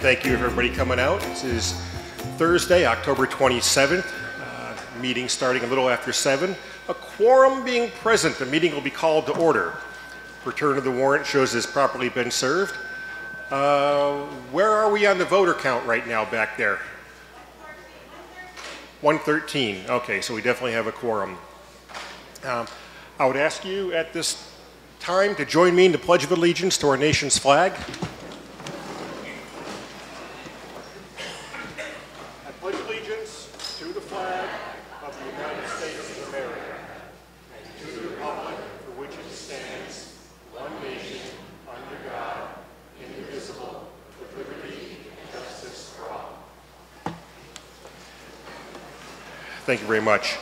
thank you everybody coming out. This is Thursday, October 27th. Uh, meeting starting a little after 7. A quorum being present, the meeting will be called to order. Return of the warrant shows it's properly been served. Uh, where are we on the voter count right now back there? 113. Okay, so we definitely have a quorum. Um, I would ask you at this time to join me in the Pledge of Allegiance to our nation's flag. I pledge allegiance to the flag of the United States of America and to the republic for which it stands, one nation, under God, indivisible, with liberty and justice for all. Thank you very much.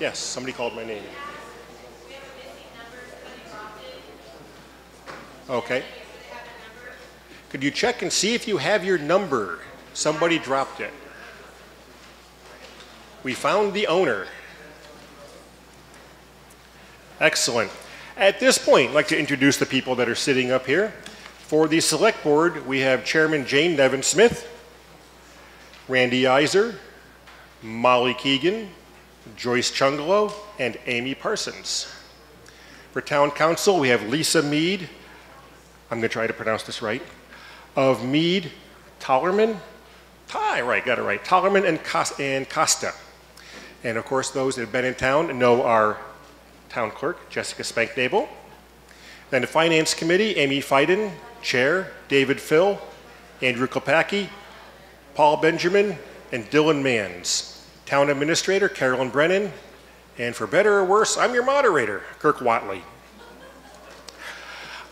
Yes, somebody called my name. Okay. Could you check and see if you have your number? Somebody dropped it. We found the owner. Excellent. At this point, I'd like to introduce the people that are sitting up here. For the select board, we have Chairman Jane Nevinsmith, Randy Izer, Molly Keegan, Joyce Chunglo, and Amy Parsons. For town council, we have Lisa Mead, I'm going to try to pronounce this right, of Mead, Talerman, Ty, right, got it right, Talerman and, and Costa. And of course, those that have been in town know our town clerk, Jessica Spanknebel. Then the finance committee, Amy Fiden, chair, David Phil, Andrew Kopacki, Paul Benjamin, and Dylan Manns. Town Administrator Carolyn Brennan, and for better or worse, I'm your moderator, Kirk Watley.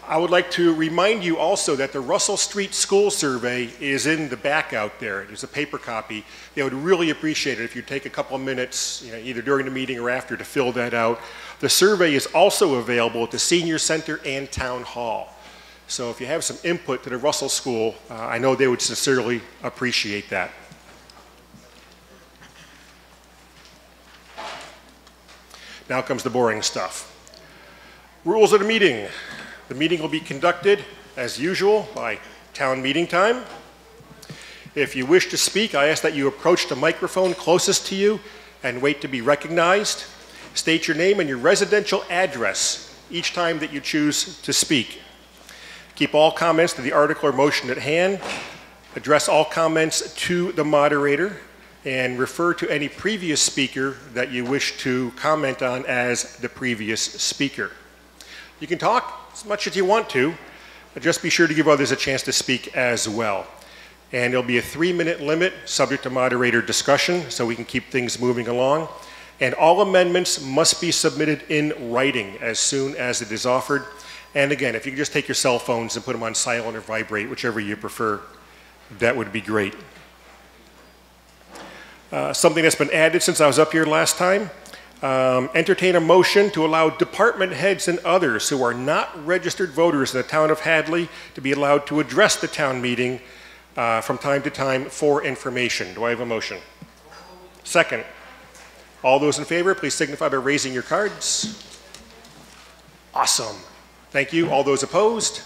I would like to remind you also that the Russell Street School Survey is in the back out there. There's a paper copy. They would really appreciate it if you take a couple of minutes, you know, either during the meeting or after, to fill that out. The survey is also available at the Senior Center and Town Hall. So if you have some input to the Russell School, uh, I know they would sincerely appreciate that. Now comes the boring stuff. Rules of the meeting. The meeting will be conducted, as usual, by town meeting time. If you wish to speak, I ask that you approach the microphone closest to you and wait to be recognized. State your name and your residential address each time that you choose to speak. Keep all comments to the article or motion at hand. Address all comments to the moderator and refer to any previous speaker that you wish to comment on as the previous speaker. You can talk as much as you want to, but just be sure to give others a chance to speak as well. And there'll be a three minute limit subject to moderator discussion so we can keep things moving along. And all amendments must be submitted in writing as soon as it is offered. And again, if you could just take your cell phones and put them on silent or vibrate, whichever you prefer, that would be great. Uh, something that's been added since I was up here last time. Um, entertain a motion to allow department heads and others who are not registered voters in the town of Hadley to be allowed to address the town meeting uh, from time to time for information. Do I have a motion? Second. All those in favor, please signify by raising your cards. Awesome. Thank you. All those opposed?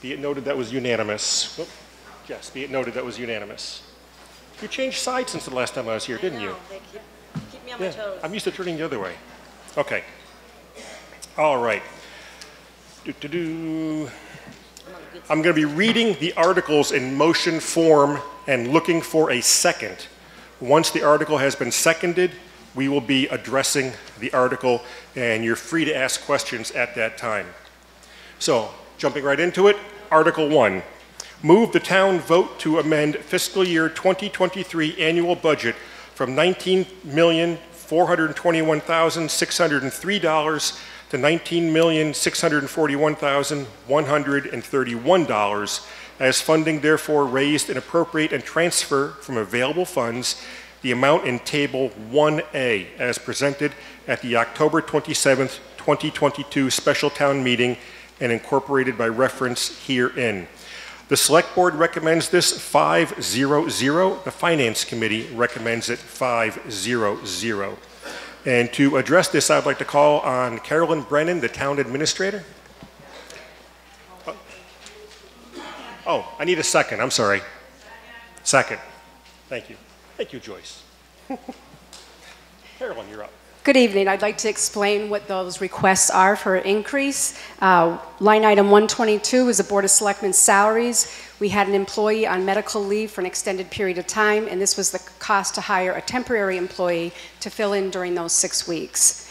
Be it noted that was unanimous. Oh, yes, be it noted that was unanimous. You changed sides since the last time I was here, didn't I you? They keep, keep me on my Yeah, toes. I'm used to turning the other way. Okay. All right. Do-do-do. I'm going to be reading the articles in motion form and looking for a second. Once the article has been seconded, we will be addressing the article, and you're free to ask questions at that time. So, jumping right into it, Article 1. Move the town vote to amend fiscal year 2023 annual budget from $19,421,603 to $19,641,131 as funding therefore raised and appropriate and transfer from available funds the amount in Table 1A as presented at the October 27th, 2022 special town meeting and incorporated by reference herein. The Select Board recommends this 5-0-0. The Finance Committee recommends it 5-0-0. And to address this, I'd like to call on Carolyn Brennan, the Town Administrator. Uh, oh, I need a second, I'm sorry. Second. Thank you. Thank you, Joyce. Carolyn, you're up. Good evening. I'd like to explain what those requests are for increase. Uh, Line item 122 is the Board of Selectmen's salaries. We had an employee on medical leave for an extended period of time, and this was the cost to hire a temporary employee to fill in during those six weeks.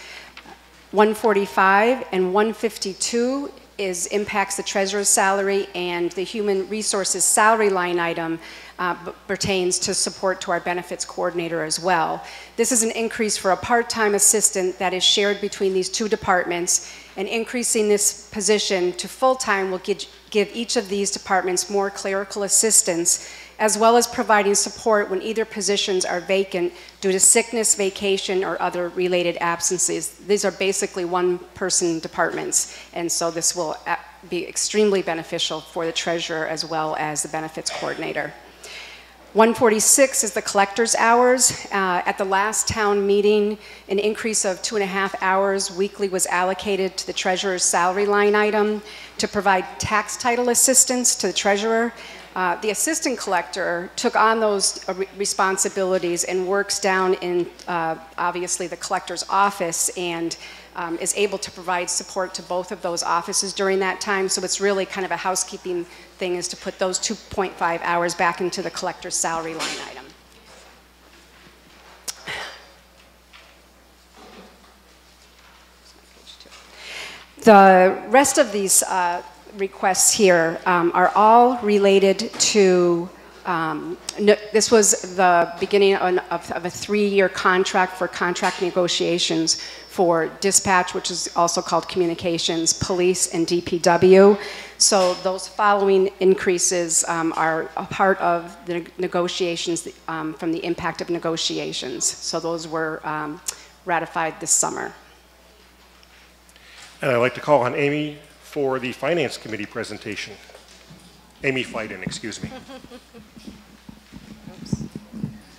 145 and 152 is impacts the treasurer's salary, and the human resources salary line item uh, pertains to support to our benefits coordinator as well. This is an increase for a part-time assistant that is shared between these two departments, and increasing this position to full-time will give, give each of these departments more clerical assistance, as well as providing support when either positions are vacant due to sickness, vacation, or other related absences. These are basically one-person departments, and so this will uh, be extremely beneficial for the treasurer as well as the benefits coordinator. 146 is the collector's hours. Uh, At the last town meeting, an increase of two and a half hours weekly was allocated to the treasurer's salary line item to provide tax title assistance to the treasurer. Uh, The assistant collector took on those uh, re- responsibilities and works down in, uh, obviously, the collector's office and um, is able to provide support to both of those offices during that time. So it's really kind of a housekeeping thing is to put those 2.5 hours back into the collector's salary line item. The rest of these uh, requests here um, are all related to, um, ne- this was the beginning of of- of a three-year contract for contract negotiations for dispatch, which is also called communications, police, and DPW. So those following increases um, are a part of the negotiations um, from the impact of negotiations. So those were um, ratified this summer. And I'd like to call on Amy for the Finance Committee presentation. Amy Fiden, excuse me.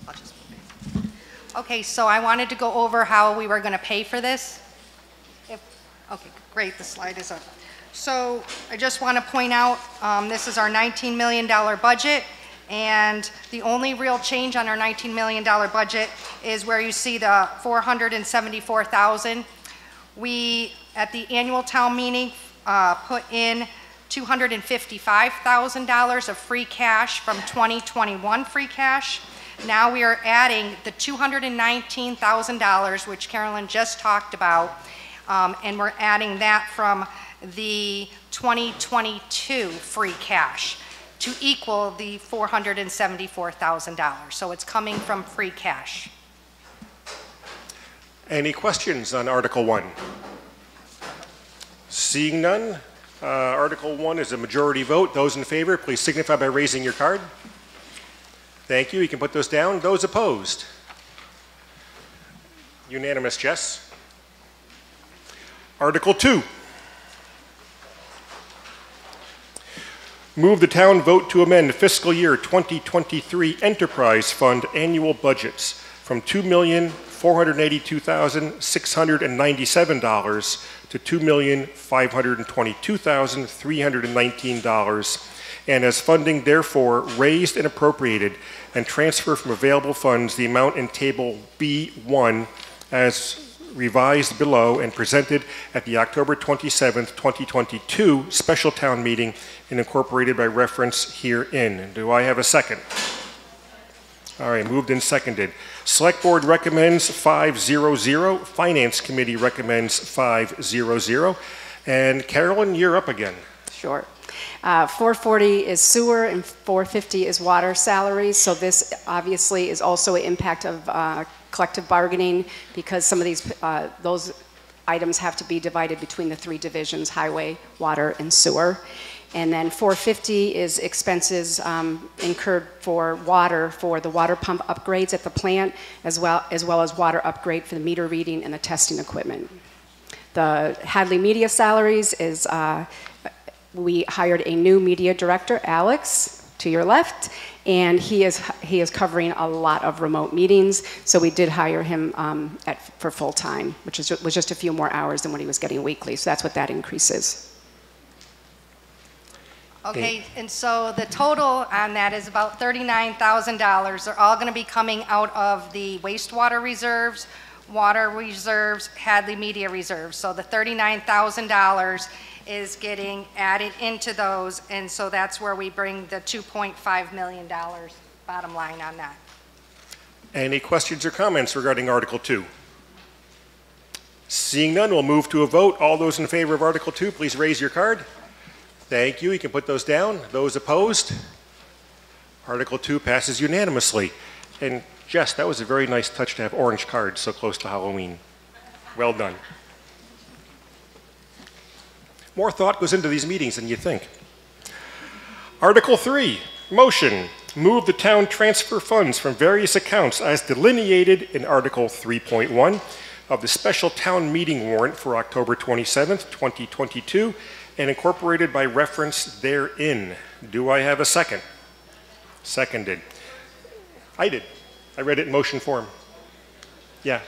I'll just move it. Okay, so I wanted to go over how we were going to pay for this. If, okay, great, the slide is up. So I just want to point out, um, this is our $19 million budget, and the only real change on our $19 million budget is where you see the 474,000. We, at the annual town meeting, uh, put in $255,000 of free cash from 2021 free cash. Now we are adding the $219,000, which Carolyn just talked about, um, and we're adding that from the 2022 free cash to equal the $474,000. So it's coming from free cash. Any questions on Article 1? Seeing none, uh, Article 1 is a majority vote. Those in favor, please signify by raising your card. Thank you. You can put those down. Those opposed? Unanimous, Jess. Article 2. Move the town vote to amend fiscal year 2023 enterprise fund annual budgets from $2,482,697 to $2,522,319, and as funding therefore raised and appropriated and transfer from available funds the amount in Table B1 as revised below and presented at the October 27th, 2022 special town meeting and incorporated by reference herein. Do I have a second? All right, moved and seconded. Select Board recommends 500. Finance Committee recommends 500. And Carolyn, you're up again. Sure. Uh, 440 is sewer and 450 is water salaries, so this obviously is also an impact of uh, collective bargaining because some of these, uh, those items have to be divided between the three divisions, highway, water, and sewer. And then 450 is expenses um, incurred for water, for the water pump upgrades at the plant, as well, as well as water upgrade for the meter reading and the testing equipment. The Hadley Media salaries is, uh, we hired a new media director, Alex, to your left, and he is, he is covering a lot of remote meetings, so we did hire him um, at, for full-time, which is, was just a few more hours than what he was getting weekly, so that's what that increases. Okay, and so the total on that is about $39,000. They're all going to be coming out of the wastewater reserves, water reserves, Hadley Media reserves. So the $39,000 is getting added into those, and so that's where we bring the $2.5 million bottom line on that. Any questions or comments regarding Article 2? Seeing none, we'll move to a vote. All those in favor of Article 2, please raise your card. Thank you. You can put those down. Those opposed? Article 2 passes unanimously. And Jess, that was a very nice touch to have orange cards so close to Halloween. Well done. More thought goes into these meetings than you think. Article 3, motion. Move the town transfer funds from various accounts as delineated in Article 3.1 of the special town meeting warrant for October 27th, 2022, and incorporated by reference therein. Do I have a second? Seconded. I did. I read it in motion form. Yeah.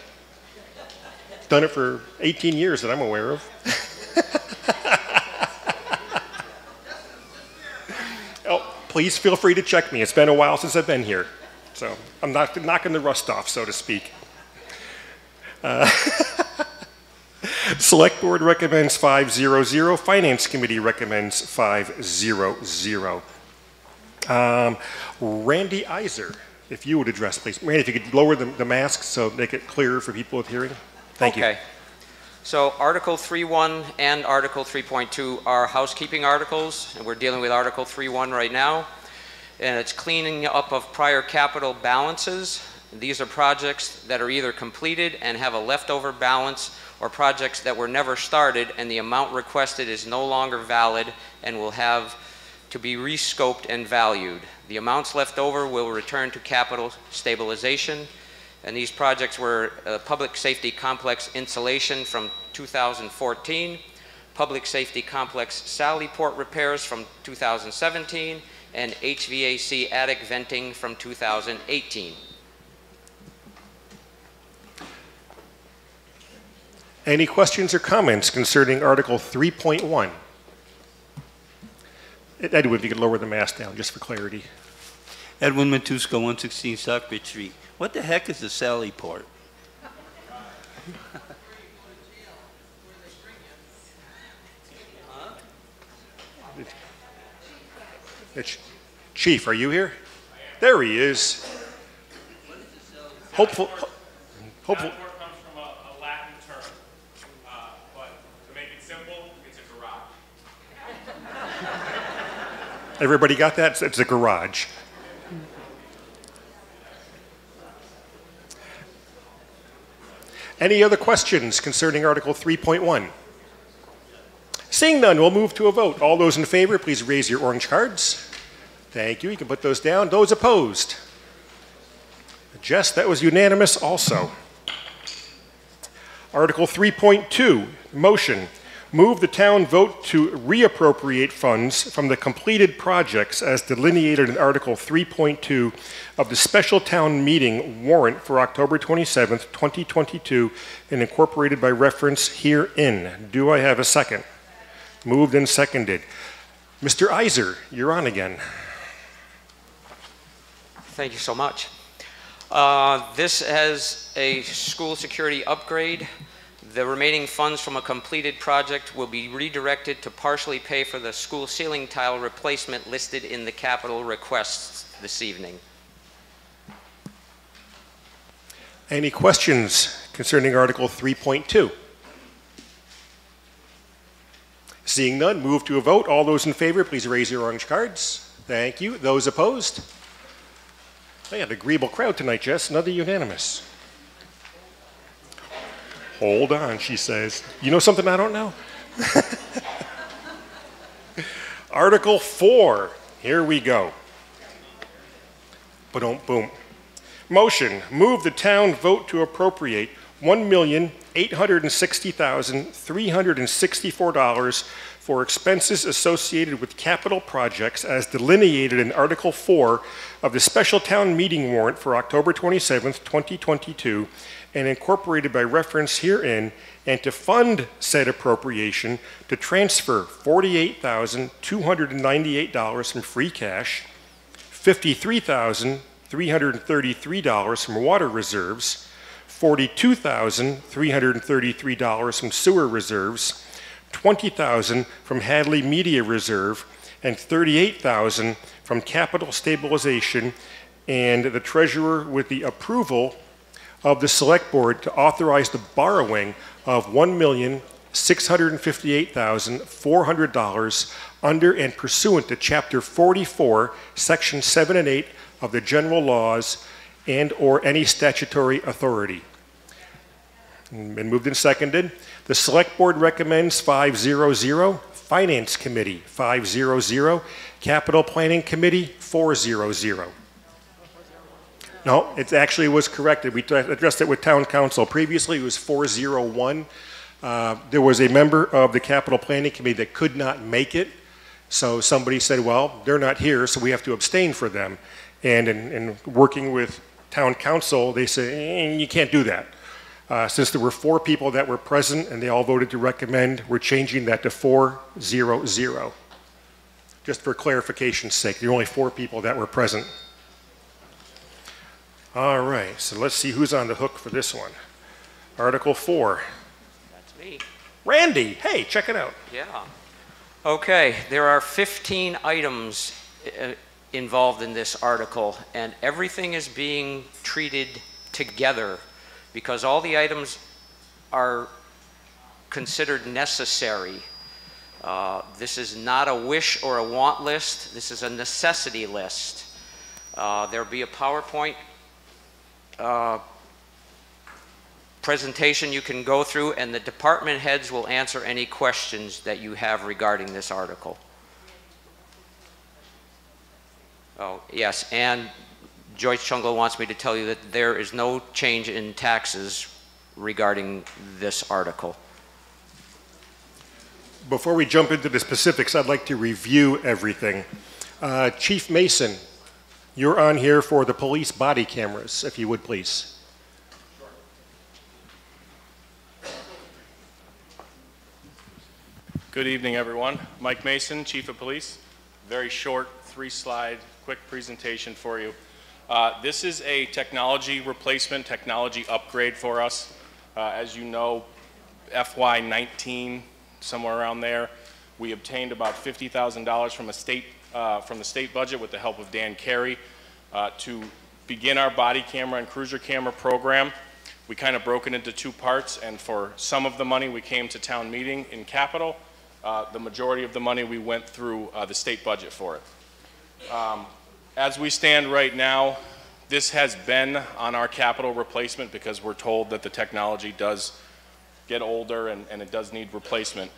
Done it for 18 years that I'm aware of. oh, please feel free to check me. It's been a while since I've been here. So I'm not knocking the rust off, so to speak. Uh, Select Board recommends 500. Finance Committee recommends 500. Um, Randy Izer, if you would address, please. Randy, if you could lower the, the mask so make it clearer for people with hearing. Thank you. So Article 3.1 and Article 3.2 are housekeeping articles, and we're dealing with Article 3.1 right now. And it's cleaning up of prior capital balances. These are projects that are either completed and have a leftover balance or projects that were never started and the amount requested is no longer valid and will have to be rescoped and valued. The amounts left over will return to capital stabilization and these projects were uh, Public Safety Complex insulation from 2014, Public Safety Complex Sallyport repairs from 2017, and HVAC attic venting from 2018. Any questions or comments concerning Article 3.1? Edwin, if you could lower the mask down, just for clarity. Edwin Matuska, 116 Stockbridge Street. What the heck is the Sally port? It's- Chief, are you here? There he is. Hopeful, hopeful, Backdoor comes from a, a Latin term, uh, but to make it simple, it's a garage. everybody got that? It's a garage. Any other questions concerning Article 3.1? Seeing none, we'll move to a vote. All those in favor, please raise your orange cards. Thank you. You can put those down. Those opposed? Jess, that was unanimous also. Article 3.2, motion. Move the town vote to reappropriate funds from the completed projects as delineated in Article 3.2 of the special town meeting warrant for October 27th, 2022, and incorporated by reference herein. Do I have a second? Moved and seconded. Mr. Izer, you're on again. Thank you so much. Uh, This has a school security upgrade. The remaining funds from a completed project will be redirected to partially pay for the school ceiling tile replacement listed in the capital requests this evening. Any questions concerning Article 3.2? Seeing none, move to a vote. All those in favor, please raise your orange cards. Thank you. Those opposed? They had an agreeable crowd tonight, Jess. Another unanimous. Hold on, she says. You know something I don't know? Article 4. Here we go. Boom, boom. Motion, move the town vote to appropriate $1,860,364 for expenses associated with capital projects as delineated in Article 4 of the special town meeting warrant for October 27th, 2022, and incorporated by reference herein, and to fund said appropriation to transfer $48,298 from free cash, $53,333 from water reserves, $42,333 from sewer reserves, 20,000 from Hadley Media Reserve, and 38,000 from capital stabilization, and the treasurer with the approval of the select board to authorize the borrowing of $1,658,400 under and pursuant to Chapter 44, Section 7 and 8 of the general laws and/or any statutory authority. Been moved and seconded. The Select Board recommends 500. Finance Committee, 500. Capital Planning Committee, 400. No, it actually was corrected. We addressed it with Town Council. Previously, it was 401. Uh, There was a member of the Capital Planning Committee that could not make it, so somebody said, well, they're not here, so we have to abstain for them. And in, in working with Town Council, they said, "Eh, you can't do that. Uh, Since there were four people that were present and they all voted to recommend, we're changing that to 400. Just for clarification's sake, there were only four people that were present. All right, so let's see who's on the hook for this one. Article 4. That's me. Randy, hey, check it out. Yeah. Okay, there are 15 items uh, involved in this article, and everything is being treated together because all the items are considered necessary. Uh, This is not a wish or a want list, this is a necessity list. Uh, There'll be a PowerPoint uh, presentation you can go through, and the department heads will answer any questions that you have regarding this article. Oh, yes, and Joyce Chunglo wants me to tell you that there is no change in taxes regarding this article. Before we jump into the specifics, I'd like to review everything. Uh, Chief Mason, you're on here for the police body cameras, if you would, please. Good evening, everyone. Mike Mason, Chief of Police. Very short, three-slide, quick presentation for you. Uh, This is a technology replacement, technology upgrade for us. Uh, As you know, FY '19, somewhere around there, we obtained about $50,000 from a state, uh, from the state budget with the help of Dan Carey uh, to begin our body camera and cruiser camera program. We kind of broke it into two parts, and for some of the money, we came to town meeting in capital. Uh, The majority of the money, we went through uh, the state budget for it. Um, As we stand right now, this has been on our capital replacement because we're told that the technology does get older and, and it does need replacement.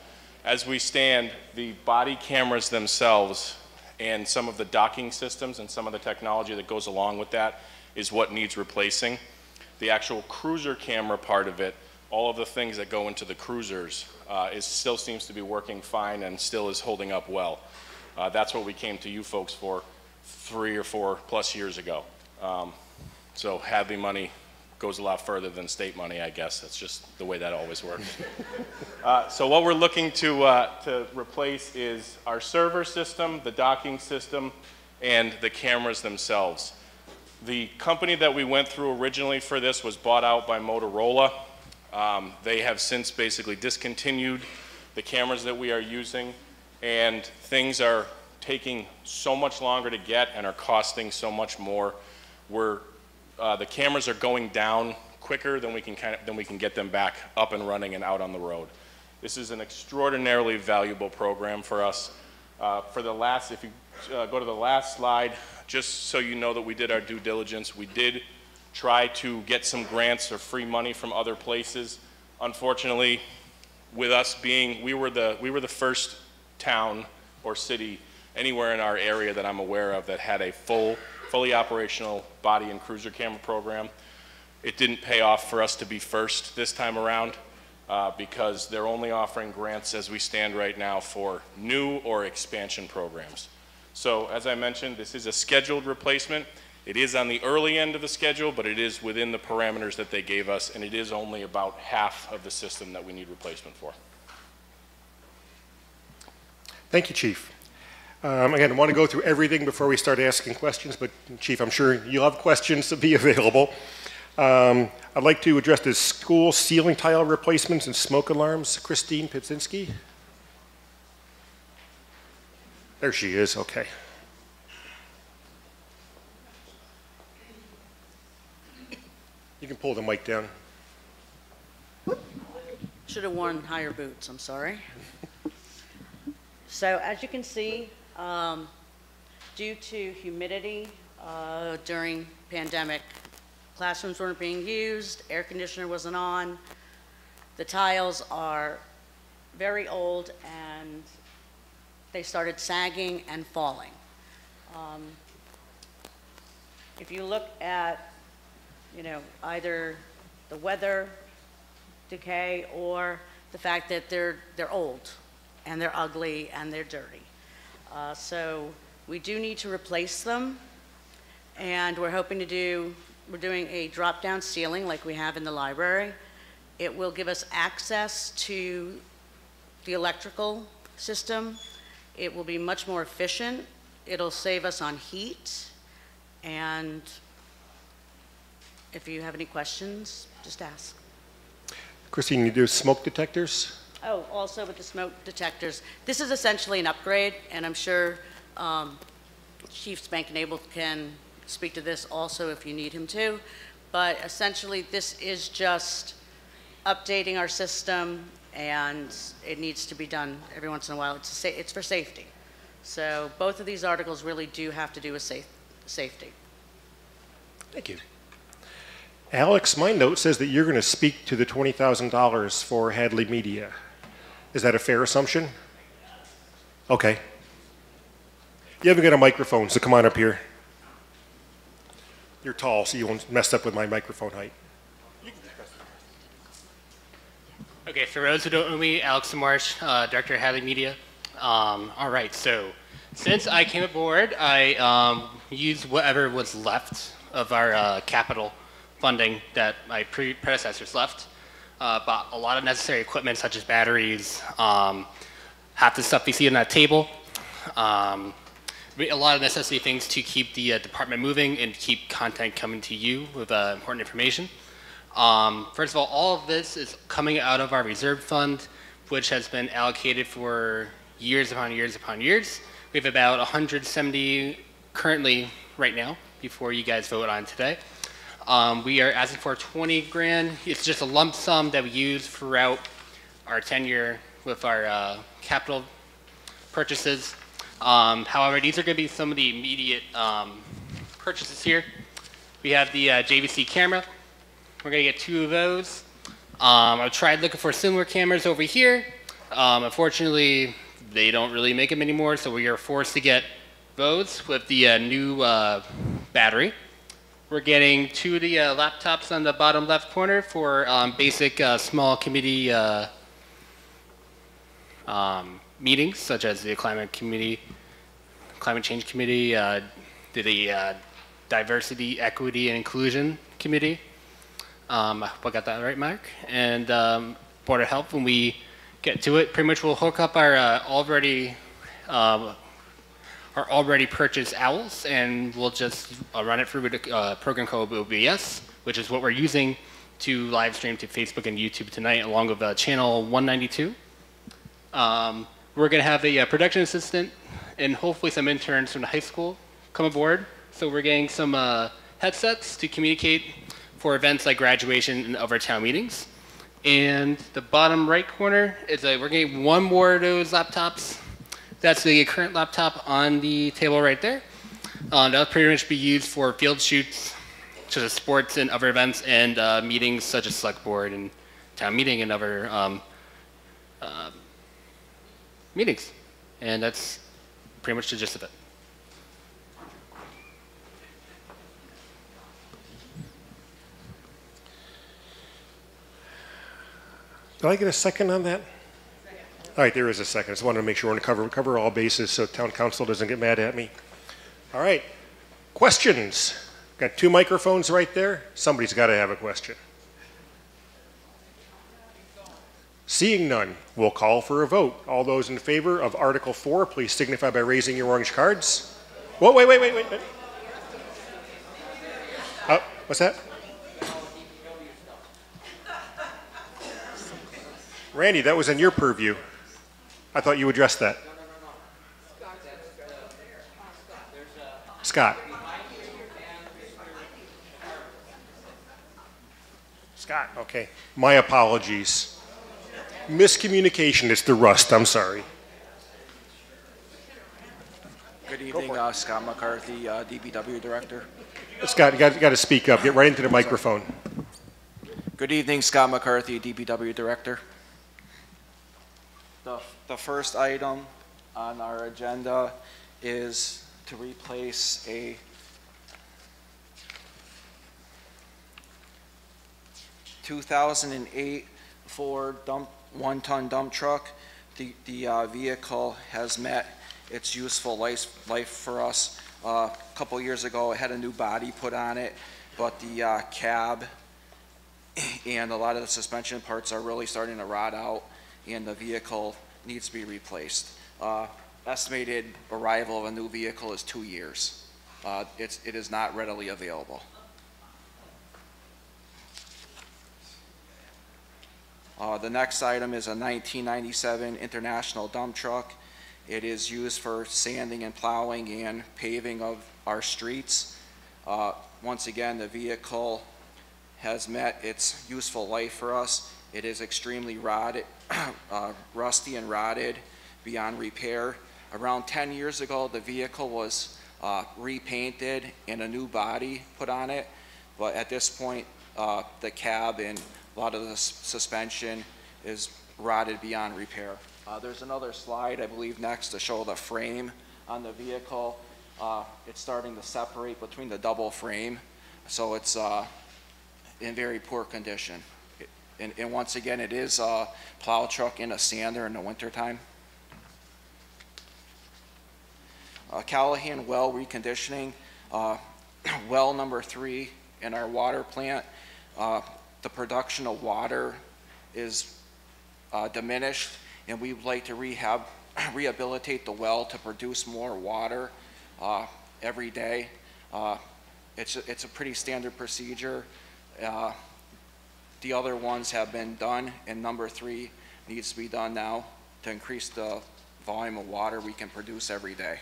As we stand, the body cameras themselves and some of the docking systems and some of the technology that goes along with that is what needs replacing. The actual cruiser camera part of it, all of the things that go into the cruisers, uh, is, still seems to be working fine and still is holding up well. Uh, that's what we came to you folks for three or four plus years ago. Um, so Hadley money goes a lot further than state money, I guess. That's just the way that always works. uh, so what we're looking to, uh, to replace is our server system, the docking system, and the cameras themselves. The company that we went through originally for this was bought out by Motorola. Um, they have since basically discontinued the cameras that we are using, and things are taking so much longer to get and are costing so much more. We're uh, the cameras are going down quicker than we can kind of, than we can get them back up and running and out on the road. This is an extraordinarily valuable program for us. Uh, for the last, if you uh, go to the last slide, just so you know that we did our due diligence, we did try to get some grants or free money from other places. Unfortunately, with us being, we were the, we were the first town or city anywhere in our area that I'm aware of that had a full, fully operational body and cruiser camera program. It didn't pay off for us to be first this time around uh, because they're only offering grants as we stand right now for new or expansion programs. So as I mentioned, this is a scheduled replacement. It is on the early end of the schedule, but it is within the parameters that they gave us, and it is only about half of the system that we need replacement for. Thank you, Chief. Um, Again, I want to go through everything before we start asking questions, but Chief, I'm sure you'll have questions to be available. Um, I'd like to address the school ceiling tile replacements and smoke alarms. Christine Pitzinski? There she is, okay. You can pull the mic down. Should have worn higher boots, I'm sorry. So as you can see, um, due to humidity uh, during pandemic, classrooms weren't being used, air conditioner wasn't on. The tiles are very old and they started sagging and falling. Um, If you look at, you know, either the weather, decay or the fact that they're, they're old and they're ugly and they're dirty. Uh, So we do need to replace them and we're hoping to do, we're doing a drop-down ceiling like we have in the library. It will give us access to the electrical system. It will be much more efficient. It'll save us on heat. And if you have any questions, just ask. Christine, you do smoke detectors? Oh, also with the smoke detectors, this is essentially an upgrade, and I'm sure um, Chief Spanknebel can speak to this also if you need him to. But essentially, this is just updating our system, and it needs to be done every once in a while. It's, a it's for safety. So both of these articles really do have to do with safe, safety. Thank you. Alex, my note says that you're going to speak to the $20,000 for Hadley Media. Is that a fair assumption? Okay. You haven't got a microphone, so come on up here. You're tall, so you won't mess up with my microphone height. Okay, for those who don't know me, Alex Marsh, uh, Director of Hadley Media. Um, all right, so since I came aboard, I um, used whatever was left of our uh, capital funding that my pre- predecessors left. Uh, bought a lot of necessary equipment such as batteries, um, half the stuff you see on that table, um, a lot of necessary things to keep the uh, department moving and keep content coming to you with uh, important information. Um, first of all, all of this is coming out of our reserve fund, which has been allocated for years upon years upon years. We have about 170 currently right now before you guys vote on today. Um, we are asking for 20 grand. It's just a lump sum that we use throughout our tenure with our uh, capital purchases. Um, however, these are going to be some of the immediate um, purchases here. We have the uh, JVC camera. We're going to get two of those. Um, I've tried looking for similar cameras over here. Um, unfortunately, they don't really make them anymore, so we are forced to get those with the uh, new uh, battery. We're getting two of the uh, laptops on the bottom left corner for um, basic uh, small committee uh, um, meetings, such as the climate committee, climate change committee, uh, the uh, diversity, equity, and inclusion committee. Um, I hope I got that right, Mark. And um, Board of Health, when we get to it, pretty much we'll hook up our already already purchased owls, and we'll just uh, run it through a uh, program called OBS, which is what we're using to live stream to Facebook and YouTube tonight, along with uh, channel 192. Um, we're going to have a uh, production assistant and hopefully some interns from the high school come aboard. So we're getting some uh, headsets to communicate for events like graduation and other town meetings. And the bottom right corner is a, we're getting one more of those laptops. That's the current laptop on the table right there. Um, that'll pretty much be used for field shoots, such as sports and other events, and uh, meetings such as select board and town meeting and other um, uh, meetings. And that's pretty much the gist of it. Did I get a second on that? All right, there is a second. I just wanted to make sure we're going to cover, cover all bases so town council doesn't get mad at me. All right, questions? Got two microphones right there. Somebody's got to have a question. Seeing none, we'll call for a vote. All those in favor of Article 4, please signify by raising your orange cards. Whoa, wait, wait, wait, wait. wait. Oh, what's that? Randy, that was in your purview. I thought you addressed that. Scott. Scott, okay. My apologies. Miscommunication, it's the rust, I'm sorry. Good evening, uh, Scott McCarthy, uh, DPW Director. Scott, you got, you got to speak up. Get right into the microphone. Good evening, Scott McCarthy, DPW Director. The, the first item on our agenda is to replace a two thousand and eight Ford dump, one-ton dump truck. The, the, uh, vehicle has met its useful life, life for us. Uh, a couple years ago, it had a new body put on it, but the, uh, cab and a lot of the suspension parts are really starting to rot out, and the vehicle needs to be replaced. Uh, Estimated arrival of a new vehicle is two years. Uh, It's, it is not readily available. Uh, The next item is a 1997 International dump truck. It is used for sanding and plowing and paving of our streets. Uh, Once again, the vehicle has met its useful life for us. It is extremely rotted, uh, rusty and rotted beyond repair. Around 10 years ago, the vehicle was uh, repainted and a new body put on it, but at this point, uh, the cab and a lot of the suspension is rotted beyond repair. Uh, There's another slide, I believe, next to show the frame on the vehicle. Uh, It's starting to separate between the double frame, so it's uh, in very poor condition. And, and once again, it is a plow truck and a sander in the wintertime. Uh, Callahan well reconditioning, uh, well number three in our water plant, uh, the production of water is uh, diminished, and we would like to rehab, rehabilitate the well to produce more water uh, every day. Uh, It's, a- it's a pretty standard procedure. The other ones have been done, and number three needs to be done now to increase the volume of water we can produce every day.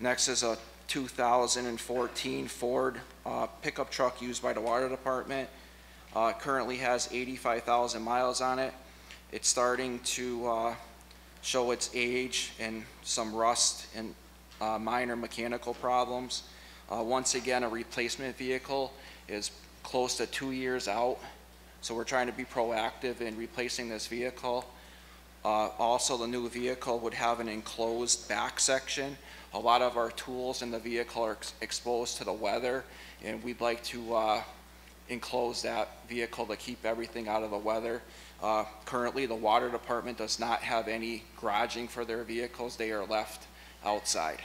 Next is a 2014 Ford uh, pickup truck used by the water department. Uh, Currently has 85,000 miles on it. It's starting to uh, show its age and some rust and uh, minor mechanical problems. Uh, Once again, a replacement vehicle is close to two years out, so we're trying to be proactive in replacing this vehicle. Uh, Also, the new vehicle would have an enclosed back section. A lot of our tools in the vehicle are ex- exposed to the weather, and we'd like to uh, enclose that vehicle to keep everything out of the weather. Uh, Currently, the water department does not have any garaging for their vehicles. They are left outside.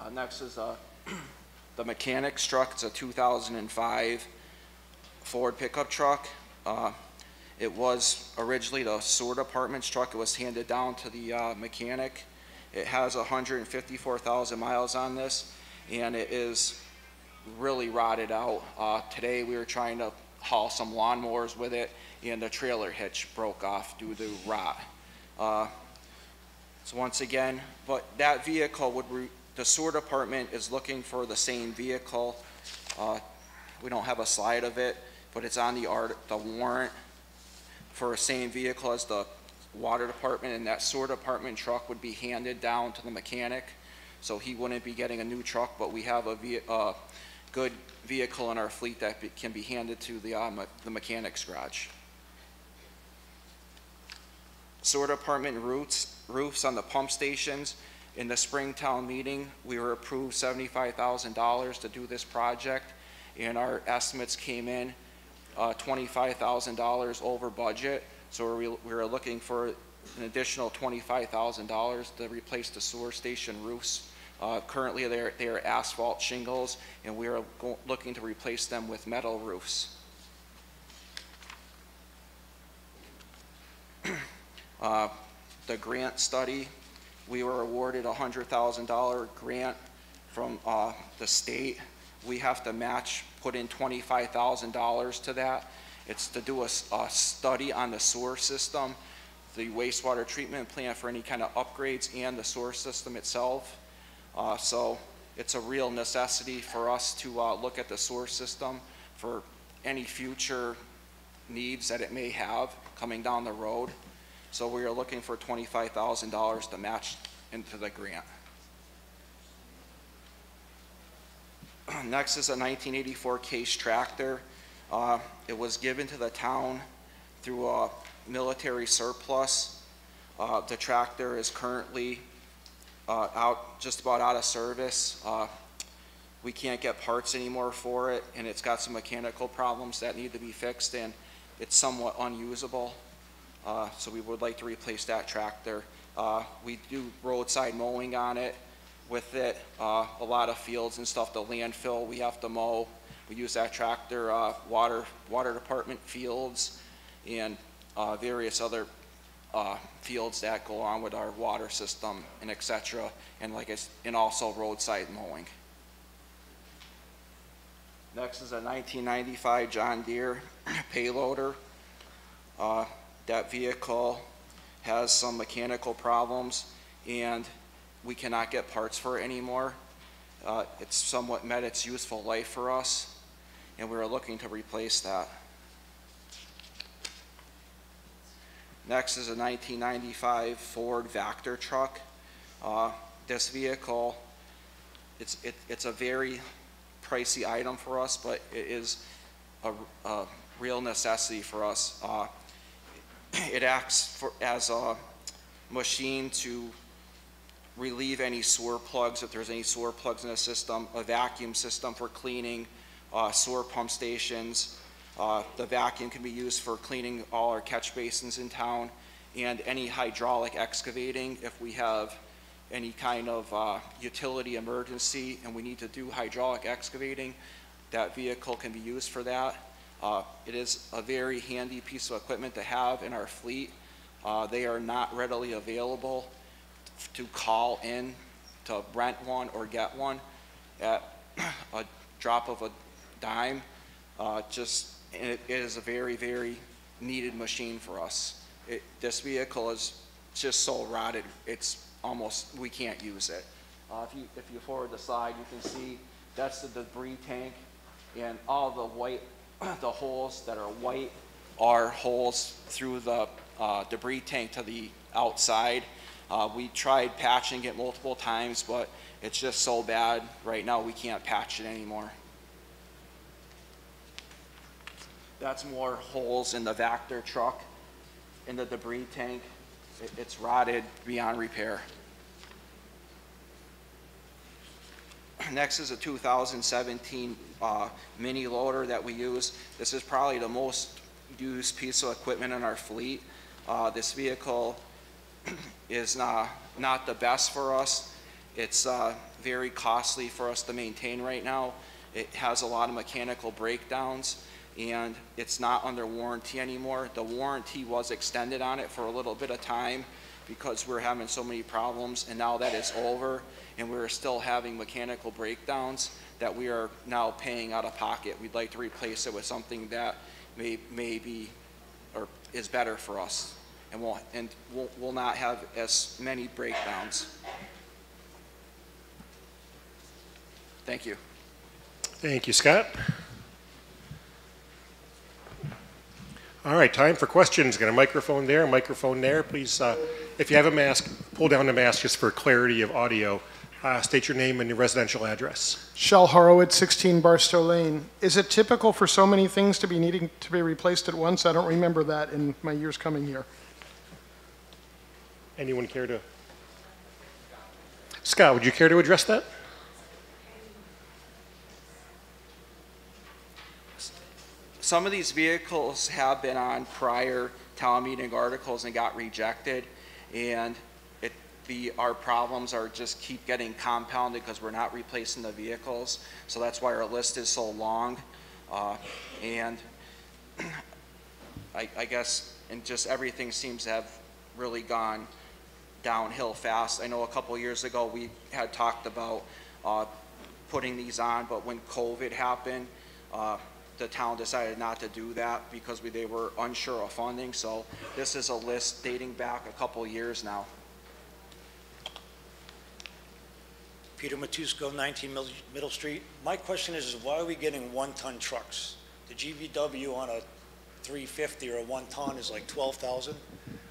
Uh, Next is uh, the mechanic's truck. It's a 2005 Ford pickup truck. Uh, It was originally the sewer department's truck. It was handed down to the uh, mechanic. It has 154,000 miles on this, and it is really rotted out. Uh, Today, we were trying to haul some lawnmowers with it, and the trailer hitch broke off due to rot. So once again, but that vehicle would, the sewer department is looking for the same vehicle. Uh, We don't have a slide of it, but it's on the art, the warrant for a same vehicle as the water department, and that sewer department truck would be handed down to the mechanic. So he wouldn't be getting a new truck, but we have a ve- uh, good vehicle in our fleet that be- can be handed to the, uh, me- the mechanic's garage. Sewer department roofs, roofs on the pump stations. In the Springtown meeting, we were approved seventy-five thousand dollars to do this project, and our estimates came in uh, $25,000 over budget. So we we were looking for an additional $25,000 to replace the sewer station roofs. Uh, Currently, they're, they are asphalt shingles, and we are looking to replace them with metal roofs. Uh, The grant study, we were awarded a $100,000 grant from uh, the state. We have to match, put in $25,000 to that. It's to do a study on the sewer system, the wastewater treatment plant for any kind of upgrades and the sewer system itself. Uh, So it's a real necessity for us to uh, look at the sewer system for any future needs that it may have coming down the road. So we are looking for $25,000 to match into the grant. Next is a 1984 Case tractor. Uh, It was given to the town through a military surplus. Uh, The tractor is currently uh, out, just about out of service. Uh, We can't get parts anymore for it, and it's got some mechanical problems that need to be fixed, and it's somewhat unusable. Uh, So we would like to replace that tractor. Uh, We do roadside mowing on it with it, uh, a lot of fields and stuff, the landfill we have to mow. We use that tractor, uh, water, water department fields and uh, various other uh, fields that go on with our water system and et cetera, and like I, and also roadside mowing. Next is a 1995 John Deere payloader. That vehicle has some mechanical problems, and we cannot get parts for it anymore. Uh, It's somewhat met its useful life for us, and we are looking to replace that. Next is a 1995 Ford Vactor truck. Uh, This vehicle, it's, it- it's a very pricey item for us, but it is a, a real necessity for us. Uh, It acts for, as a machine to relieve any sewer plugs, if there's any sewer plugs in the system, a vacuum system for cleaning uh, sewer pump stations. Uh, The vacuum can be used for cleaning all our catch basins in town, and any hydraulic excavating, if we have any kind of uh, utility emergency and we need to do hydraulic excavating, that vehicle can be used for that. Uh, It is a very handy piece of equipment to have in our fleet. Uh, They are not readily available to call in to rent one or get one at a drop of a dime. Uh, Just, it is a very, very needed machine for us. It- This vehicle is just so rotted, it's almost, we can't use it. Uh, If you, if you forward the slide, you can see that's the debris tank, and all the white, the holes that are white are holes through the uh, debris tank to the outside. Uh, We tried patching it multiple times, but it's just so bad right now, we can't patch it anymore. That's more holes in the Vactor truck, in the debris tank. It- It's rotted beyond repair. Next is a 2017 uh, mini loader that we use. This is probably the most used piece of equipment in our fleet. Uh, This vehicle is not, not the best for us. It's uh, very costly for us to maintain right now. It has a lot of mechanical breakdowns, and it's not under warranty anymore. The warranty was extended on it for a little bit of time because we're having so many problems, and now that is over, and we're still having mechanical breakdowns that we are now paying out of pocket. We'd like to replace it with something that may, may be, or is better for us, and will, and will, will not have as many breakdowns. Thank you. Thank you, Scott. All right, time for questions. Got a microphone there, a microphone there. Please, uh, if you have a mask, pull down the mask just for clarity of audio. Uh, State your name and your residential address. Shel Horowitz, 16 Barstow Lane. Is it typical for so many things to be needing to be replaced at once? I don't remember that in my years coming here. Anyone care to? Scott, would you care to address that? Some of these vehicles have been on prior town meeting articles and got rejected. And it, the, our problems are just keep getting compounded because we're not replacing the vehicles. So that's why our list is so long. Uh, and I, I guess, and just everything seems to have really gone downhill fast. I know a couple years ago, we had talked about, uh, putting these on, but when COVID happened, uh, the town decided not to do that because we, they were unsure of funding. So this is a list dating back a couple years now. Peter Matusko, 19 Middle- Street. My question is, is why are we getting one-ton trucks? The GVW on a 350 or a one-ton is like 12,000,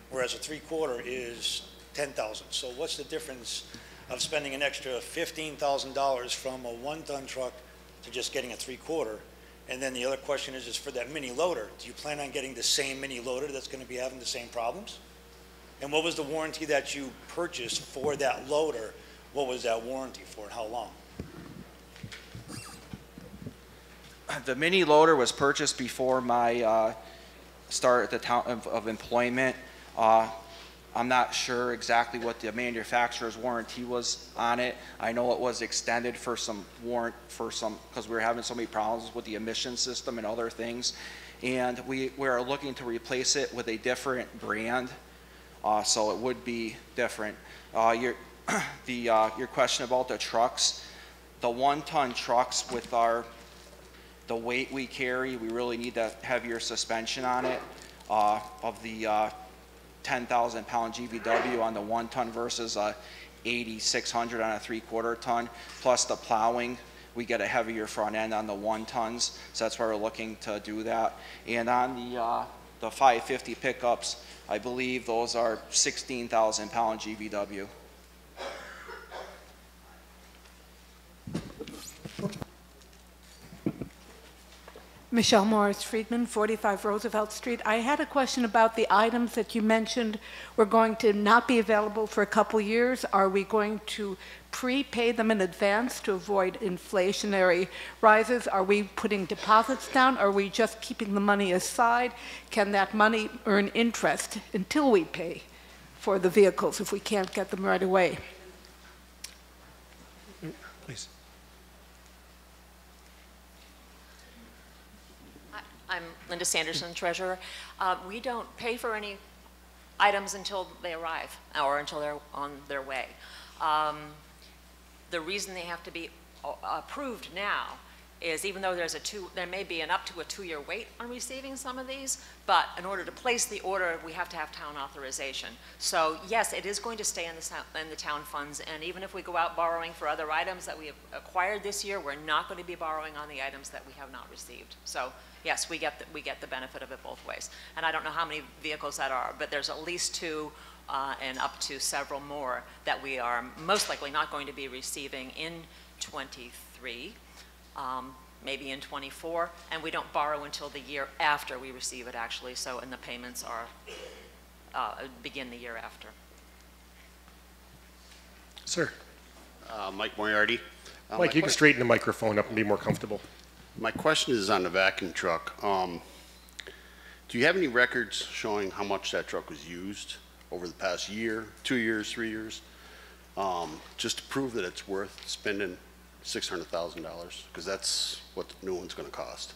whereas a three-quarter is 10,000. So what's the difference of spending an extra $15,000 from a one-ton truck to just getting a three-quarter? And then the other question is, is for that mini loader, do you plan on getting the same mini loader that's going to be having the same problems? And what was the warranty that you purchased for that loader? What was that warranty for and how long? The mini loader was purchased before my uh, start at the town of, of employment. Uh, I'm not sure exactly what the manufacturer's warranty was on it. I know it was extended for some warrant, for some, because we were having so many problems with the emission system and other things. And we, we are looking to replace it with a different brand, uh, so it would be different. Uh, your, the, uh, your question about the trucks, the one-ton trucks with our, the weight we carry, we really need that heavier suspension on it, uh, of the, uh, 10,000 pound GVW on the one ton versus a 8,600 on a three quarter ton. Plus the plowing, we get a heavier front end on the one tons. So that's why we're looking to do that. And on the, uh, the 550 pickups, I believe those are 16,000 pound GVW. Michelle Morris Friedman, 45 Roosevelt Street. I had a question about the items that you mentioned were going to not be available for a couple years. Are we going to prepay them in advance to avoid inflationary rises? Are we putting deposits down? Are we just keeping the money aside? Can that money earn interest until we pay for the vehicles if we can't get them right away? Please. I'm Linda Sanderson, treasurer. Uh, We don't pay for any items until they arrive or until they're on their way. Um, The reason they have to be approved now is even though there's a two, there may be an up to a two-year wait on receiving some of these, but in order to place the order, we have to have town authorization. So yes, it is going to stay in the, in the town funds, and even if we go out borrowing for other items that we have acquired this year, we're not going to be borrowing on the items that we have not received. So yes, we get, the- we get the benefit of it both ways. And I don't know how many vehicles that are, but there's at least two uh, and up to several more that we are most likely not going to be receiving in '23 um, maybe in '24, and we don't borrow until the year after we receive it, actually, so, and the payments are, uh, begin the year after. Sir, Uh, Mike Moriarty. Uh, Mike, you can straighten the microphone up and be more comfortable. My question is on the vacuum truck. Um, Do you have any records showing how much that truck was used over the past year, two years, three years? Um, Just to prove that it's worth spending $600,000, because that's what the new one's going to cost.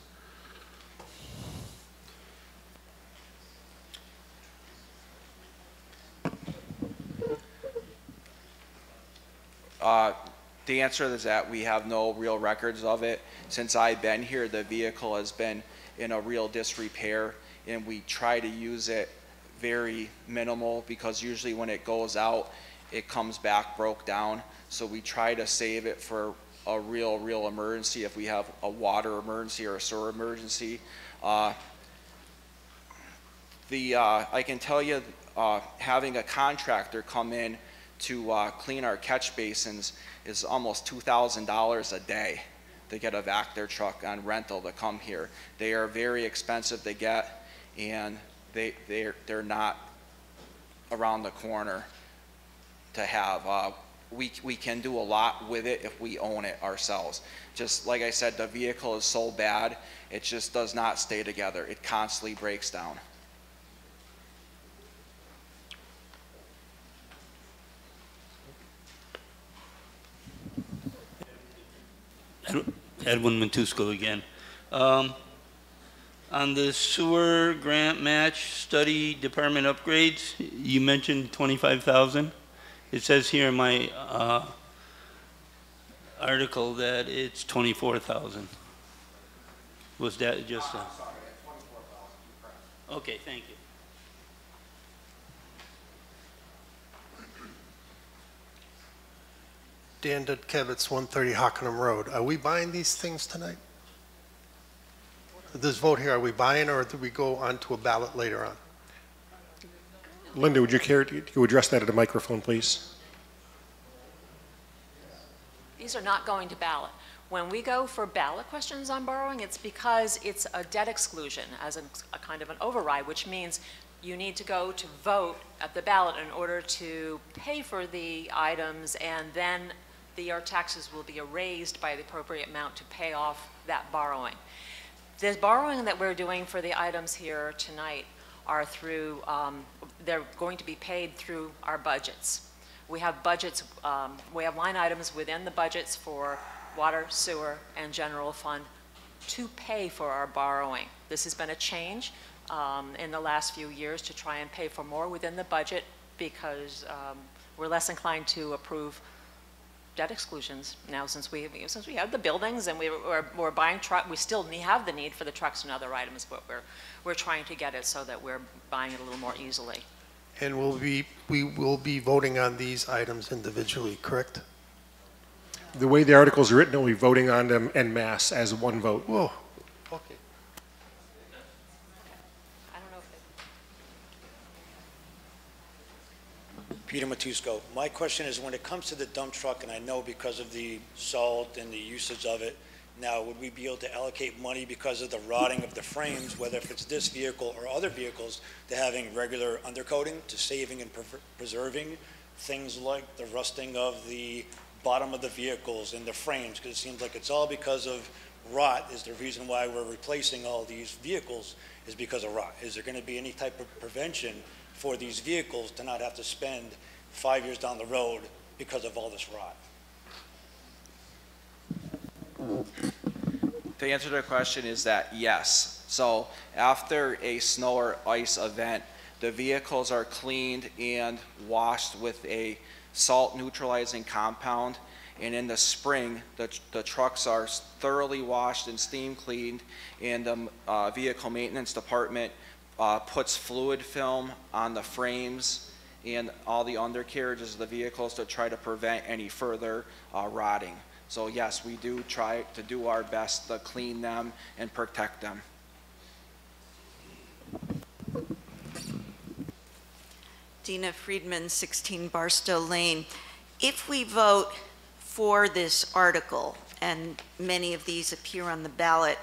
Uh, The answer is that we have no real records of it. Since I've been here, the vehicle has been in a real disrepair, and we try to use it very minimal, because usually when it goes out, it comes back broke down. So we try to save it for a real, real emergency, if we have a water emergency or a sewer emergency. Uh, The, uh, I can tell you, uh, having a contractor come in to uh, clean our catch basins is almost $2,000 a day to get a Vactor truck on rental to come here. They are very expensive to get, and they, they're, they're not around the corner to have we, we can do a lot with it if we own it ourselves. Just like I said, the vehicle is so bad, it just does not stay together. It constantly breaks down. Edwin Mantusco again. Um, on the sewer grant match study department upgrades, you mentioned 25,000. It says here in my uh, article that it's 24,000. Was that just a... Okay, thank you. Dan Dudkevitz, 130 Hockanum Road. Are we buying these things tonight? This vote here, are we buying or do we go on to a ballot later on? Linda, would you care to address that at the microphone, please? These are not going to ballot. When we go for ballot questions on borrowing, it's because it's a debt exclusion as a kind of an override, which means you need to go to vote at the ballot in order to pay for the items, and then the, your taxes will be erased by the appropriate amount to pay off that borrowing. The borrowing that we're doing for the items here tonight are through, um, they're going to be paid through our budgets. We have budgets, um, we have line items within the budgets for water, sewer, and general fund to pay for our borrowing. This has been a change um, in the last few years to try and pay for more within the budget because um, we're less inclined to approve debt exclusions now since we, since we have the buildings and we, we're, we're buying truck, we still need, have the need for the trucks and other items, but we're, we're trying to get it so that we're buying it a little more easily. And we'll be, we will be voting on these items individually, correct? The way the article's are written, we'll be voting on them en masse as one vote. Whoa, okay. I don't know if it- Peter Matusco. My question is, when it comes to the dump truck, and I know because of the salt and the usage of it, now, would we be able to allocate money because of the rotting of the frames, whether if it's this vehicle or other vehicles, to having regular undercoating, to saving and prever- preserving things like the rusting of the bottom of the vehicles and the frames? Because it seems like it's all because of rot is the reason why we're replacing all these vehicles is because of rot. Is there going to be any type of prevention for these vehicles to not have to spend five years down the road because of all this rot? The answer to the question is that yes. So after a snow or ice event, the vehicles are cleaned and washed with a salt neutralizing compound. And in the spring, the, the trucks are thoroughly washed and steam cleaned. And the uh, vehicle maintenance department uh, puts fluid film on the frames and all the undercarriages of the vehicles to try to prevent any further uh, rotting. So yes, we do try to do our best to clean them and protect them. Dina Friedman, 16 Barstow Lane. If we vote for this article, and many of these appear on the ballot,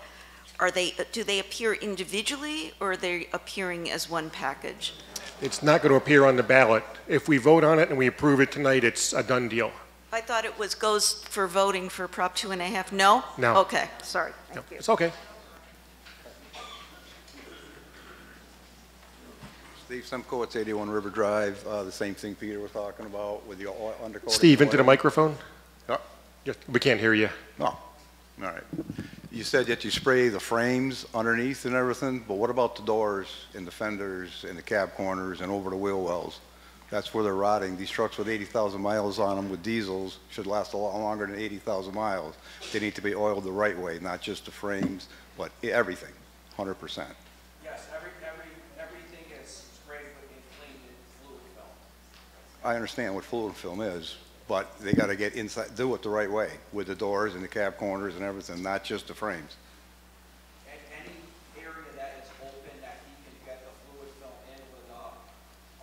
are they, do they appear individually, or are they appearing as one package? It's not going to appear on the ballot. If we vote on it and we approve it tonight, it's a done deal. I thought it was, goes for voting for Prop two and a half. No? No. Okay, sorry. No, It's okay. Steve Simco, it's 81 River Drive, uh, the same thing Peter was talking about with the oil- undercoating. Steve, into the microphone? Yeah. Just- We can't hear you. No, all right. You said that you spray the frames underneath and everything, but what about the doors and the fenders and the cab corners and over the wheel wells? That's where they're rotting. These trucks with 80,000 miles on them with diesels should last a lot longer than 80,000 miles. They need to be oiled the right way, not just the frames, but everything, 100%. Yes, every, every, everything is sprayed with fluid film. I understand what fluid film is, but they gotta get inside, do it the right way, with the doors and the cab corners and everything, not just the frames. And any area that is open that he can get the fluid film in with a,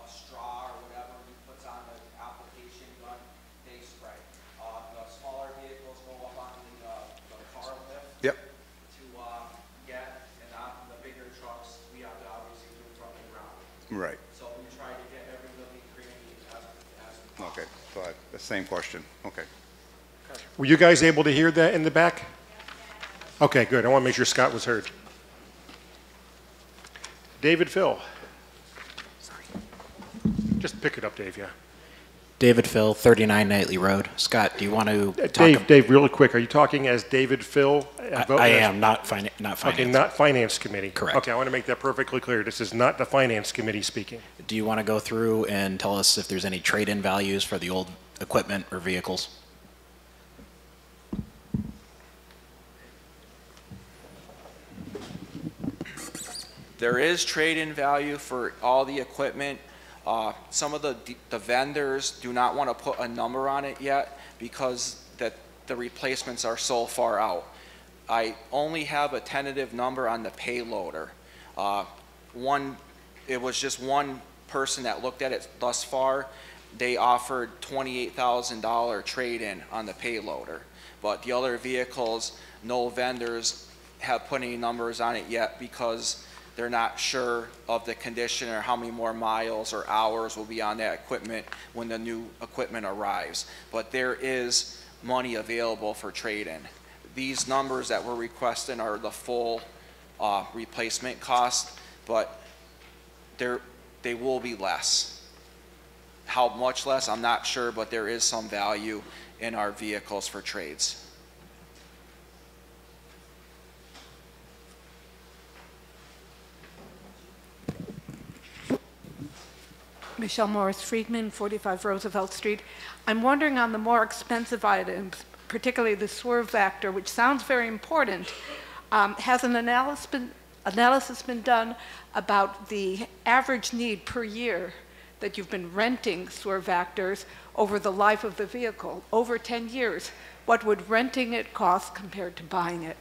a straw or whatever he puts on the application gun, they spray. Uh, the smaller vehicles go up on the, uh, the car lift. Yep. To, uh, get, and on the bigger trucks, we have to obviously do it from the ground. Right, So we try to get every living cranny as, as we possibly okay, so I, the same question, okay. Were you guys able to hear that in the back? Okay, good. I want to make sure Scott was heard. David Phil. Sorry. Just pick it up, Dave, yeah. David Phil, 39 Knightley Road. Scott, do you want to uh, talk? Dave, Dave, really quick, are you talking as David Phil? I, I am, not finan, not finance. Okay, not Finance Committee. Correct. Okay, I want to make that perfectly clear. This is not the Finance Committee speaking. Do you want to go through and tell us if there's any trade-in values for the old equipment or vehicles? There is trade-in value for all the equipment. Uh, Some of the the vendors do not want to put a number on it yet because that the replacements are so far out. I only have a tentative number on the payloader. Uh, One, it was just one person that looked at it thus far. They offered $28,000 trade-in on the payloader. But the other vehicles, no vendors have put any numbers on it yet because they're not sure of the condition or how many more miles or hours will be on that equipment when the new equipment arrives. But there is money available for trade-in. These numbers that we're requesting are the full uh, replacement cost, but they will be less. How much less, I'm not sure, but there is some value in our vehicles for trades. Michelle Morris Friedman, 45 Roosevelt Street. I'm wondering on the more expensive items, particularly the sewer Vactor, which sounds very important, um, has an analysis been, analysis been done about the average need per year that you've been renting sewer Vactors over the life of the vehicle, over 10 years? What would renting it cost compared to buying it?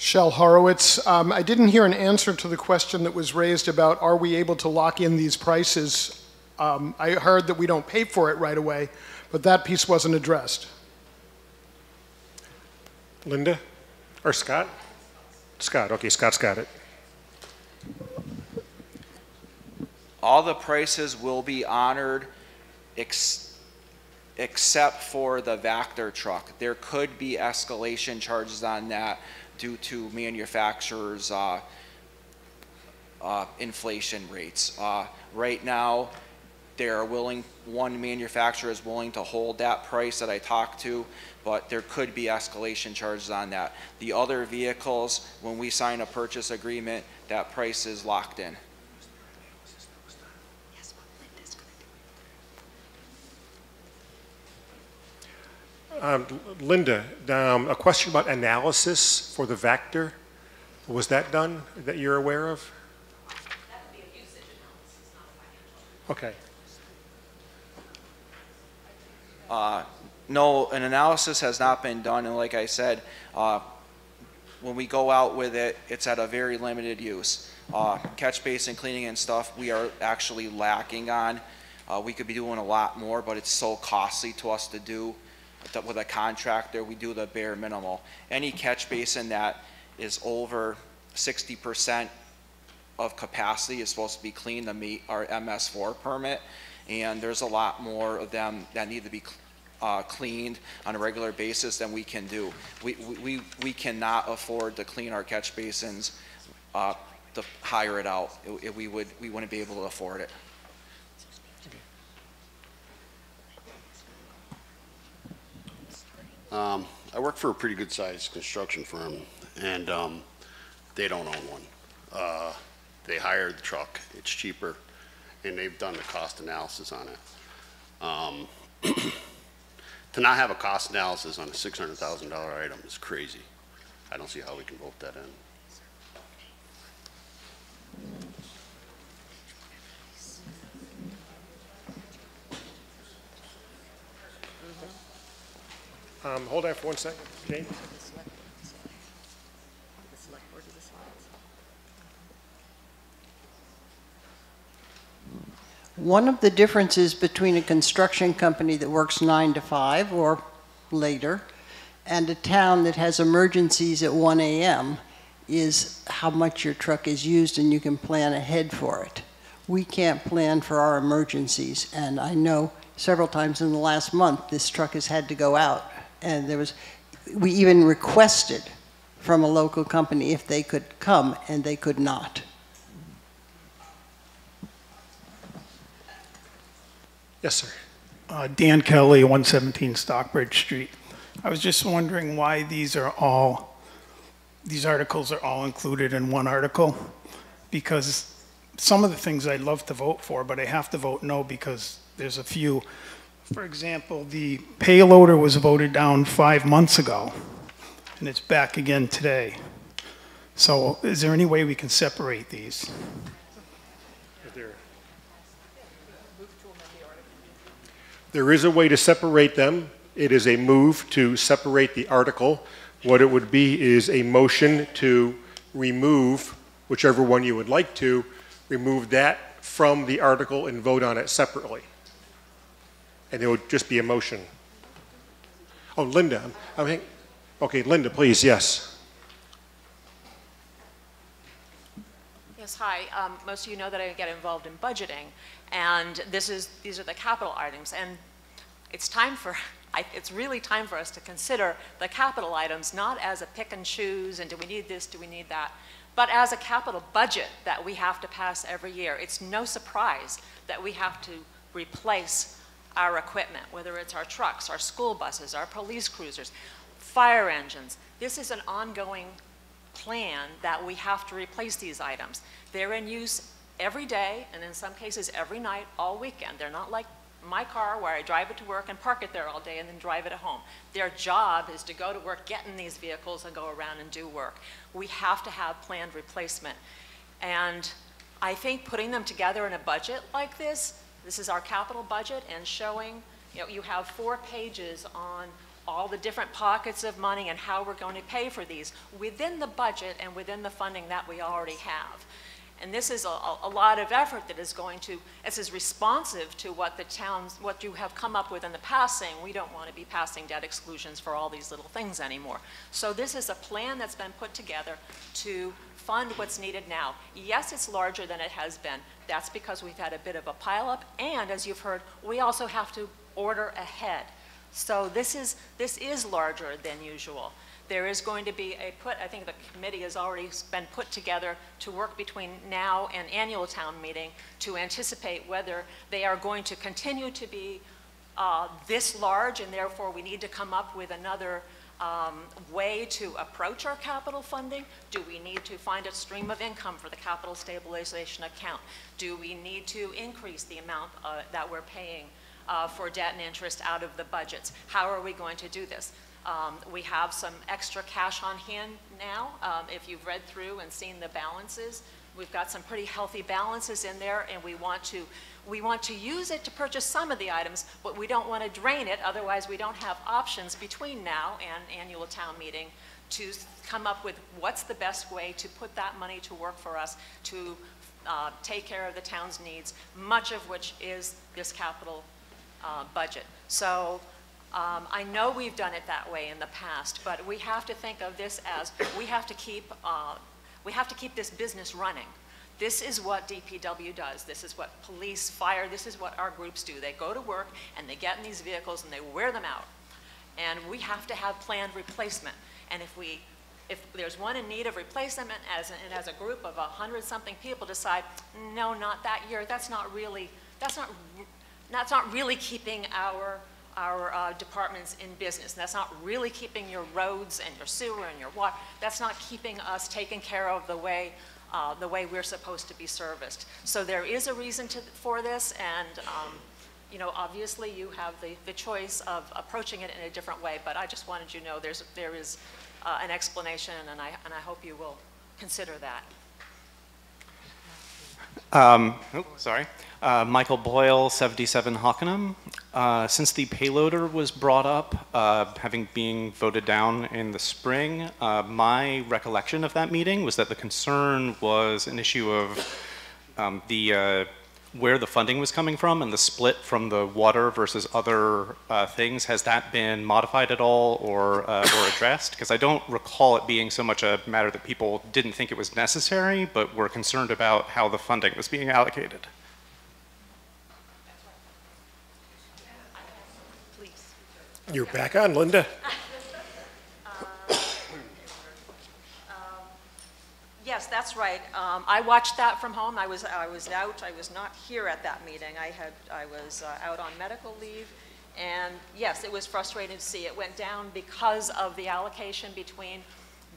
Shel Horowitz, um, I didn't hear an answer to the question that was raised about are we able to lock in these prices? Um, I heard that we don't pay for it right away, but that piece wasn't addressed. Linda? Or Scott? Scott, okay, Scott's got it. All the prices will be honored ex- except for the Vactor truck. There could be escalation charges on that due to manufacturers' uh, uh, inflation rates. Uh, Right now, they are willing, one manufacturer is willing to hold that price that I talked to, but there could be escalation charges on that. The other vehicles, when we sign a purchase agreement, that price is locked in. Um, Linda, um, a question about analysis for the Vactor. Was that done that you're aware of? Okay. Uh, No, an analysis has not been done, and like I said, uh, when we go out with it, it's at a very limited use. Uh, Catch basin cleaning and stuff, we are actually lacking on. Uh, We could be doing a lot more, but it's so costly to us to do that with a contractor, we do the bare minimal. Any catch basin that is over sixty percent of capacity is supposed to be cleaned to meet our MS4 permit, and there's a lot more of them that need to be uh, cleaned on a regular basis than we can do. We, we, we cannot afford to clean our catch basins, uh, to hire it out. It- it- We would, we wouldn't be able to afford it. Um, I work for a pretty good-sized construction firm, and, um, they don't own one. Uh, they hire the truck, it's cheaper, and they've done the cost analysis on it. Um, to not have a cost analysis on a six hundred thousand dollar item is crazy. I don't see how we can vote that in. Um, Hold on for one second, Jane. One of the differences between a construction company that works nine to five or later and a town that has emergencies at 1 AM is how much your truck is used and you can plan ahead for it. We can't plan for our emergencies, and I know several times in the last month, this truck has had to go out. And there was, we even requested from a local company if they could come and they could not. Yes, sir. Uh, Dan Kelly, 117 Stockbridge Street. I was just wondering why these are all, these articles are all included in one article? Because some of the things I'd love to vote for, but I have to vote no because there's a few. For example, the payloader was voted down five months ago, and it's back again today. So is there any way we can separate these? Is there- There is a way to separate them. It is a move to separate the article. What it would be is a motion to remove, whichever one you would like to, remove that from the article and vote on it separately. And it would just be a motion. Oh, Linda, I think, okay, Linda, please, yes. Yes, hi. Um, Most of you know that I get involved in budgeting, and this is, these are the capital items. And it's time for, I- it's really time for us to consider the capital items, not as a pick and choose, and do we need this, do we need that, but as a capital budget that we have to pass every year. It's no surprise that we have to replace our equipment, whether it's our trucks, our school buses, our police cruisers, fire engines. This is an ongoing plan that we have to replace these items. They're in use every day, and in some cases every night, all weekend. They're not like my car where I drive it to work and park it there all day and then drive it home. Their job is to go to work, get in these vehicles, and go around and do work. We have to have planned replacement. And I think putting them together in a budget like this, this is our capital budget, and showing, you know, you have four pages on all the different pockets of money and how we're going to pay for these within the budget and within the funding that we already have. And this is a, a lot of effort that is going to, this is responsive to what the towns, what you have come up with in the past, saying we don't want to be passing debt exclusions for all these little things anymore. So this is a plan that's been put together to fund what's needed now. Yes, it's larger than it has been. That's because we've had a bit of a pileup, and as you've heard, we also have to order ahead. So this is, this is larger than usual. There is going to be a put, I think the committee has already been put together to work between now and annual town meeting to anticipate whether they are going to continue to be uh, this large, and therefore we need to come up with another um, way to approach our capital funding? Do we need to find a stream of income for the capital stabilization account? Do we need to increase the amount uh, that we're paying uh, for debt and interest out of the budgets? How are we going to do this? Um, we have some extra cash on hand now. Um, if you've read through and seen the balances, we've got some pretty healthy balances in there, and we want to we want to use it to purchase some of the items, but we don't want to drain it. Otherwise, we don't have options between now and annual town meeting to come up with what's the best way to put that money to work for us to uh, take care of the town's needs, much of which is this capital uh, budget. So um, I know we've done it that way in the past, but we have to think of this as we have to keep uh, we have to keep this business running. This is what DPW does. This is what police, fire, this is what our groups do. They go to work and they get in these vehicles and they wear them out. And we have to have planned replacement. And if we, if there's one in need of replacement as, and as a group of a hundred something people decide, no, not that year, that's not really, that's not, that's not really keeping our our uh, departments in business. And that's not really keeping your roads and your sewer and your water. That's not keeping us taken care of the way uh, the way we're supposed to be serviced. So there is a reason to, for this, and um, you know, obviously you have the, the choice of approaching it in a different way, but I just wanted you to know there's, there is uh, an explanation, and I, and I hope you will consider that. Um, oh, sorry. Uh, Michael Boyle, 77 Hockanum. Uh, since the payloader was brought up, uh, having being voted down in the spring, uh, my recollection of that meeting was that the concern was an issue of um, the uh, where the funding was coming from and the split from the water versus other uh, things. Has that been modified at all or, or addressed? Because I don't recall it being so much a matter that people didn't think it was necessary, but were concerned about how the funding was being allocated. You're back on, Linda. Yes, that's right. Um, I watched that from home. I was, I was out, I was not here at that meeting. I had, I was uh, out on medical leave. And yes, it was frustrating to see it went down because of the allocation between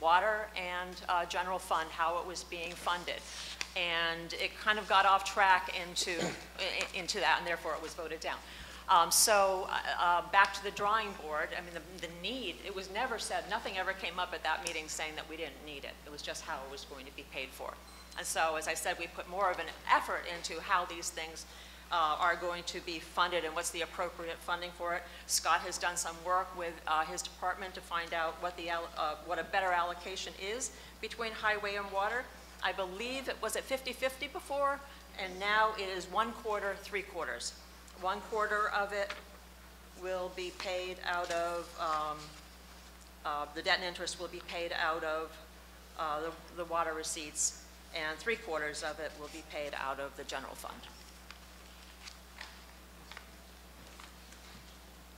water and uh, general fund, how it was being funded. And it kind of got off track into, into that, and therefore it was voted down. Um, So, uh, uh, back to the drawing board, I mean, the, the need, it was never said, nothing ever came up at that meeting saying that we didn't need it. It was just how it was going to be paid for. And so, as I said, we put more of an effort into how these things uh, are going to be funded and what's the appropriate funding for it. Scott has done some work with uh, his department to find out what the, uh, what a better allocation is between highway and water. I believe it was at 50-50 before, and now it is one quarter, three quarters. One quarter of it will be paid out of, um, uh, the debt and interest will be paid out of uh, the the water receipts, and three quarters of it will be paid out of the general fund.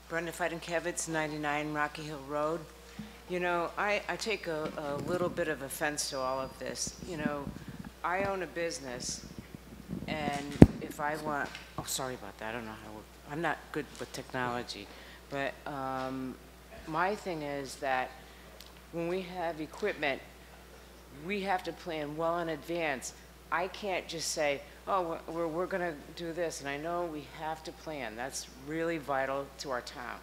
Brenda Fidenkevitz, 99 Rocky Hill Road. You know, I, I take a, a little bit of offense to all of this. You know, I own a business, and if I want, oh, sorry about that, I don't know how, to- I'm not good with technology, but um, my thing is that when we have equipment, we have to plan well in advance. I can't just say, oh, we're, we're going to do this, and I know we have to plan. That's really vital to our town.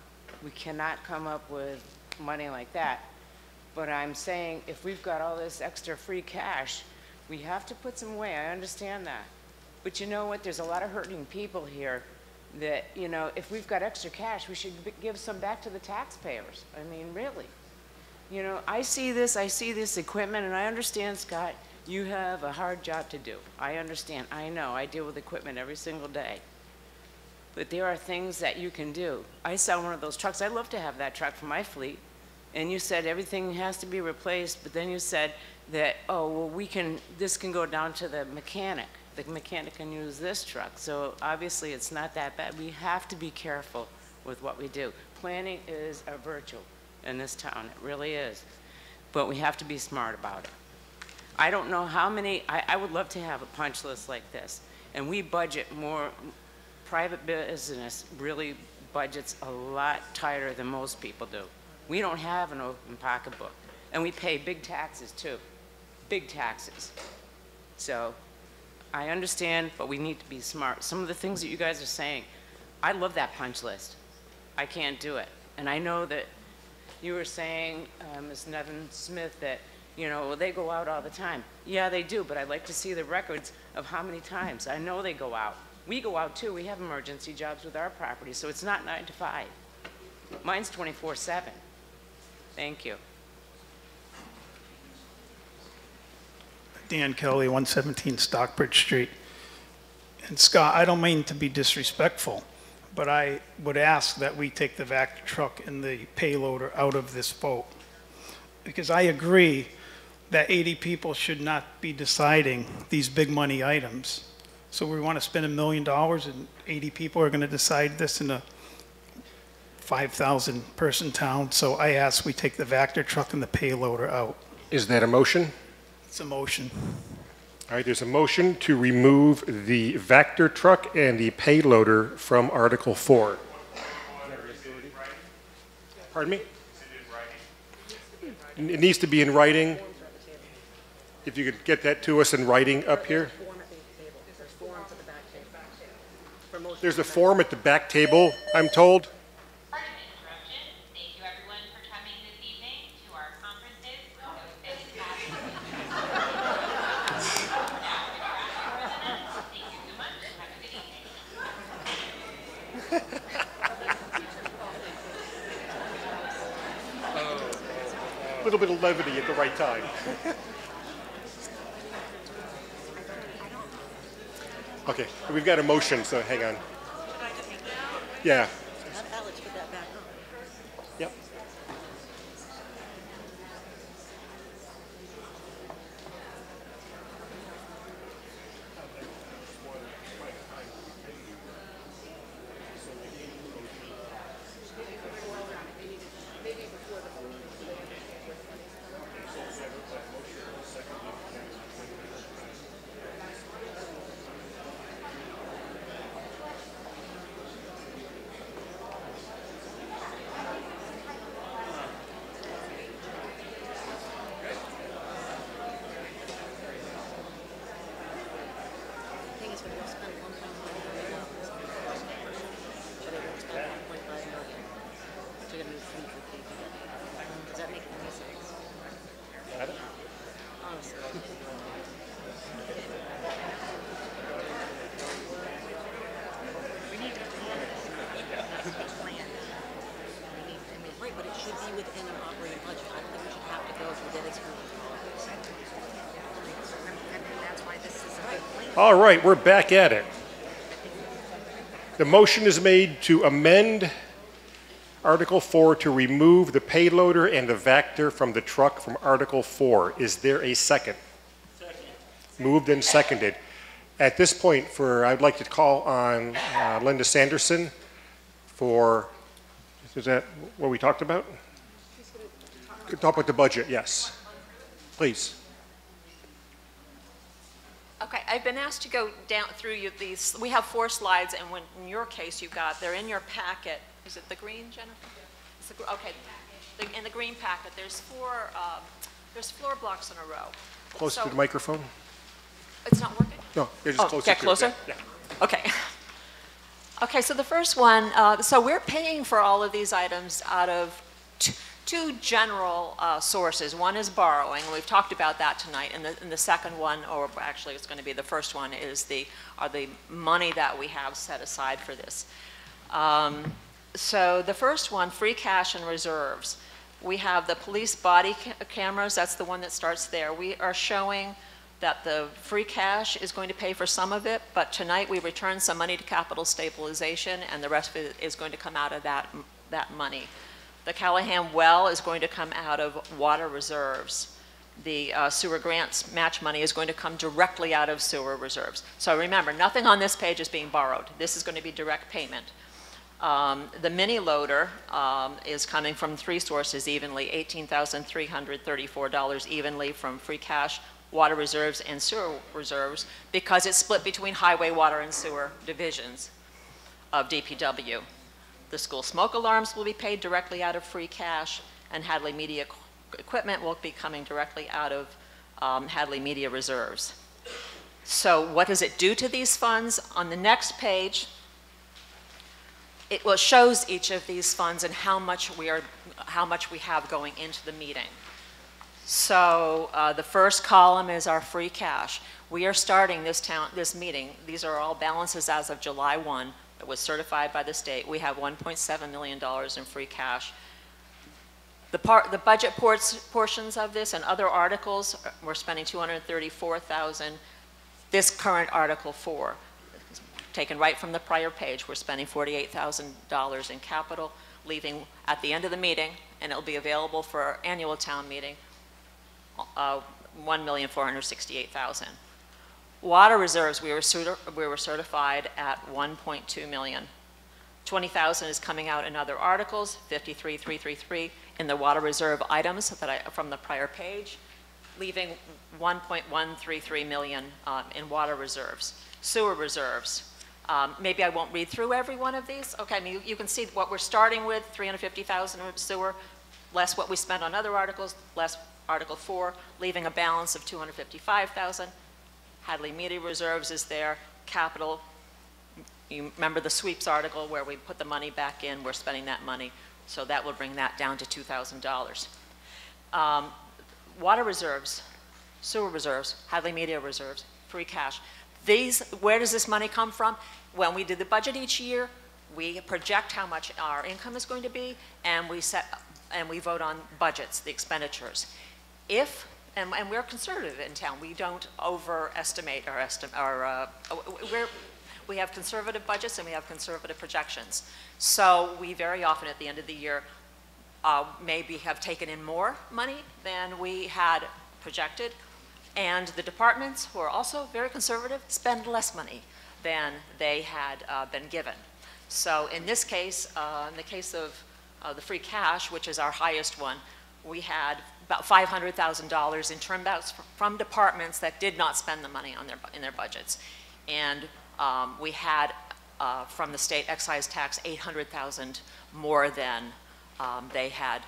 We cannot come up with money like that. But I'm saying, if we've got all this extra free cash, we have to put some away. I understand that. But you know what? There's a lot of hurting people here that, you know, if we've got extra cash, we should give some back to the taxpayers. I mean, really. You know, I see this, I see this equipment, and I understand, Scott, you have a hard job to do. I understand, I know, I deal with equipment every single day. But there are things that you can do. I saw one of those trucks, I'd love to have that truck for my fleet. And you said everything has to be replaced, but then you said that, oh, well, we can, this can go down to the mechanic. The mechanic can use this truck. So obviously, it's not that bad. We have to be careful with what we do. Planning is a virtue in this town, it really is. But we have to be smart about it. I don't know how many, I, I would love to have a punch list like this. And we budget more, private business really budgets a lot tighter than most people do. We don't have an open pocketbook. And we pay big taxes too, big taxes. So I understand, but we need to be smart. Some of the things that you guys are saying, I love that punch list. I can't do it. And I know that you were saying, uh, Ms. Nevinsmith, that, you know, they go out all the time. Yeah, they do, but I'd like to see the records of how many times. I know they go out. We go out too. We have emergency jobs with our property, so it's not nine to five. Mine's 24/7. Thank you. Dan Kelly, 117 Stockbridge Street. And Scott, I don't mean to be disrespectful, but I would ask that we take the vac truck and the payloader out of this vote. Because I agree that 80 people should not be deciding these big money items. So we want to spend a million dollars and 80 people are going to decide this in a 5,000 person town. So I ask we take the Vactor truck and the payloader out. Is that a motion? It's a motion. All right, there's a motion to remove the Vactor truck and the payloader from Article 4. Pardon me? It needs to be in writing. If you could get that to us in writing up here. There's a form at the back table, I'm told. Little bit of levity at the right time. Okay, we've got a motion, so hang on. Yeah. All right, we're back at it. The motion is made to amend Article 4 to remove the payloader and the Vactor from the truck from Article 4. Is there a second? second. Moved and seconded. At this point, for, I'd like to call on uh, Linda Sanderson for, is that what we talked about? Talk about the budget, yes. Please. Okay, I've been asked to go down through you these, we have four slides, and when, in your case, you've got, they're in your packet. Is it the green, Jennifer? It's the Okay, The- in the green packet, there's four, um, there's floor blocks in a row. Close to the microphone? It's not working? No, you're Oh, just closer get closer? Yeah. Okay. Okay, so the first one, uh, so we're paying for all of these items out of two general uh, sources. One is borrowing, and we've talked about that tonight, and the, and the second one, or actually it's going to be the first one, is the, are the money that we have set aside for this. Um, So the first one, free cash and reserves. We have the police body ca- cameras, that's the one that starts there. We are showing that the free cash is going to pay for some of it, but tonight we returned some money to capital stabilization, and the rest of it is going to come out of that, that money. The Callahan well is going to come out of water reserves. The uh, sewer grants match money is going to come directly out of sewer reserves. So remember, nothing on this page is being borrowed. This is going to be direct payment. Um, The mini loader um, is coming from three sources evenly, $18,334 evenly from free cash, water reserves, and sewer reserves, because it's split between highway, water, and sewer divisions of DPW. The school smoke alarms will be paid directly out of free cash, and Hadley Media equipment will be coming directly out of um, Hadley Media reserves. So what does it do to these funds? On the next page, it will shows each of these funds and how much we are, how much we have going into the meeting. So uh, the first column is our free cash. We are starting this town, this meeting, these are all balances as of July 1 that was certified by the state. We have $1.7 million in free cash. The part, the budget ports, portions of this and other articles, uh, we're spending 234,000. This current Article 4, taken right from the prior page, we're spending $48,000 in capital, leaving at the end of the meeting, and it'll be available for our annual town meeting, uh, $1,468,000. Water reserves, we were, we were certified at 1.2 million. 20,000 is coming out in other articles, 53,333 in the water reserve items that I, from the prior page, leaving 1.133 million um, in water reserves. Sewer reserves, um, maybe I won't read through every one of these. Okay, I mean, you, you can see what we're starting with, 350,000 of sewer, less what we spent on other articles, less Article 4, leaving a balance of 255,000. Hadley Media Reserves is there, capital, you remember the sweeps article where we put the money back in, we're spending that money, so that will bring that down to $2,000. Um, Water reserves, sewer reserves, Hadley Media Reserves, free cash. These, where does this money come from? When we do the budget each year, we project how much our income is going to be, and we set, and we vote on budgets, the expenditures. If, and, and we're conservative in town, we don't overestimate our estimate, our, uh, we're, we have conservative budgets and we have conservative projections. So we very often at the end of the year uh, maybe have taken in more money than we had projected. And the departments, who are also very conservative, spend less money than they had uh, been given. So in this case, uh, in the case of uh, the free cash, which is our highest one, we had about $500,000 in turnbacks fr- from departments that did not spend the money on their, in their budgets. And um, we had, uh, from the state excise tax, 800,000 more than um, they had,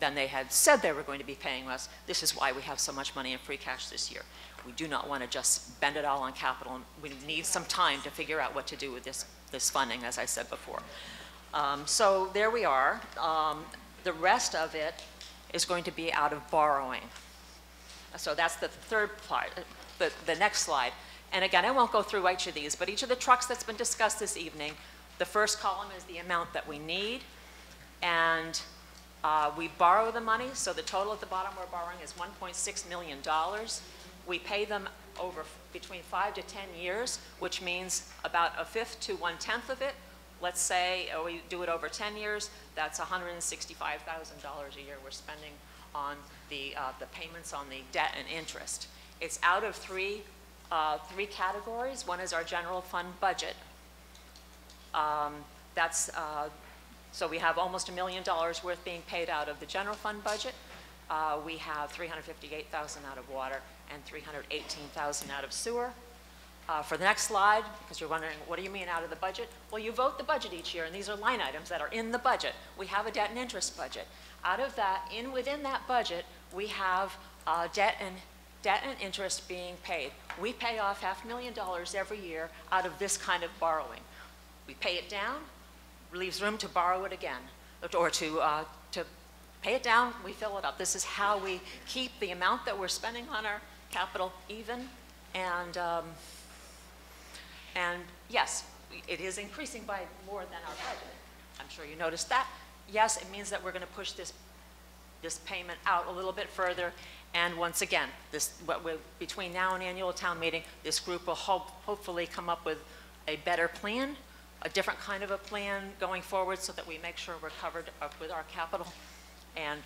than they had said they were going to be paying us. This is why we have so much money in free cash this year. We do not want to just spend it all on capital. We need some time to figure out what to do with this, this funding, as I said before. Um, So there we are. Um, The rest of it is going to be out of borrowing. So that's the third part, the, the next slide. And again, I won't go through each of these, but each of the trucks that's been discussed this evening, the first column is the amount that we need, and uh, we borrow the money, so the total at the bottom we're borrowing is $1.6 million. We pay them over between five to 10 years, which means about a fifth to one-tenth of it. Let's say uh, we do it over 10 years, that's $165,000 a year we're spending on the, uh, the payments on the debt and interest. It's out of three, uh, three categories. One is our general fund budget. Um, That's, uh, so we have almost a million dollars worth being paid out of the general fund budget. Uh, We have 358,000 out of water and 318,000 out of sewer. Uh, For the next slide, because you're wondering, what do you mean out of the budget? Well, you vote the budget each year, and these are line items that are in the budget. We have a debt and interest budget. Out of that, in, within that budget, we have uh, debt and, debt and interest being paid. We pay off half a million dollars every year out of this kind of borrowing. We pay it down, leaves room to borrow it again, or to, uh, to pay it down, we fill it up. This is how we keep the amount that we're spending on our capital even, and, um, and yes, it is increasing by more than our budget. I'm sure you noticed that. Yes, it means that we're going to push this, this payment out a little bit further. And once again, this, between now and annual town meeting, this group will hope, hopefully come up with a better plan, a different kind of a plan going forward so that we make sure we're covered up with our capital. And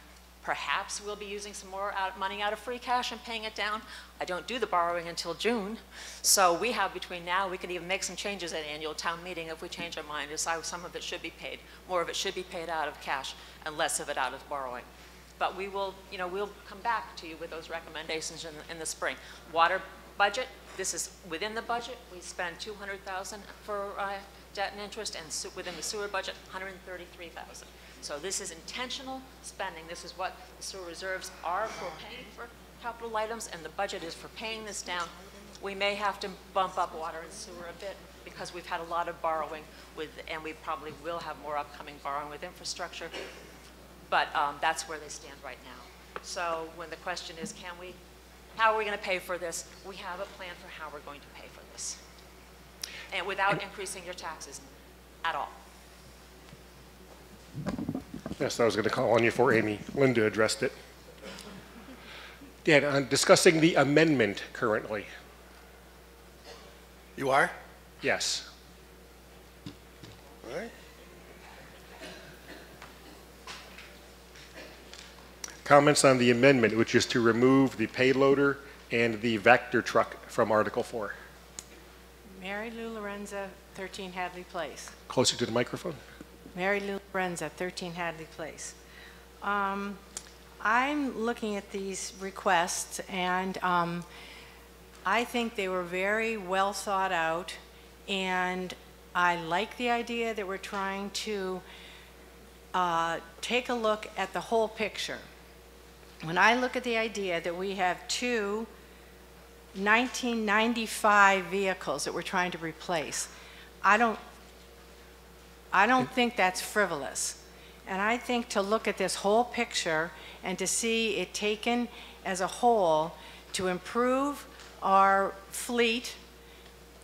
perhaps we'll be using some more out, money out of free cash and paying it down. I don't do the borrowing until June. So we have between now, we can even make some changes at annual town meeting if we change our mind, decide some of it should be paid, more of it should be paid out of cash and less of it out of borrowing. But we will, you know, we'll come back to you with those recommendations in, in the spring. Water budget, this is within the budget. We spend 200,000 for uh, debt and interest, and within the sewer budget, 133,000. So this is intentional spending. This is what the sewer reserves are for paying for capital items, and the budget is for paying this down. We may have to bump up water and sewer a bit because we've had a lot of borrowing with, and we probably will have more upcoming borrowing with infrastructure. But um, that's where they stand right now. So when the question is, can we, how are we going to pay for this? We have a plan for how we're going to pay for this. And without increasing your taxes at all. Yes, I was going to call on you for Amy. Linda addressed it. Dan, on discussing the amendment currently. You are? Yes. All right. Comments on the amendment, which is to remove the payloader and the Vactor truck from Article 4. Mary Lou Lorenza, 13 Hadley Place. Closer to the microphone. Mary Lou Lorenza, 13 Hadley Place. Um, I'm looking at these requests, and um, I think they were very well thought out, and I like the idea that we're trying to uh, take a look at the whole picture. When I look at the idea that we have two 1995 vehicles that we're trying to replace, I don't, I don't think that's frivolous. And I think to look at this whole picture and to see it taken as a whole to improve our fleet,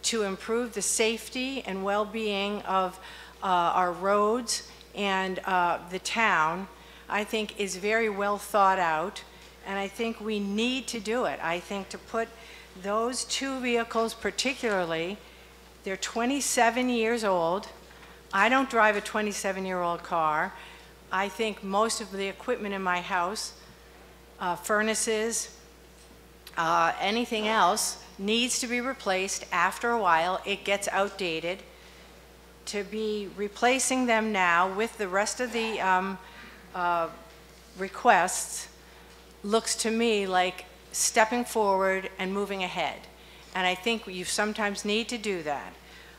to improve the safety and well-being of uh, our roads and uh, the town, I think is very well thought out. And I think we need to do it. I think to put those two vehicles particularly, they're 27 years old. I don't drive a 27-year-old car. I think most of the equipment in my house, uh, furnaces, uh, anything else, needs to be replaced after a while. It gets outdated. To be replacing them now with the rest of the um, uh, requests looks to me like stepping forward and moving ahead. And I think you sometimes need to do that.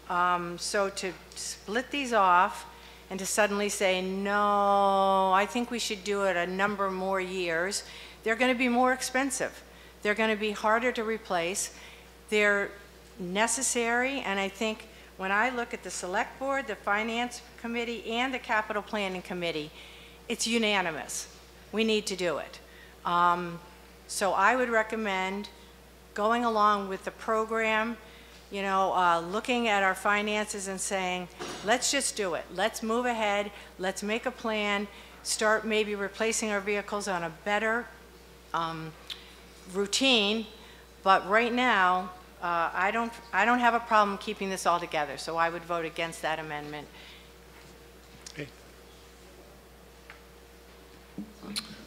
Um, so to split these off and to suddenly say, no, I think we should do it a number more years, they're going to be more expensive. They're going to be harder to replace. They're necessary, and I think when I look at the Select Board, the Finance Committee, and the Capital Planning Committee, it's unanimous. We need to do it. Um, so I would recommend going along with the program, you know, uh, looking at our finances and saying, let's just do it. Let's move ahead. Let's make a plan. Start maybe replacing our vehicles on a better um, routine But right now, uh, I don't, I don't have a problem keeping this all together, so I would vote against that amendment.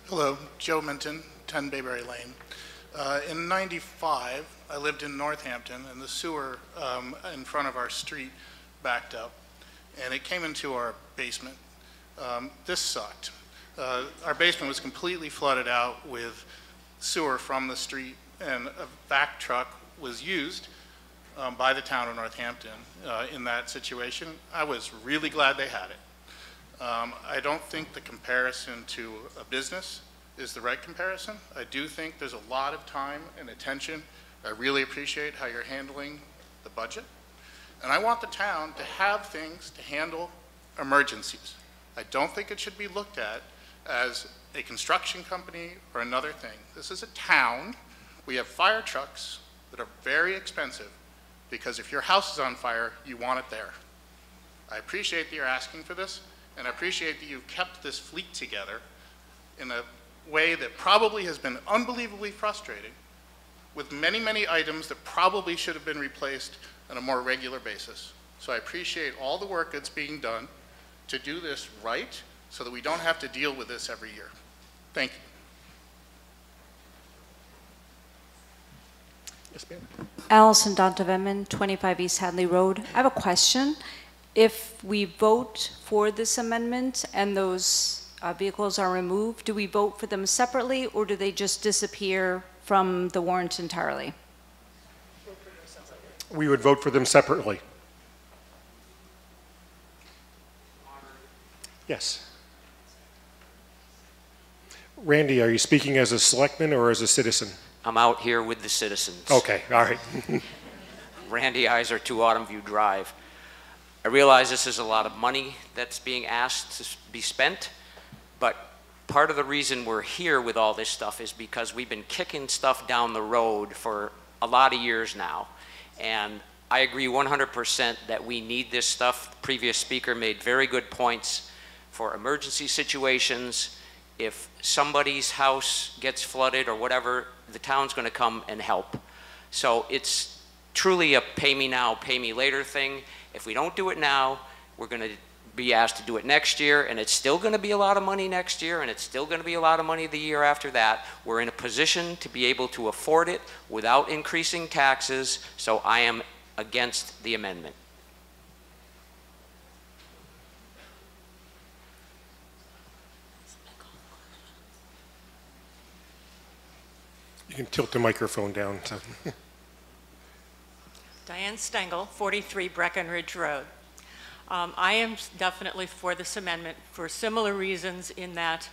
Hello, Joe Minton, 10 Bayberry Lane. Uh, In 95, I lived in Northampton, and the sewer um, in front of our street backed up, and it came into our basement. Um, This sucked. Uh, Our basement was completely flooded out with sewer from the street, and a vac truck was used um, by the town of Northampton uh, in that situation. I was really glad they had it. Um, I don't think the comparison to a business is the right comparison. I do think there's a lot of time and attention. I really appreciate how you're handling the budget. And I want the town to have things to handle emergencies. I don't think it should be looked at as a construction company or another thing. This is a town. We have fire trucks that are very expensive because if your house is on fire, you want it there. I appreciate that you're asking for this, and I appreciate that you've kept this fleet together in a way that probably has been unbelievably frustrating with many, many items that probably should have been replaced on a more regular basis. So I appreciate all the work that's being done to do this right so that we don't have to deal with this every year. Thank you. Yes, ma'am. Allison Dontoveman, 25 East Hadley Road. I have a question. If we vote for this amendment and those uh, vehicles are removed, do we vote for them separately or do they just disappear from the warrant entirely? We would vote for them separately. Yes. Randy, are you speaking as a selectman or as a citizen? I'm out here with the citizens. Okay, all right. Randy Izer, 2 Autumn View Drive. I realize this is a lot of money that's being asked to be spent, but part of the reason we're here with all this stuff is because we've been kicking stuff down the road for a lot of years now. And I agree 100% that we need this stuff. The previous speaker made very good points for emergency situations. If somebody's house gets flooded or whatever, the town's going to come and help. So it's truly a pay me now, pay me later thing. If we don't do it now, we're going to be asked to do it next year, and it's still going to be a lot of money next year, and it's still going to be a lot of money the year after that. We're in a position to be able to afford it without increasing taxes, so I am against the amendment. You can tilt the microphone down. so- Diane Stengel, 43 Breckenridge Road. Um, I am definitely for this amendment for similar reasons in that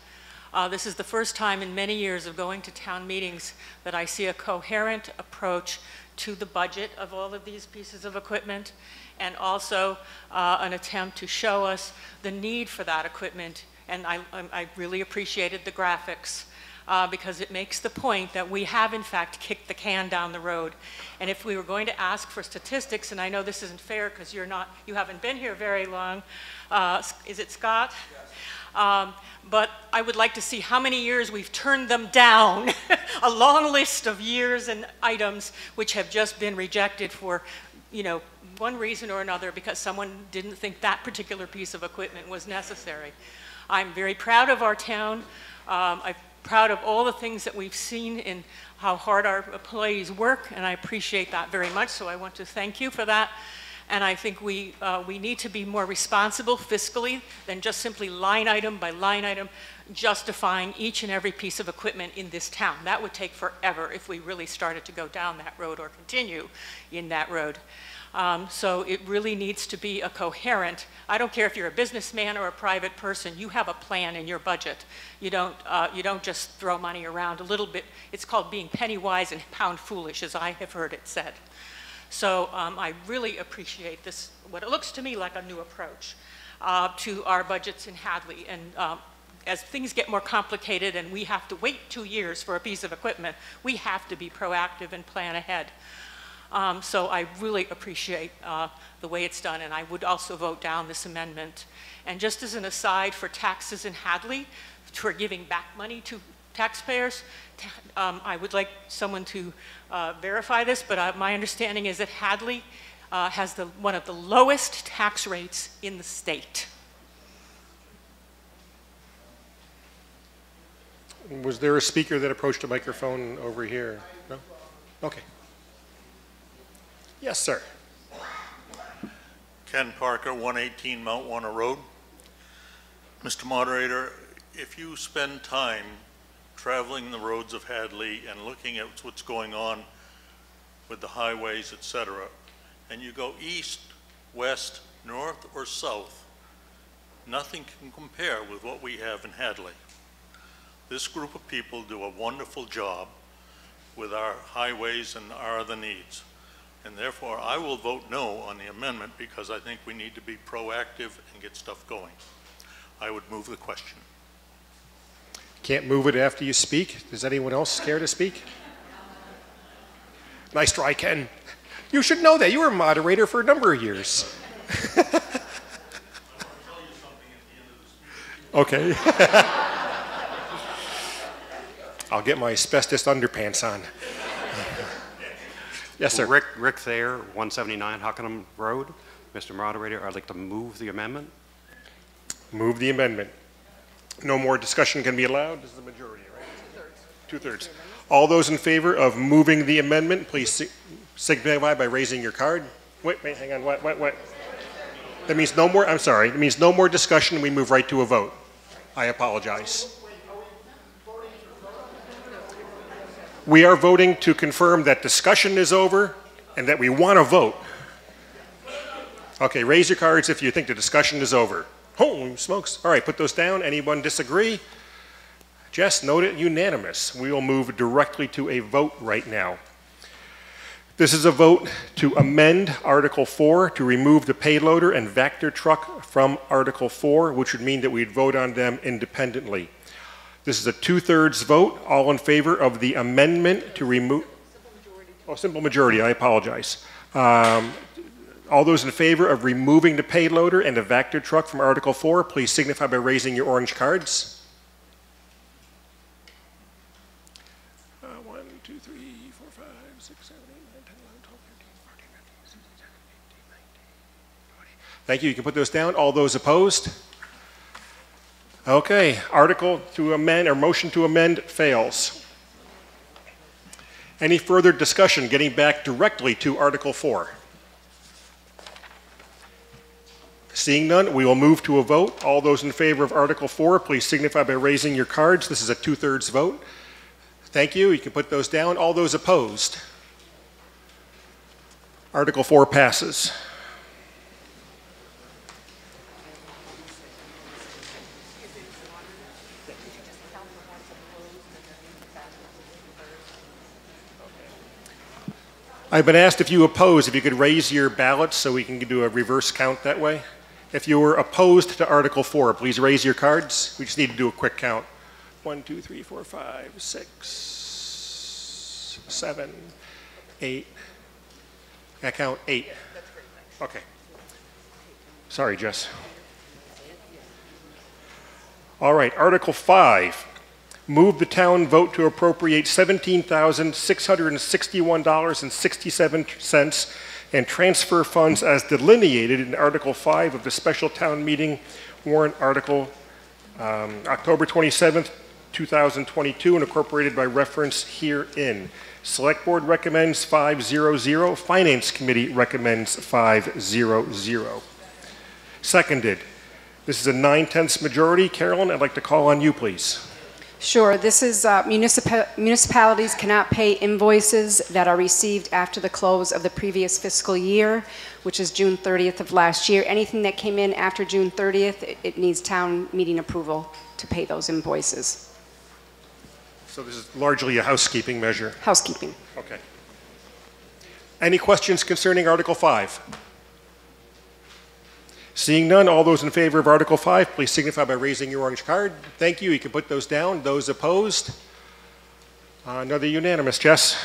uh, this is the first time in many years of going to town meetings that I see a coherent approach to the budget of all of these pieces of equipment and also uh, an attempt to show us the need for that equipment. And I, I I really appreciated the graphics uh, because it makes the point that we have in fact kicked the can down the road. And if we were going to ask for statistics, and I know this isn't fair because you're not, you haven't been here very long, uh, is it Scott? Um, but I would like to see how many years we've turned them down. a long list of years and items which have just been rejected for, you know, one reason or another because someone didn't think that particular piece of equipment was necessary. I'm very proud of our town. Um, I'm proud of all the things that we've seen in how hard our employees work, and I appreciate that very much. So I want to thank you for that. And I think we, uh, we need to be more responsible fiscally than just simply line item by line item justifying each and every piece of equipment in this town. That would take forever if we really started to go down that road or continue in that road. Um, so it really needs to be a coherent, I don't care if you're a businessman or a private person, you have a plan in your budget. You don't, uh, you don't just throw money around a little bit. It's called being penny wise and pound foolish, as I have heard it said. So um, I really appreciate this, what it looks to me like a new approach uh, to our budgets in Hadley. And um, as things get more complicated and we have to wait two years for a piece of equipment, we have to be proactive and plan ahead. Um, so I really appreciate uh, the way it's done, and I would also vote down this amendment. And just as an aside for taxes in Hadley, for giving back money to taxpayers. Um, I would like someone to uh, verify this, but uh, my understanding is that Hadley uh, has the, one of the lowest tax rates in the state. Was there a speaker that approached a microphone over here? No? Okay. Yes, sir. Ken Parker, 118 Mount Warner Road. Mr. Moderator, if you spend time traveling the roads of Hadley and looking at what's going on with the highways, et cetera, and you go east, west, north, or south, nothing can compare with what we have in Hadley. This group of people do a wonderful job with our highways and our other needs. And therefore, I will vote no on the amendment because I think we need to be proactive and get stuff going. I would move the question. Can't move it after you speak. Does anyone else care to speak? Nice try, Ken. You should know that. You were a moderator for a number of years. okay. I'll get my asbestos underpants on. Yes, sir. Rick, Rick Thayer, 179 Hockanum Road. Mr. Moderator, I'd like to move the amendment. Move the amendment. No more discussion can be allowed. This is the majority, right? Two-thirds. Two-thirds. All those in favor of moving the amendment, please si- signify by raising your card. Wait, wait, hang on, what, what, what? That means no more, I'm sorry, it means no more discussion, we move right to a vote. I apologize. We are voting to confirm that discussion is over and that we want to vote. Okay, raise your cards if you think the discussion is over. Holy smokes. All right, put those down. Anyone disagree? Jess, note it unanimous. We will move directly to a vote right now. This is a vote to amend Article 4 to remove the payloader and Vactor truck from Article 4, which would mean that we'd vote on them independently. This is a two-thirds vote. All in favor of the amendment to remove? Oh, simple majority. I apologize. Um, all those in favor of removing the payloader and the Vactor truck from Article 4, please signify by raising your orange cards. Uh, one, two, three, four, five, six, seven, eight, nine, 10, 11, 12, 13, 14, 15, 16, 17, 18, 19, 20. Thank you. You can put those down. All those opposed? Okay, article to amend, or motion to amend fails. Any further discussion getting back directly to Article 4? Seeing none, we will move to a vote. All those in favor of Article 4, please signify by raising your cards. This is a two-thirds vote. Thank you. You can put those down. All those opposed? Article 4 passes. I've been asked if you oppose, if you could raise your ballots so we can do a reverse count that way. If you were opposed to Article 4, please raise your cards. We just need to do a quick count. One, two, three, four, five, six, seven, eight. I count eight. Okay. Sorry, Jess. All right, Article 5. Move the town vote to appropriate $17,661.67 and transfer funds as delineated in Article 5 of the special town meeting warrant article um, October 27th, 2022, and incorporated by reference herein. Select Board recommends 500. Finance Committee recommends 500. Seconded. This is a nine-tenths majority. Carolyn, I'd like to call on you, please. Sure. This is uh, municipa- municipalities cannot pay invoices that are received after the close of the previous fiscal year, which is June 30th of last year. Anything that came in after June 30th, it- it needs town meeting approval to pay those invoices. So this is largely a housekeeping measure. Housekeeping. Okay. Any questions concerning Article 5? Seeing none, all those in favor of Article 5, please signify by raising your orange card. Thank you. You can put those down. Those opposed? Uh, Another unanimous. Jess?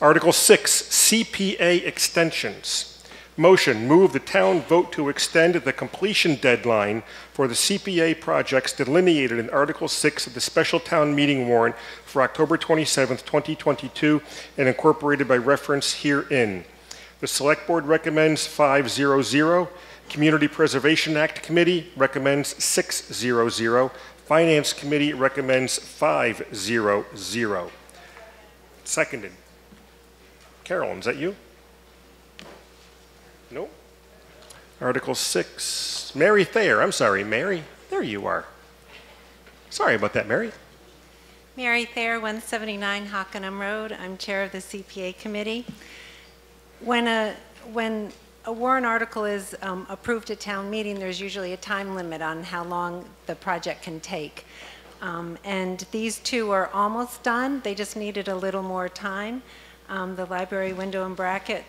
Article 6, CPA extensions. Motion, move the town vote to extend the completion deadline for the CPA projects delineated in Article 6 of the special town meeting warrant for October 27th, 2022, and incorporated by reference herein. The Select Board recommends 500. Community Preservation Act Committee recommends 600. Finance Committee recommends 500. Seconded. Carolyn, is that you? No? Article 6, Mary Thayer, I'm sorry, Mary, there you are. Sorry about that, Mary. Mary Thayer, 179 Hockanum Road. I'm Chair of the CPA Committee. When a, when a warrant article is um, approved at town meeting, there's usually a time limit on how long the project can take. Um, And these two are almost done, they just needed a little more time. Um, The library window and bracket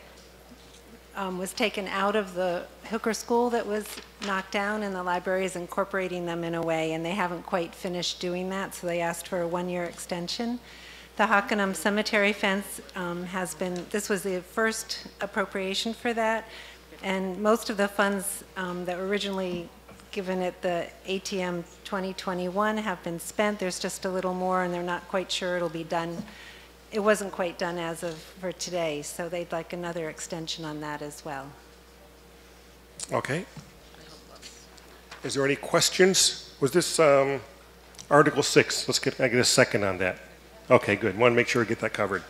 um, was taken out of the Hooker School that was knocked down, and the library is incorporating them in a way, and they haven't quite finished doing that, so they asked for a one-year extension. The Hockanum Cemetery fence um, has been, this was the first appropriation for that, and most of the funds um, that were originally given at the ATM 2021 have been spent. There's just a little more, and they're not quite sure it'll be done it wasn't quite done as of for today, so they'd like another extension on that as well. Okay. Is there any questions? Was this um, Article 6? Let's get, I get a second on that. Okay, good. Want to make sure we get that covered.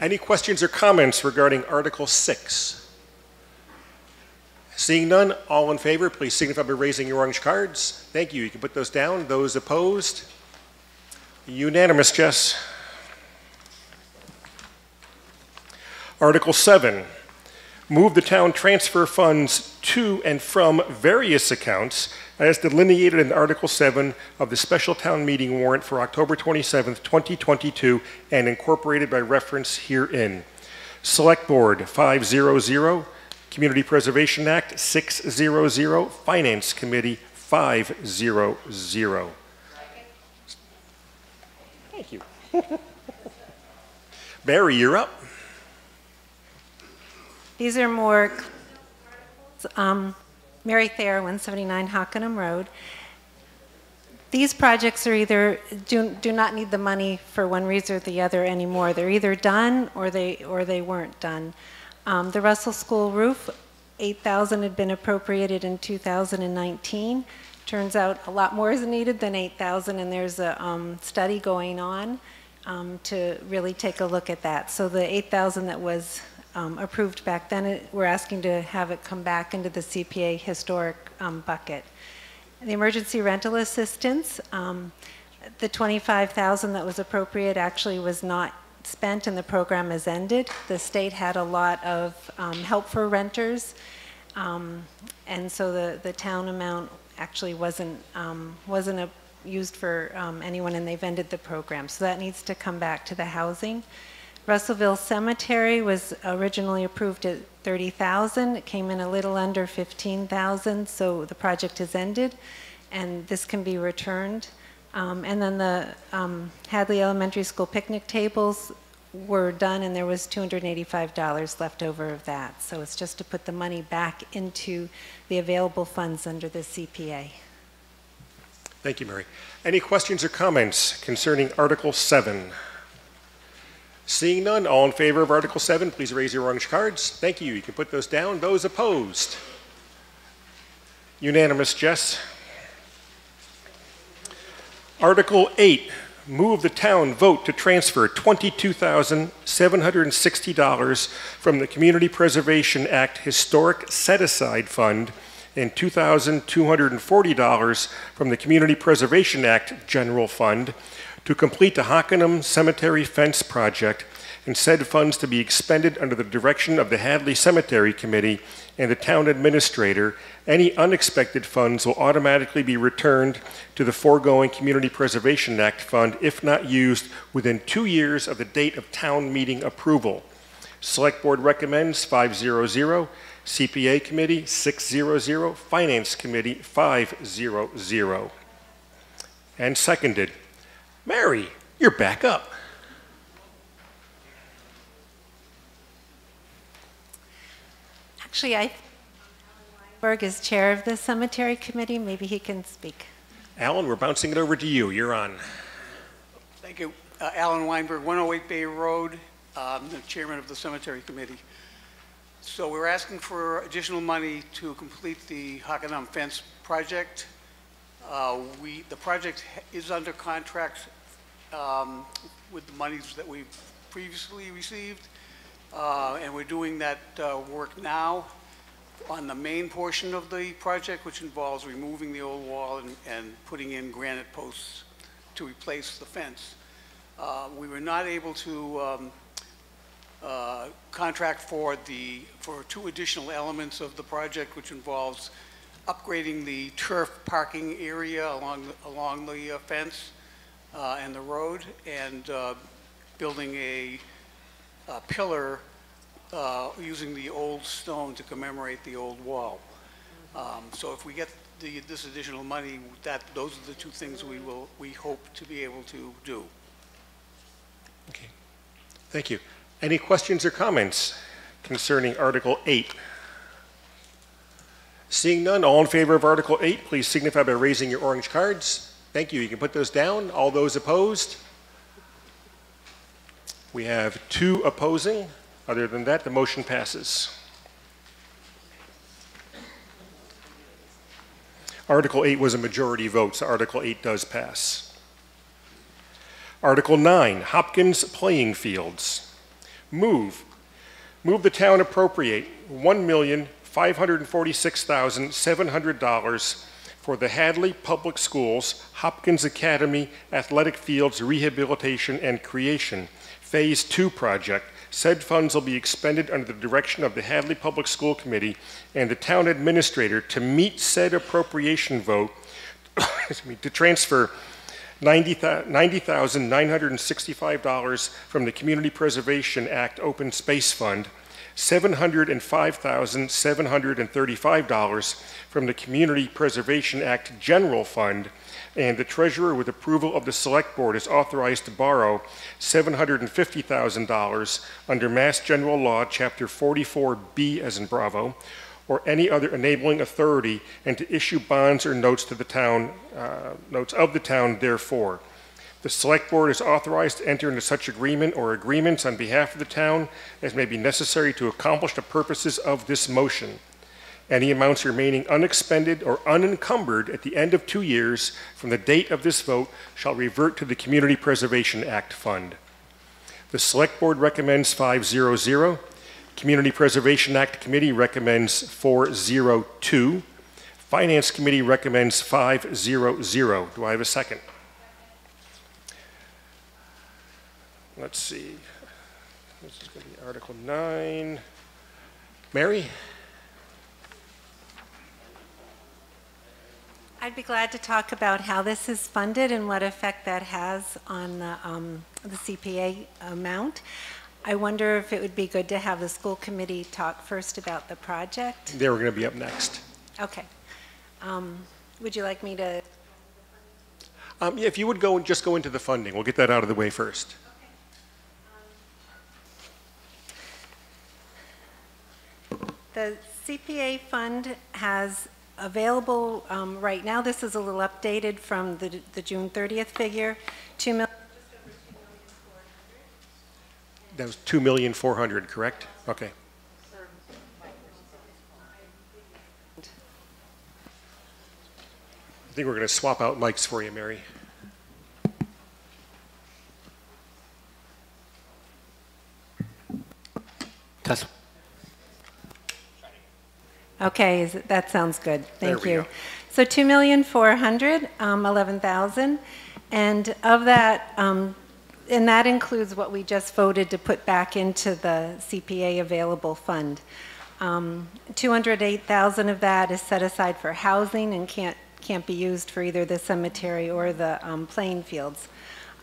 Any questions or comments regarding Article 6? Seeing none, all in favor, please signify by raising your orange cards. Thank you. You can put those down. Those opposed? Unanimous, Jess. Article 7, move the town transfer funds to and from various accounts as delineated in Article 7 of the special town meeting warrant for October 27, 2022, and incorporated by reference herein. Select Board 500, Community Preservation Act 600, Finance Committee 500. Thank you. Barry, you're up. These are more, um, Mary Thayer, 179 Hockanum Road. These projects are either, do, do not need the money for one reason or the other anymore. They're either done or they, or they weren't done. Um, the Russell School roof, 8,000 had been appropriated in 2019. Turns out a lot more is needed than 8,000 and there's a um, study going on um, to really take a look at that. So the 8,000 that was um, approved back then. It, we're asking to have it come back into the CPA historic um, bucket. The emergency rental assistance, um, the 25,000 that was appropriate actually was not spent and the program has ended. The state had a lot of um, help for renters um, and so the, the town amount actually wasn't, um, wasn't a, used for anyone and they've ended the program. So that needs to come back to the housing. Russellville Cemetery was originally approved at 30,000. It came in a little under 15,000, so the project has ended, and this can be returned. Um, and then the um, Hadley Elementary School picnic tables were done, and there was $285 left over of that. So it's just to put the money back into the available funds under the CPA. Thank you, Mary. Any questions or comments concerning Article 7? Seeing none, all in favor of Article 7, please raise your orange cards. Thank you. You can put those down. Those opposed? Unanimous, Jess. Article 8, move the town vote to transfer $22,760 from the Community Preservation Act Historic Set Aside Fund and $2,240 from the Community Preservation Act General Fund to complete the Hockanum Cemetery Fence Project and said funds to be expended under the direction of the Hadley Cemetery Committee and the town administrator, any unexpected funds will automatically be returned to the foregoing Community Preservation Act fund if not used within two years of the date of town meeting approval. Select Board recommends 500, CPA Committee 600, Finance Committee 500. And seconded. Mary, you're back up. Actually, I, Berg is chair of the cemetery committee. Maybe he can speak. Alan, we're bouncing it over to you. You're on. Thank you. Uh, Alan Weinberg, 108 Bay Road, um, the chairman of the cemetery committee. So we're asking for additional money to complete the Hockanum fence project. Uh, We, the project is under contract um, with the monies that we've previously received, Uh, and we're doing that uh, work now on the main portion of the project, which involves removing the old wall and, and putting in granite posts to replace the fence. Uh, We were not able to um, uh, contract for the, for two additional elements of the project, which involves upgrading the turf parking area along, the- along the uh, fence uh, and the road, and uh, building a a pillar uh, using the old stone to commemorate the old wall. Um, So if we get the, this additional money, that, those are the two things we will, we hope to be able to do. Okay, thank you. Any questions or comments concerning Article 8? Seeing none, all in favor of Article 8, please signify by raising your orange cards. Thank you. You can put those down. All those opposed? We have two opposing. Other than that, the motion passes. Article 8 was a majority vote, so Article 8 does pass. Article 9, Hopkins Playing Fields. Move. Move the town appropriate $1,546,700 for the Hadley Public Schools Hopkins Academy Athletic Fields Rehabilitation and Creation Phase 2 project. Said funds will be expended under the direction of the Hadley Public School Committee and the town administrator to meet said appropriation vote to transfer $90,000 $90,965 from the Community Preservation Act Open Space Fund, $705,735 from the Community Preservation Act General Fund, and the treasurer, with approval of the Select Board, is authorized to borrow $750,000 under Mass General Law, Chapter 44B, as in Bravo, or any other enabling authority, and to issue bonds or notes to the town, uh, notes of the town therefore. The Select Board is authorized to enter into such agreement or agreements on behalf of the town as may be necessary to accomplish the purposes of this motion. Any amounts remaining unexpended or unencumbered at the end of two years from the date of this vote shall revert to the Community Preservation Act Fund. The Select Board recommends 500. Community Preservation Act Committee recommends 402. Finance Committee recommends 500. Do I have a second? Let's see. This is going to be Article 9. Mary? I'd be glad to talk about how this is funded and what effect that has on the, um, the CPA amount. I wonder if it would be good to have the school committee talk first about the project. They were going to be up next. Okay. Um, Would you like me to, Um, yeah, If you would go and just go into the funding, we'll get that out of the way first. The CPA fund has available, um, right now, this is a little updated from the the June 30th figure, 2 million. That was 2,400,000, correct? Okay. I think we're going to swap out mics for you, Mary. Test. Okay, is it- that sounds good. Thank you. go. So 2,411,000, um, and of that, um, and that includes what we just voted to put back into the CPA available fund. Um, 208,000 of that is set aside for housing and can't, can't be used for either the cemetery or the um, playing fields.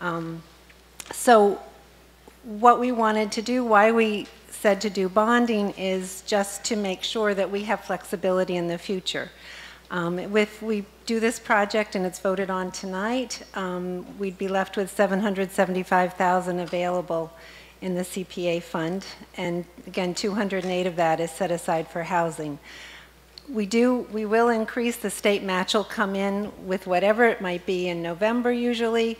Um, So what we wanted to do, why we said to do bonding, is just to make sure that we have flexibility in the future. Um, If we do this project and it's voted on tonight, um, we'd be left with 775,000 available in the CPA fund, and again, 208 of that is set aside for housing. we do, we will increase, the state match will come in with whatever it might be in November usually,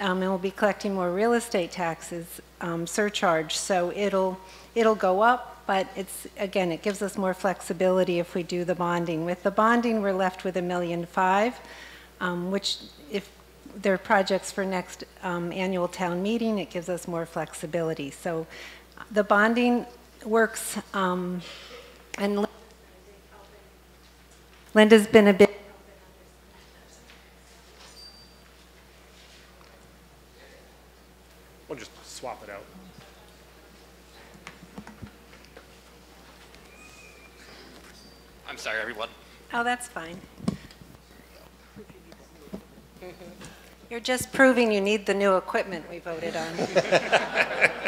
um, and we'll be collecting more real estate taxes um, surcharge, so it'll, it'll go up, but it's, again, it gives us more flexibility if we do the bonding. With the bonding, we're left with a million five, um, which if there are projects for next um, annual town meeting, it gives us more flexibility. So the bonding works, um, and Linda's been a bit We'll just swap it out. I'm sorry, everyone. Oh, that's fine. You're just proving you need the new equipment we voted on.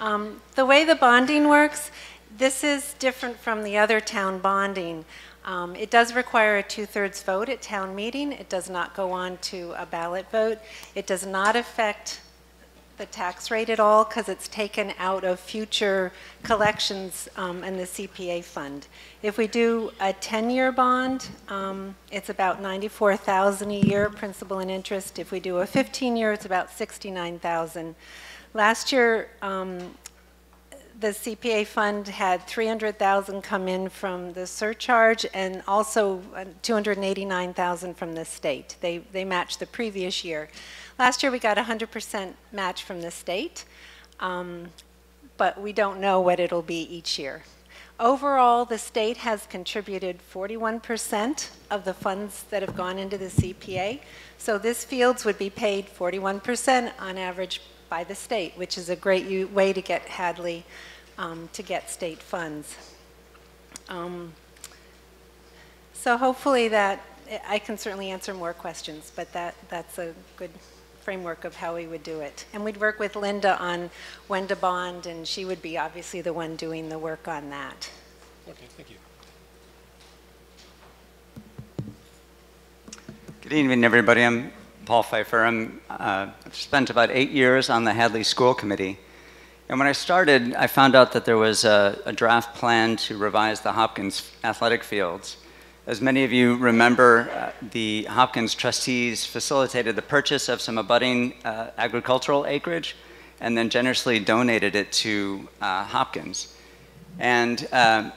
Um, The way the bonding works, this is different from the other town bonding. Um, It does require a two-thirds vote at town meeting. It does not go on to a ballot vote. It does not affect the tax rate at all because it's taken out of future collections um, in the CPA fund. If we do a 10-year bond, um, it's about 94,000 a year, principal and interest. If we do a 15-year, it's about 69,000. Last year, um, the CPA fund had 300,000 come in from the surcharge and also uh, 289,000 from the state. They, they matched the previous year. Last year we got 100% match from the state, um, but we don't know what it'll be each year. Overall, the state has contributed 41% of the funds that have gone into the CPA. So this fields would be paid 41% on average by the state, which is a great way to get Hadley um, to get state funds. Um, so hopefully that, I can certainly answer more questions, but that, that's a good framework of how we would do it. And we'd work with Linda on when to bond, and she would be obviously the one doing the work on that. Okay, thank you. Good evening, everybody. I'm Paul Pfeiffer. I'm, uh, I've spent about eight years on the Hadley School Committee. And when I started, I found out that there was a, a draft plan to revise the Hopkins athletic fields. As many of you remember, uh, the Hopkins trustees facilitated the purchase of some abutting uh, agricultural acreage and then generously donated it to uh, Hopkins. And uh,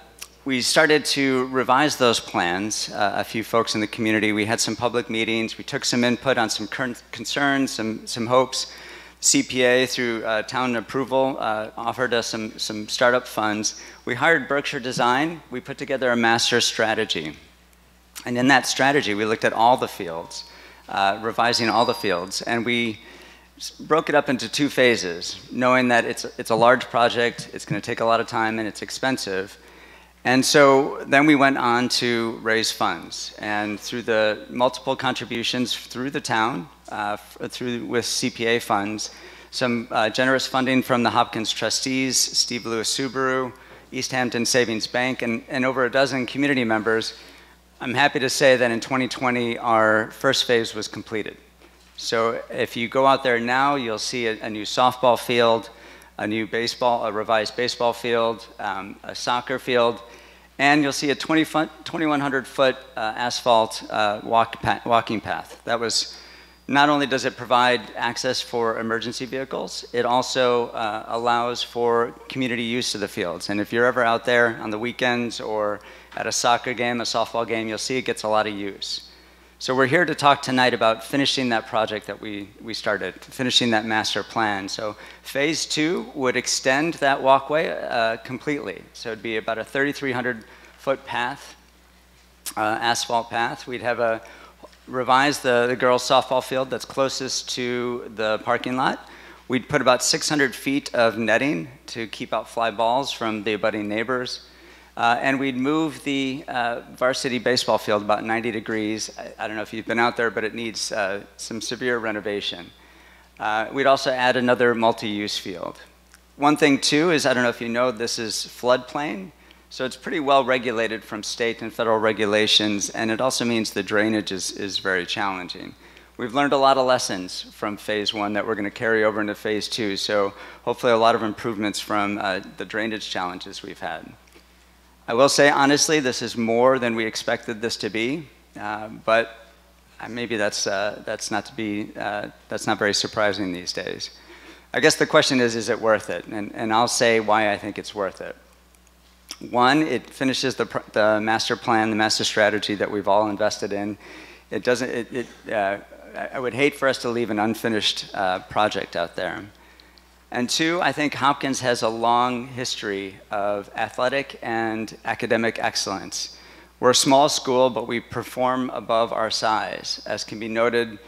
we started to revise those plans. Uh, a few folks in the community, we had some public meetings, we took some input on some current concerns, some, some hopes. CPA, through uh, town approval, uh, offered us some, some startup funds. We hired Berkshire Design. We put together a master strategy. And in that strategy, we looked at all the fields, uh, revising all the fields, and we broke it up into two phases, knowing that it's, it's a large project, it's going to take a lot of time, and it's expensive. And so then we went on to raise funds, and through the multiple contributions through the town, uh, through with CPA funds, some uh, generous funding from the Hopkins trustees, Steve Lewis Subaru, Easthampton Savings Bank, and, and over a dozen community members. I'm happy to say that in 2020, our first phase was completed. So if you go out there now, you'll see a, a new softball field, a new baseball, a revised baseball field, um, a soccer field, and you'll see a 20 foot, 2,100 foot uh, asphalt uh, walk pa- walking path. That was not only does it provide access for emergency vehicles, it also uh, allows for community use of the fields. And if you're ever out there on the weekends or at a soccer game, a softball game, you'll see it gets a lot of use. So we're here to talk tonight about finishing that project that we, we started, finishing that master plan. So phase two would extend that walkway uh, completely. So it'd be about a 3,300 foot path, uh, asphalt path. We'd have a revise the, the girls softball field that's closest to the parking lot. We'd put about 600 feet of netting to keep out fly balls from the abutting neighbors. Uh, and we'd move the uh, varsity baseball field about 90 degrees. I, I, don't know if you've been out there, but it needs uh, some severe renovation. Uh, we'd also add another multi-use field. One thing too is, I don't know if you know, this is floodplain. So it's pretty well regulated from state and federal regulations, and it also means the drainage is, is very challenging. We've learned a lot of lessons from phase one that we're going to carry over into phase two, so hopefully a lot of improvements from uh, the drainage challenges we've had. I will say honestly, this is more than we expected this to be, uh, but maybe that's, uh, that's not to be, uh, that's not very surprising these days. I guess the question is, is it worth it? And, and I'll say why I think it's worth it. One, it finishes the, the master plan, the master strategy that we've all invested in. It doesn't, it, it, uh, I- I would hate for us to leave an unfinished uh, project out there. And two, I think Hopkins has a long history of athletic and academic excellence. We're a small school, but we perform above our size. As can be noted,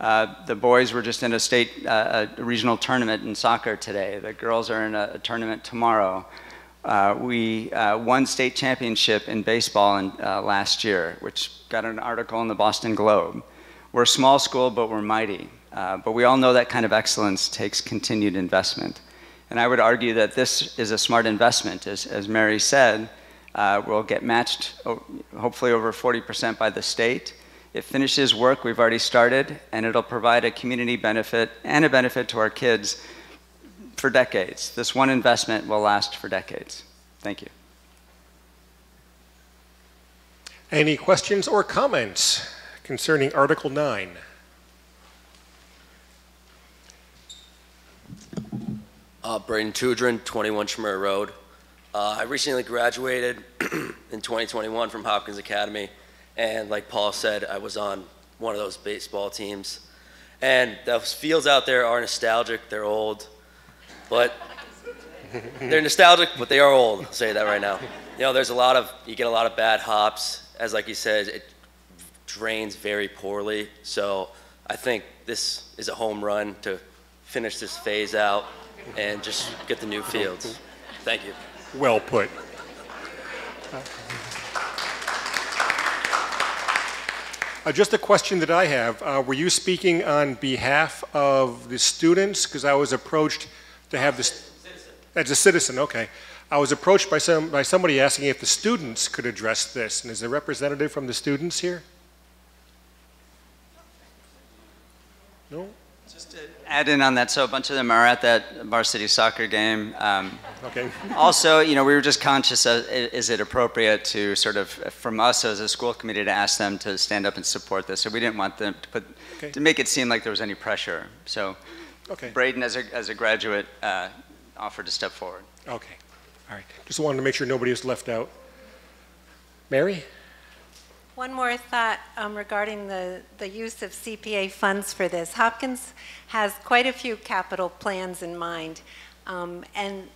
uh, the boys were just in a state, uh, a regional tournament in soccer today. The girls are in a, a tournament tomorrow. Uh, we uh, won state championship in baseball in, uh, last year, which got an article in the Boston Globe. We're a small school, but we're mighty. Uh, but we all know that kind of excellence takes continued investment. And I would argue that this is a smart investment. As, as Mary said, uh, we'll get matched oh, hopefully over 40% by the state. It finishes work we've already started, and it'll provide a community benefit and a benefit to our kids for decades. This one investment will last for decades. Thank you. Any questions or comments concerning Article 9? Uh, Braden Tudrin, 21 Schmer Road. Uh, I recently graduated in 2021 from Hopkins Academy, and like Paul said, I was on one of those baseball teams. And those fields out there are nostalgic, they're old, but they're nostalgic, but they are old. I'll say that right now. You know, there's a lot of, you get a lot of bad hops. As like he says, it drains very poorly. So I think this is a home run to finish this phase out and just get the new fields. Thank you. Well put. Uh, just a question that I have. Uh, were you speaking on behalf of the students? Because I was approached to have this. As a citizen, okay. I was approached by some by somebody asking if the students could address this. And is there a representative from the students here? No. Just to add in on that, so a bunch of them are at that varsity soccer game. Um, okay. also, you know, we were just conscious of, is it appropriate to sort of, from us as a school committee, to ask them to stand up and support this? So we didn't want them to put, Okay. to make it seem like there was any pressure. So Okay. Braden, as a, as a graduate, uh, offered to step forward. Okay. All right. Just wanted to make sure nobody was left out. Mary? One more thought um, regarding the, the use of CPA funds for this. Hopkins has quite a few capital plans in mind, um, and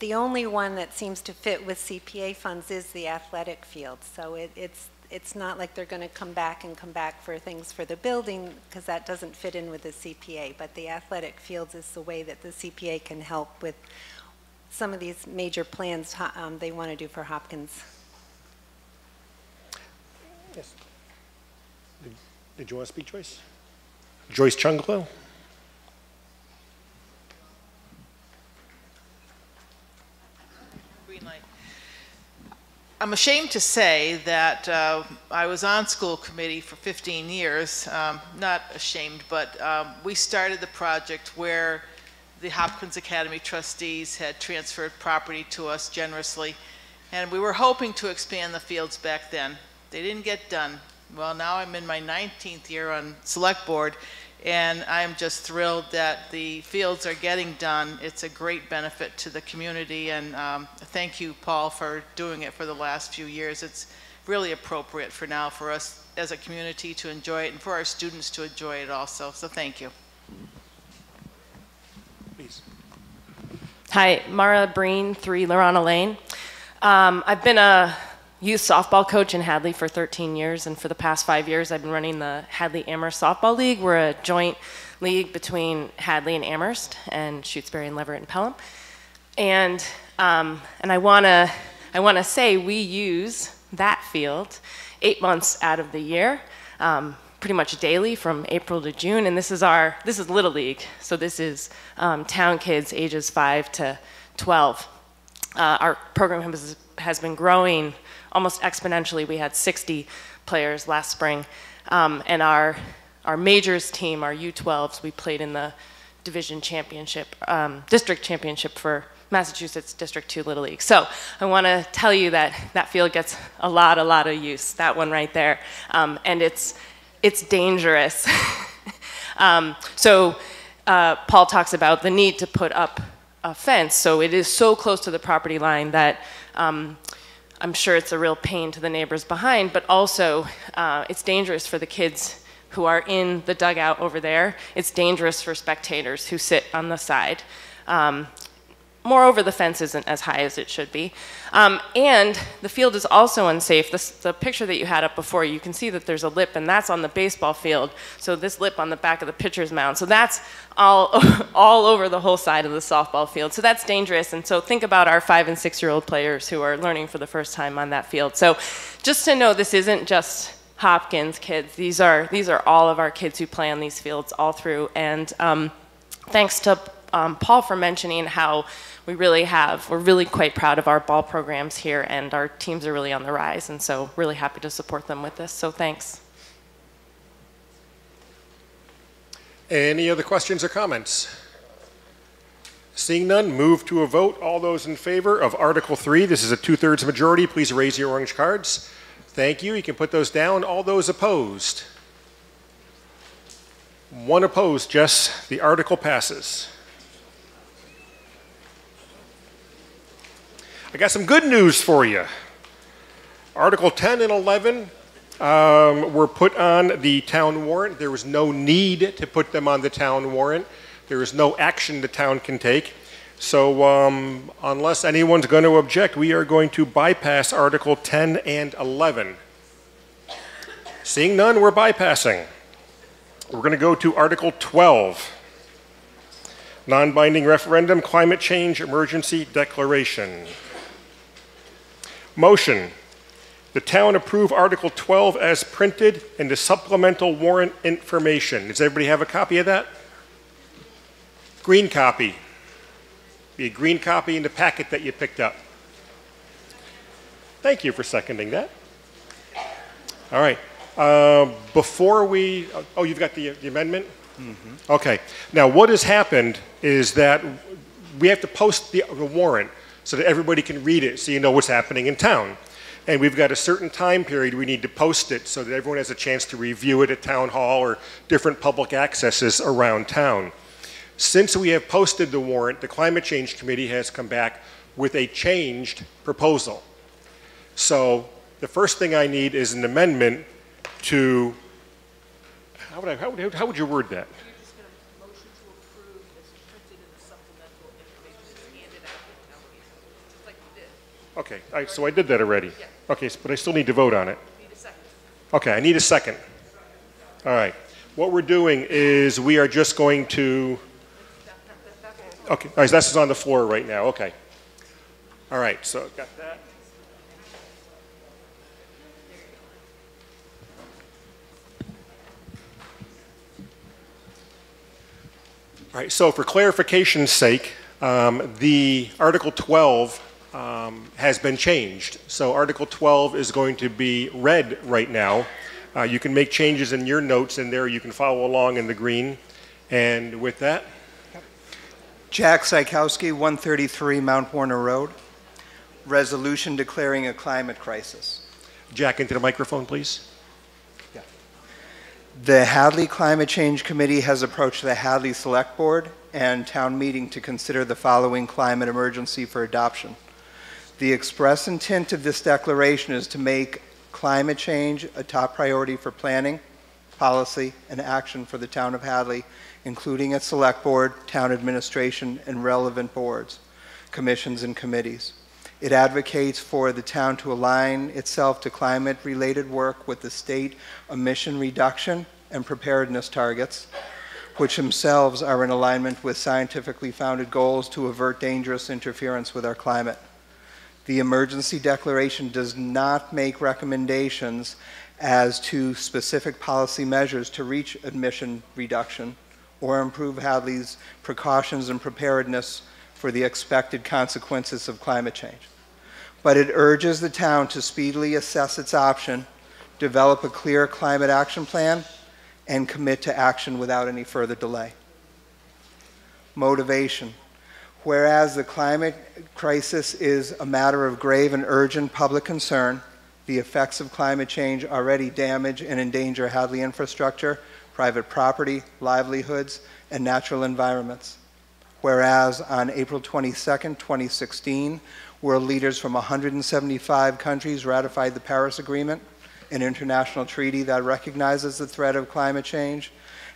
the only one that seems to fit with CPA funds is the athletic field. So it, it's, it's not like they're going to come back and come back for things for the building, because that doesn't fit in with the CPA. But the athletic fields is the way that the CPA can help with some of these major plans um, they want to do for Hopkins. Yes. Did, did you want to speak, Joyce? Joyce Chunglo? I'm ashamed to say that uh, I was on school committee for 15 years. Um, not ashamed, but um, we started the project where the Hopkins Academy trustees had transferred property to us generously, and we were hoping to expand the fields back then. They didn't get done. Well, now I'm in my 19th year on select board, and I am just thrilled that the fields are getting done. It's a great benefit to the community, and um, thank you, Paul, for doing it for the last few years. It's really appropriate for now for us as a community to enjoy it and for our students to enjoy it also. So thank you. Please. Hi, Mara Breen, 3 Lorana Lane. Um, I've been a youth softball coach in Hadley for 13 years, and for the past five years, I've been running the Hadley Amherst Softball League. We're a joint league between Hadley and Amherst, and Shutesbury and Leverett and Pelham. And um, and I wanna I wanna say we use that field eight months out of the year, um, pretty much daily from April to June. And this is our this is Little League, so this is um, town kids ages five to 12. Uh, our program has has been growing almost exponentially. We had 60 players last spring, um, and our our majors team, our U12s, we played in the division championship, um, district championship for Massachusetts District 2 Little League. So I want to tell you that that field gets a lot, a lot of use, that one right there. Um, and it's, it's dangerous. um, so uh, Paul talks about the need to put up a fence. So it is so close to the property line that um, I'm sure it's a real pain to the neighbors behind, but also uh, it's dangerous for the kids who are in the dugout over there. It's dangerous for spectators who sit on the side. Um, Moreover, the fence isn't as high as it should be. Um, and the field is also unsafe. This, the picture that you had up before, you can see that there's a lip, and that's on the baseball field. So this lip on the back of the pitcher's mound. So that's all, all over the whole side of the softball field. So that's dangerous. And so think about our five and six-year-old players who are learning for the first time on that field. So just to know, this isn't just Hopkins kids. These are, these are all of our kids who play on these fields all through. And um, thanks to um, Paul for mentioning how we really have, we're really quite proud of our ball programs here and our teams are really on the rise and so really happy to support them with this, so thanks. Any other questions or comments? Seeing none, move to a vote. All those in favor of Article 3, this is a two-thirds majority, please raise your orange cards. Thank you, you can put those down. All those opposed? One opposed, Jess. The article passes. I got some good news for you. Article 10 and 11 um, were put on the town warrant. There was no need to put them on the town warrant. There is no action the town can take. So um, unless anyone's going to object, we are going to bypass Article 10 and 11. Seeing none, we're bypassing. We're going to go to Article 12. Non-binding referendum, climate change emergency declaration. Motion, the town approve Article 12 as printed and the supplemental warrant information. Does everybody have a copy of that? Green copy. Be a green copy in the packet that you picked up. Thank you for seconding that. All right. Uh, before we, oh, you've got the, the amendment? Okay. Now, what has happened is that we have to post the, the warrant so that everybody can read it so you know what's happening in town. And we've got a certain time period we need to post it so that everyone has a chance to review it at town hall or different public accesses around town. Since we have posted the warrant, the Climate Change Committee has come back with a changed proposal. So the first thing I need is an amendment to, how would, I, how would, how would you word that? Okay, I, so I did that already. Okay, but I still need to vote on it. Okay, I need a second. All right. What we're doing is we are just going to, okay, all right, this is on the floor right now, okay. All right, so got that. All right, so for clarification's sake, um, the Article 12 um, has been changed. So Article 12 is going to be read right now. Uh, you can make changes in your notes in there. You can follow along in the green. And with that, Jack Sykowski, 133 Mount Warner Road. Resolution declaring a climate crisis. Jack, into the microphone, please. Yeah. The Hadley Climate Change Committee has approached the Hadley Select Board and town meeting to consider the following climate emergency for adoption. The express intent of this declaration is to make climate change a top priority for planning, policy, and action for the town of Hadley, including its select board, town administration, and relevant boards, commissions, and committees. It advocates for the town to align itself to climate-related work with the state emission reduction and preparedness targets, which themselves are in alignment with scientifically founded goals to avert dangerous interference with our climate. The emergency declaration does not make recommendations as to specific policy measures to reach emission reduction or improve Hadley's precautions and preparedness for the expected consequences of climate change. But it urges the town to speedily assess its option, develop a clear climate action plan, and commit to action without any further delay. Motivation. Whereas the climate crisis is a matter of grave and urgent public concern, the effects of climate change already damage and endanger Hadley infrastructure, private property, livelihoods, and natural environments. Whereas on April 22, 2016, world leaders from 175 countries ratified the Paris Agreement, an international treaty that recognizes the threat of climate change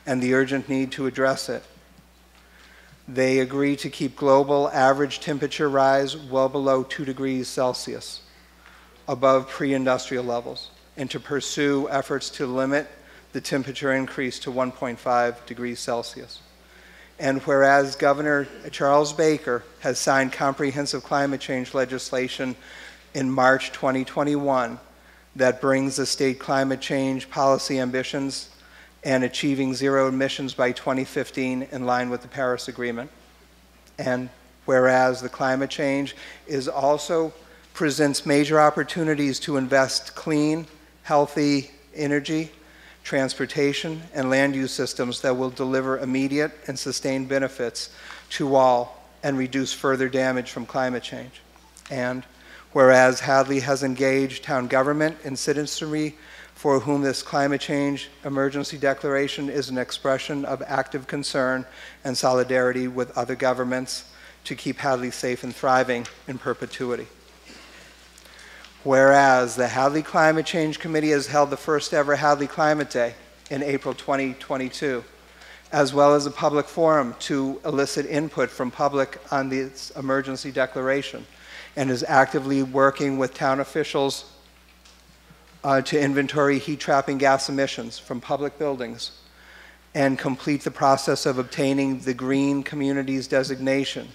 and the urgent need to address it. They agree to keep global average temperature rise well below 2 degrees Celsius, above pre-industrial levels, and to pursue efforts to limit the temperature increase to 1.5 degrees Celsius. And whereas Governor Charles Baker has signed comprehensive climate change legislation in March 2021 that brings the state climate change policy ambitions and achieving zero emissions by 2015 in line with the Paris Agreement. And whereas the climate change is also presents major opportunities to invest clean, healthy energy, transportation, and land use systems that will deliver immediate and sustained benefits to all and reduce further damage from climate change. And whereas Hadley has engaged town government and citizenry for whom this climate change emergency declaration is an expression of active concern and solidarity with other governments to keep Hadley safe and thriving in perpetuity. Whereas the Hadley Climate Change Committee has held the first ever Hadley Climate Day in April 2022, as well as a public forum to elicit input from public on this emergency declaration, and is actively working with town officials uh, to inventory heat trapping gas emissions from public buildings and complete the process of obtaining the Green Communities designation,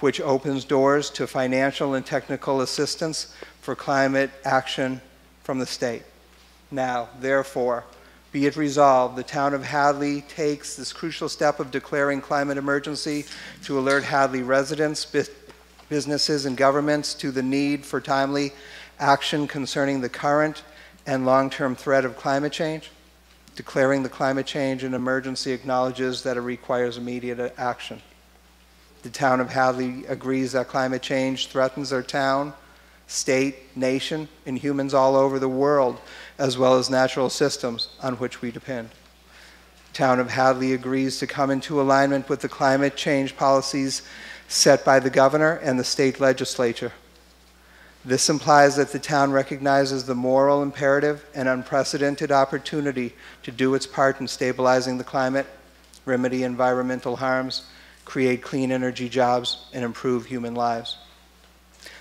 which opens doors to financial and technical assistance for climate action from the state. Now, therefore, be it resolved, the town of Hadley takes this crucial step of declaring climate emergency to alert Hadley residents, businesses, and governments to the need for timely action concerning the current and long-term threat of climate change. Declaring the climate change an emergency acknowledges that it requires immediate action. The town of Hadley agrees that climate change threatens our town, state, nation, and humans all over the world, as well as natural systems on which we depend. Town of Hadley agrees to come into alignment with the climate change policies set by the governor and the state legislature. This implies that the town recognizes the moral imperative and unprecedented opportunity to do its part in stabilizing the climate, remedy environmental harms, create clean energy jobs, and improve human lives.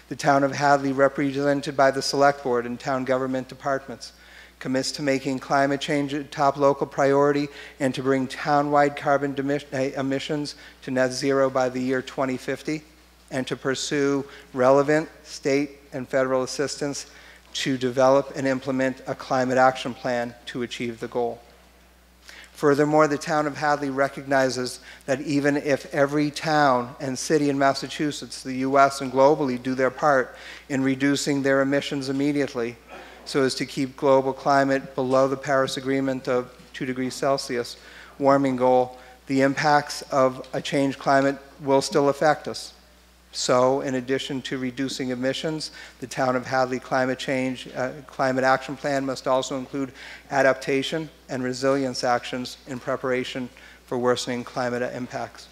The town of Hadley, represented by the Select Board and town government departments, commits to making climate change a top local priority and to bring townwide carbon eh, emissions to net zero by the year 2050 and to pursue relevant state and federal assistance to develop and implement a climate action plan to achieve the goal. Furthermore, the town of Hadley recognizes that even if every town and city in Massachusetts, the U.S., and globally do their part in reducing their emissions immediately so as to keep global climate below the Paris Agreement of 2 degrees Celsius warming goal, the impacts of a changed climate will still affect us. So, in addition to reducing emissions, the Town of Hadley Climate Change uh, Climate Action Plan must also include adaptation and resilience actions in preparation for worsening climate impacts.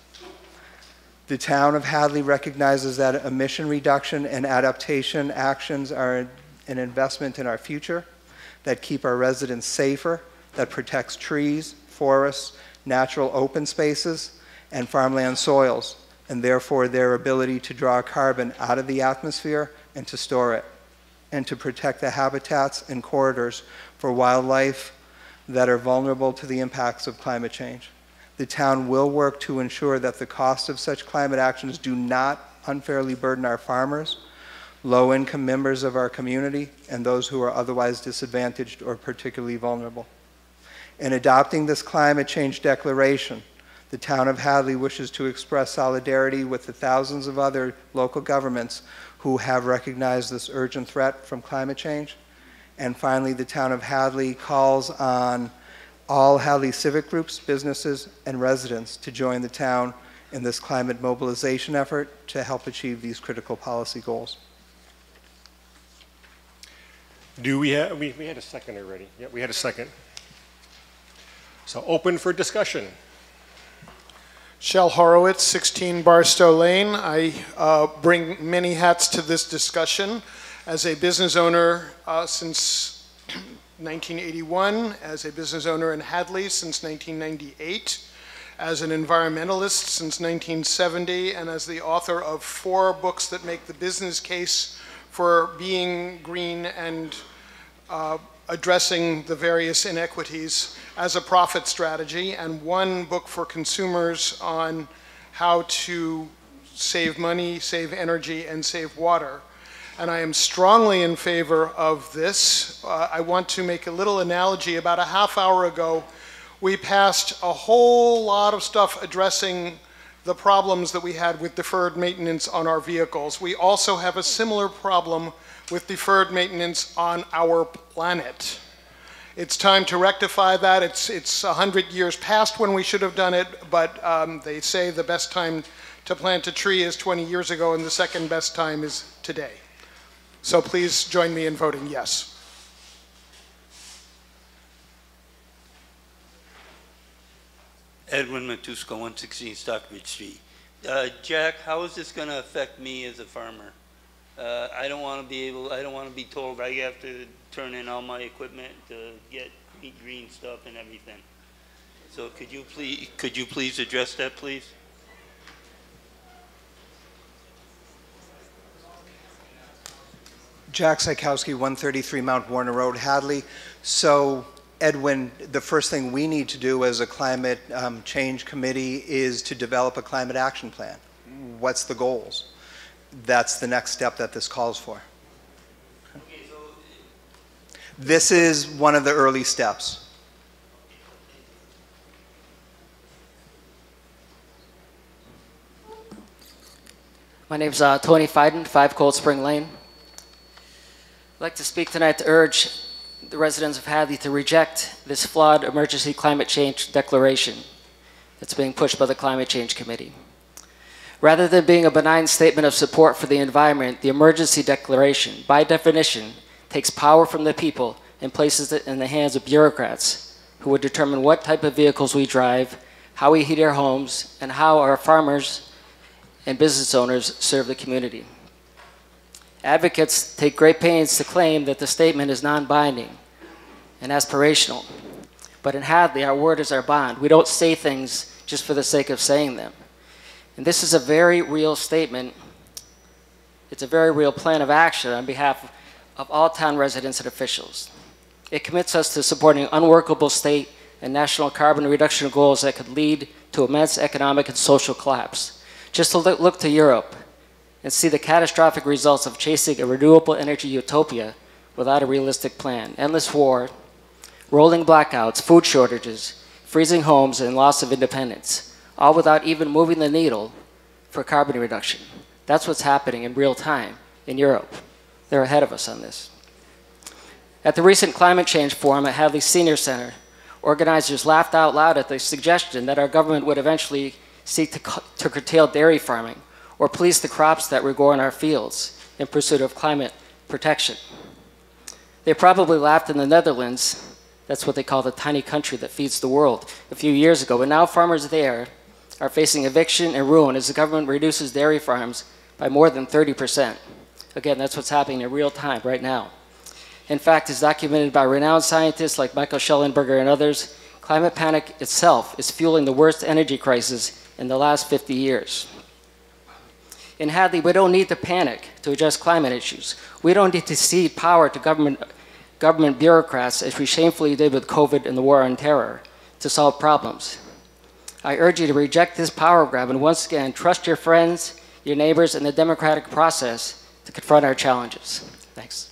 The Town of Hadley recognizes that emission reduction and adaptation actions are an investment in our future that keep our residents safer, that protects trees, forests, natural open spaces, and farmland soils and therefore their ability to draw carbon out of the atmosphere and to store it, and to protect the habitats and corridors for wildlife that are vulnerable to the impacts of climate change. The town will work to ensure that the cost of such climate actions do not unfairly burden our farmers, low-income members of our community, and those who are otherwise disadvantaged or particularly vulnerable. In adopting this climate change declaration, the town of Hadley wishes to express solidarity with the thousands of other local governments who have recognized this urgent threat from climate change. And finally, the town of Hadley calls on all Hadley civic groups, businesses, and residents to join the town in this climate mobilization effort to help achieve these critical policy goals. Do we have, we, we had a second already. Yeah, we had a second. So open for discussion. Shel Horowitz, 16 Barstow Lane. I uh, bring many hats to this discussion. As a business owner uh, since 1981, as a business owner in Hadley since 1998, as an environmentalist since 1970, and as the author of four books that make the business case for being green and uh, addressing the various inequities as a profit strategy, and one book for consumers on how to save money, save energy, and save water. And I am strongly in favor of this. Uh, I want to make a little analogy. About a half hour ago, we passed a whole lot of stuff addressing the problems that we had with deferred maintenance on our vehicles. We also have a similar problem with deferred maintenance on our planet. It's time to rectify that. It's, it's 100 years past when we should have done it, but um, they say the best time to plant a tree is 20 years ago, and the second best time is today. So please join me in voting yes. Edwin Matusko, 116 Stockbridge Street. Uh, Jack, how is this going to affect me as a farmer? Uh, I don't want to be able, I don't want to be told I have to turn in all my equipment to get green stuff and everything. So could you please, could you please address that, please? Jack Sikowski, 133 Mount Warner Road, Hadley. So, Edwin, the first thing we need to do as a climate um, change committee is to develop a climate action plan. What's the goals? That's the next step that this calls for. This is one of the early steps. My name's uh, Tony Fiden, 5 Cold Spring Lane. I'd like to speak tonight to urge the residents of Hadley to reject this flawed emergency climate change declaration that's being pushed by the Climate Change Committee. Rather than being a benign statement of support for the environment, the emergency declaration, by definition, takes power from the people and places it in the hands of bureaucrats who would determine what type of vehicles we drive, how we heat our homes, and how our farmers and business owners serve the community. Advocates take great pains to claim that the statement is non-binding and aspirational. But in Hadley, our word is our bond. We don't say things just for the sake of saying them. And this is a very real statement. It's a very real plan of action on behalf of all town residents and officials. It commits us to supporting unworkable state and national carbon reduction goals that could lead to immense economic and social collapse. Just to look, to Europe and see the catastrophic results of chasing a renewable energy utopia without a realistic plan. Endless war, rolling blackouts, food shortages, freezing homes, and loss of independence, all without even moving the needle for carbon reduction. That's what's happening in real time in Europe. They're ahead of us on this. At the recent climate change forum at Hadley Senior Center, organizers laughed out loud at the suggestion that our government would eventually seek to, to curtail dairy farming or police the crops that grow in our fields in pursuit of climate protection. They probably laughed in the Netherlands, that's what they call the tiny country that feeds the world, a few years ago, but now farmers there are facing eviction and ruin as the government reduces dairy farms by more than 30%. Again, that's what's happening in real time right now. In fact, as documented by renowned scientists like Michael Shellenberger and others, climate panic itself is fueling the worst energy crisis in the last 50 years. In Hadley, we don't need to panic to address climate issues. We don't need to cede power to government, government bureaucrats as we shamefully did with COVID and the war on terror to solve problems. I urge you to reject this power grab and once again trust your friends, your neighbors, and the democratic process to confront our challenges. Thanks.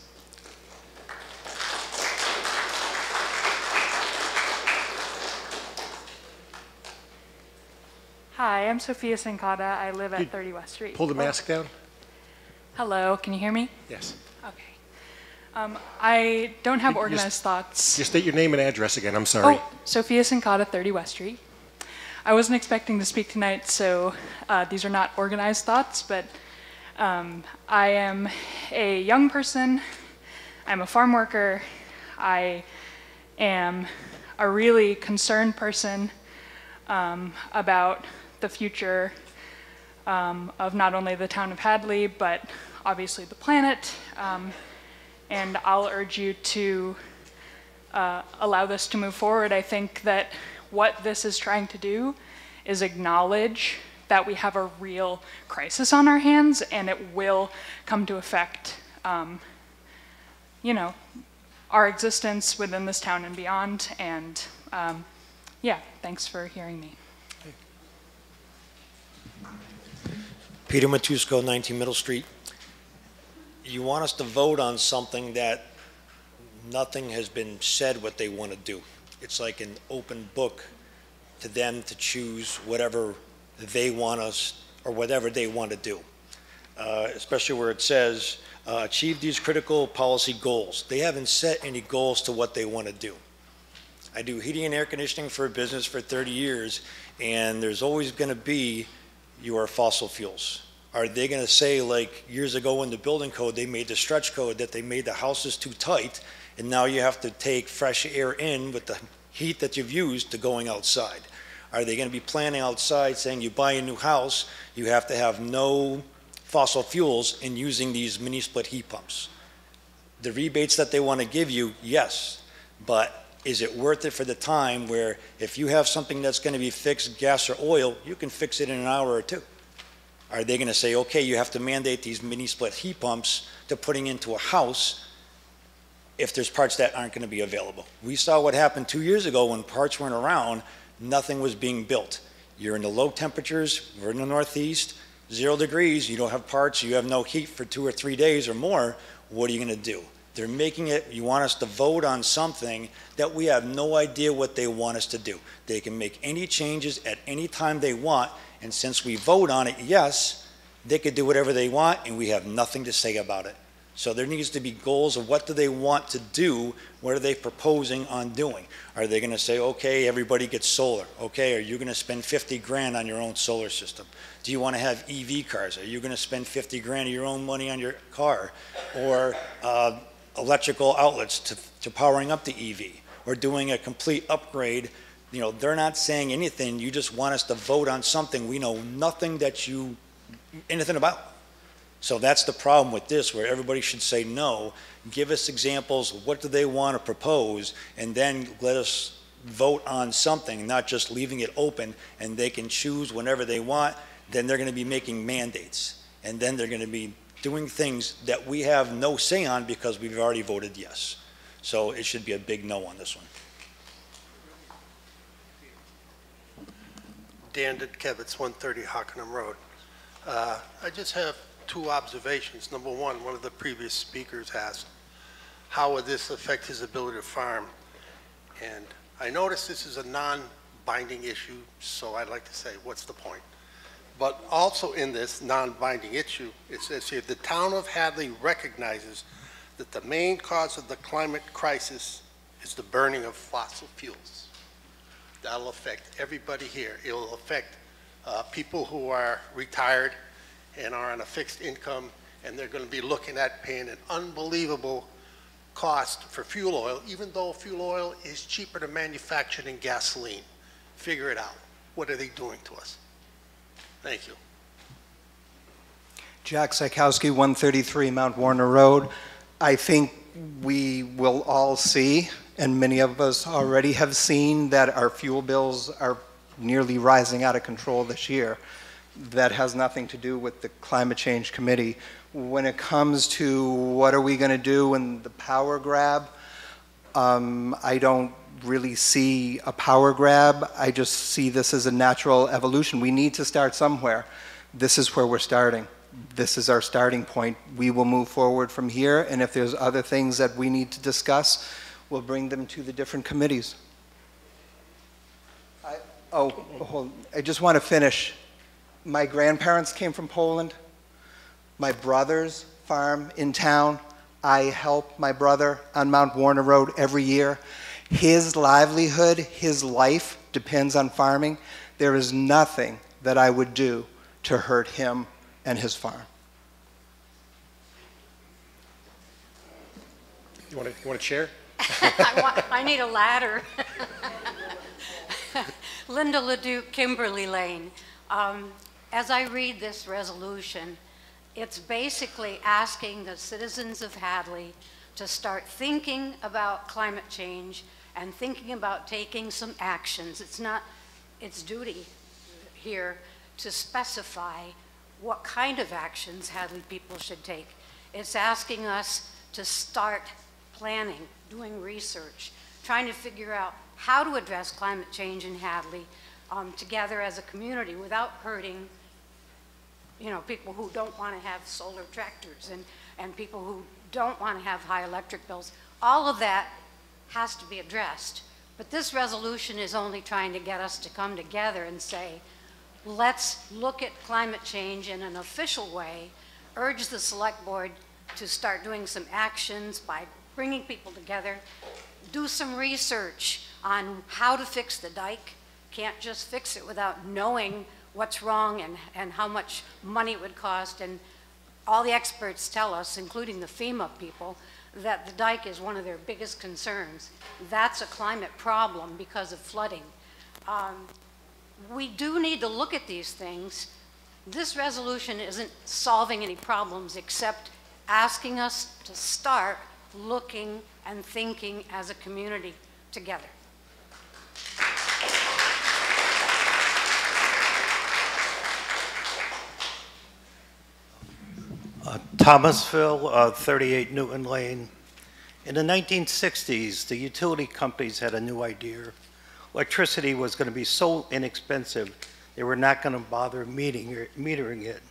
Hi, I'm Sophia Sincata. I live at You 30 West Street. Pull the mask down. Hello, can you hear me? Yes. Okay. Um, I don't have You- you organized s- thoughts. Just state your name and address again, I'm sorry. Oh, Sophia Sincata, 30 West Street. I wasn't expecting to speak tonight, so uh, these are not organized thoughts, but um, I am a young person. I'm a farm worker. I am a really concerned person um, about the future um, of not only the town of Hadley, but obviously the planet. Um, and I'll urge you to uh, allow this to move forward. I think that what this is trying to do is acknowledge that we have a real crisis on our hands and it will come to affect, um, you know, our existence within this town and beyond. And um, yeah, thanks for hearing me. Peter Matusko, 19 Middle Street. You want us to vote on something that nothing has been said what they want to do. It's like an open book to them to choose whatever they want us, or whatever they want to do. Uh, Especially where it says, uh, achieve these critical policy goals. They haven't set any goals to what they want to do. I do heating and air conditioning for a business for 30 years, and there's always going to be your fossil fuels. Are they going to say, like years ago in the building code, they made the stretch code that they made the houses too tight, and now you have to take fresh air in with the heat that you've used to going outside? Are they going to be planning outside saying you buy a new house, you have to have no fossil fuels in using these mini split heat pumps? The rebates that they want to give you, yes, but is it worth it for the time where if you have something that's going to be fixed, gas or oil, you can fix it in an hour or two? Are they going to say, okay, you have to mandate these mini split heat pumps to putting into a house if there's parts that aren't going to be available? We saw what happened two years ago when parts weren't around, nothing was being built. You're in the low temperatures, we're in the northeast, zero degrees, you don't have parts, you have no heat for two or three days or more, what are you going to do? They're making it, you want us to vote on something that we have no idea what they want us to do. They can make any changes at any time they want, and since we vote on it, yes, they could do whatever they want, and we have nothing to say about it. So there needs to be goals of what do they want to do, what are they proposing on doing? Are they going to say, okay, everybody gets solar? Okay, are you going to spend 50 grand on your own solar system? Do you want to have EV cars? Are you going to spend 50 grand of your own money on your car? Or uh, electrical outlets to, to powering up the EV? Or doing a complete upgrade? You know, they're not saying anything. You just want us to vote on something we know nothing that you, anything about. So that's the problem with this, where everybody should say no. Give us examples, what do they want to propose, and then let us vote on something, not just leaving it open, and they can choose whenever they want. Then they're going to be making mandates, and then they're going to be doing things that we have no say on because we've already voted yes. So it should be a big no on this one. Dan Didkevitz, 130 Hockanum Road. Uh, I just have two observations. Number one, one of the previous speakers asked, how would this affect his ability to farm? And I notice this is a non-binding issue, so I'd like to say, what's the point? But also in this non-binding issue, it says here, the town of Hadley recognizes that the main cause of the climate crisis is the burning of fossil fuels. That'll affect everybody here. It'll affect uh, people who are retired and are on a fixed income, and they're going to be looking at paying an unbelievable cost for fuel oil, even though fuel oil is cheaper to manufacture than gasoline. Figure it out. What are they doing to us? Thank you. Jack Sikowski, 133 Mount Warner Road. I think we will all see, and many of us already have seen, that our fuel bills are nearly rising out of control this year. That has nothing to do with the Climate Change Committee. When it comes to what are we going to do in the power grab, um, I don't really see a power grab. I just see this as a natural evolution. We need to start somewhere. This is where we're starting. This is our starting point. We will move forward from here, and if there's other things that we need to discuss, we'll bring them to the different committees. I, oh, hold, I just want to finish. My grandparents came from Poland. My brother's farm in town. I help my brother on Mount Warner Road every year. His livelihood, his life depends on farming. There is nothing that I would do to hurt him and his farm. You want to, you want to chair? I, want, I need a ladder. Linda Leduc, Kimberly Lane. Um, as I read this resolution, it's basically asking the citizens of Hadley to start thinking about climate change and thinking about taking some actions. It's not its duty here to specify what kind of actions Hadley people should take. It's asking us to start planning, doing research, trying to figure out how to address climate change in Hadley um, together as a community without hurting, you know, people who don't want to have solar tractors and, and people who don't want to have high electric bills. All of that has to be addressed. But this resolution is only trying to get us to come together and say, let's look at climate change in an official way, urge the select board to start doing some actions by bringing people together, do some research on how to fix the dike. Can't just fix it without knowing what's wrong and, and how much money it would cost. And all the experts tell us, including the FEMA people, that the dike is one of their biggest concerns. That's a climate problem because of flooding. Um, we do need to look at these things. This resolution isn't solving any problems except asking us to start looking and thinking as a community together. Uh, Thomasville, uh, 38 Newton Lane. In the 1960s, the utility companies had a new idea. Electricity was going to be so inexpensive, they were not going to bother metering it.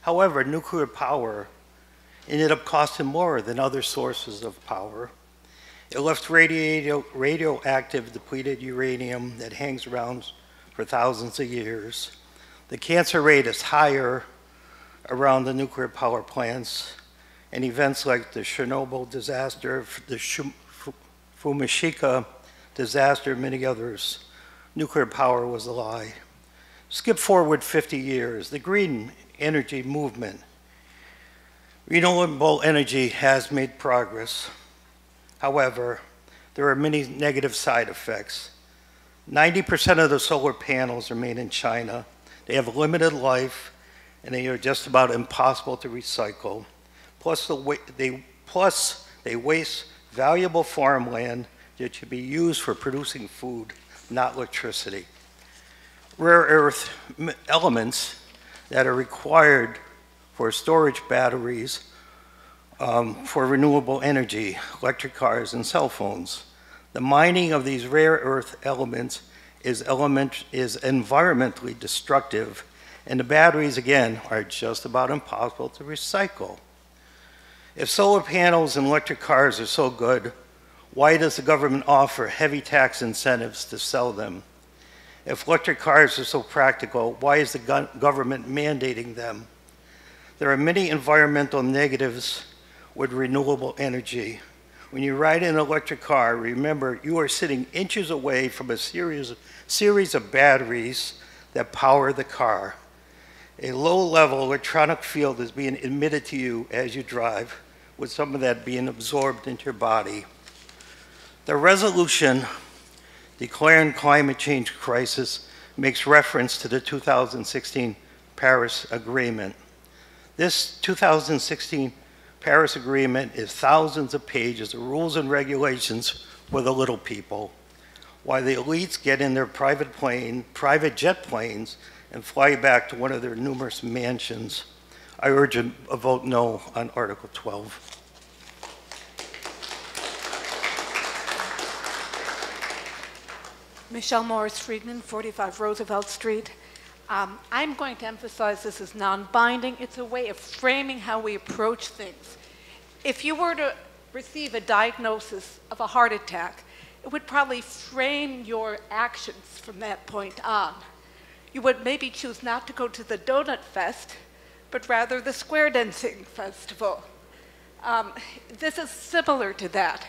However, nuclear power ended up costing more than other sources of power. It left radio, radioactive depleted uranium that hangs around for thousands of years. The cancer rate is higher around the nuclear power plants, and events like the Chernobyl disaster, the Fukushima disaster, many others, nuclear power was a lie. Skip forward 50 years, the green energy movement. Renewable energy has made progress. However, there are many negative side effects. 90% of the solar panels are made in China. They have limited life and they are just about impossible to recycle. Plus, the they, plus they waste valuable farmland that should be used for producing food, not electricity. Rare earth elements that are required for storage batteries um, for renewable energy, electric cars, and cell phones. The mining of these rare earth elements is, element, is environmentally destructive and the batteries, again, are just about impossible to recycle. If solar panels and electric cars are so good, why does the government offer heavy tax incentives to sell them? If electric cars are so practical, why is the government mandating them? There are many environmental negatives with renewable energy. When you ride in an electric car, remember you are sitting inches away from a series, series of batteries that power the car. A low-level electronic field is being emitted to you as you drive, with some of that being absorbed into your body. The resolution declaring climate change crisis makes reference to the 2016 Paris Agreement. This 2016 Paris Agreement is thousands of pages of rules and regulations for the little people, while the elites get in their private plane, private jet planes and fly back to one of their numerous mansions. I urge a, vote no on Article 12. Michelle Morris Friedman, 45 Roosevelt Street. Um, I'm going to emphasize this is non-binding. It's a way of framing how we approach things. If you were to receive a diagnosis of a heart attack, it would probably frame your actions from that point on you would maybe choose not to go to the Donut Fest, but rather the Square Dancing Festival. Um, this is similar to that.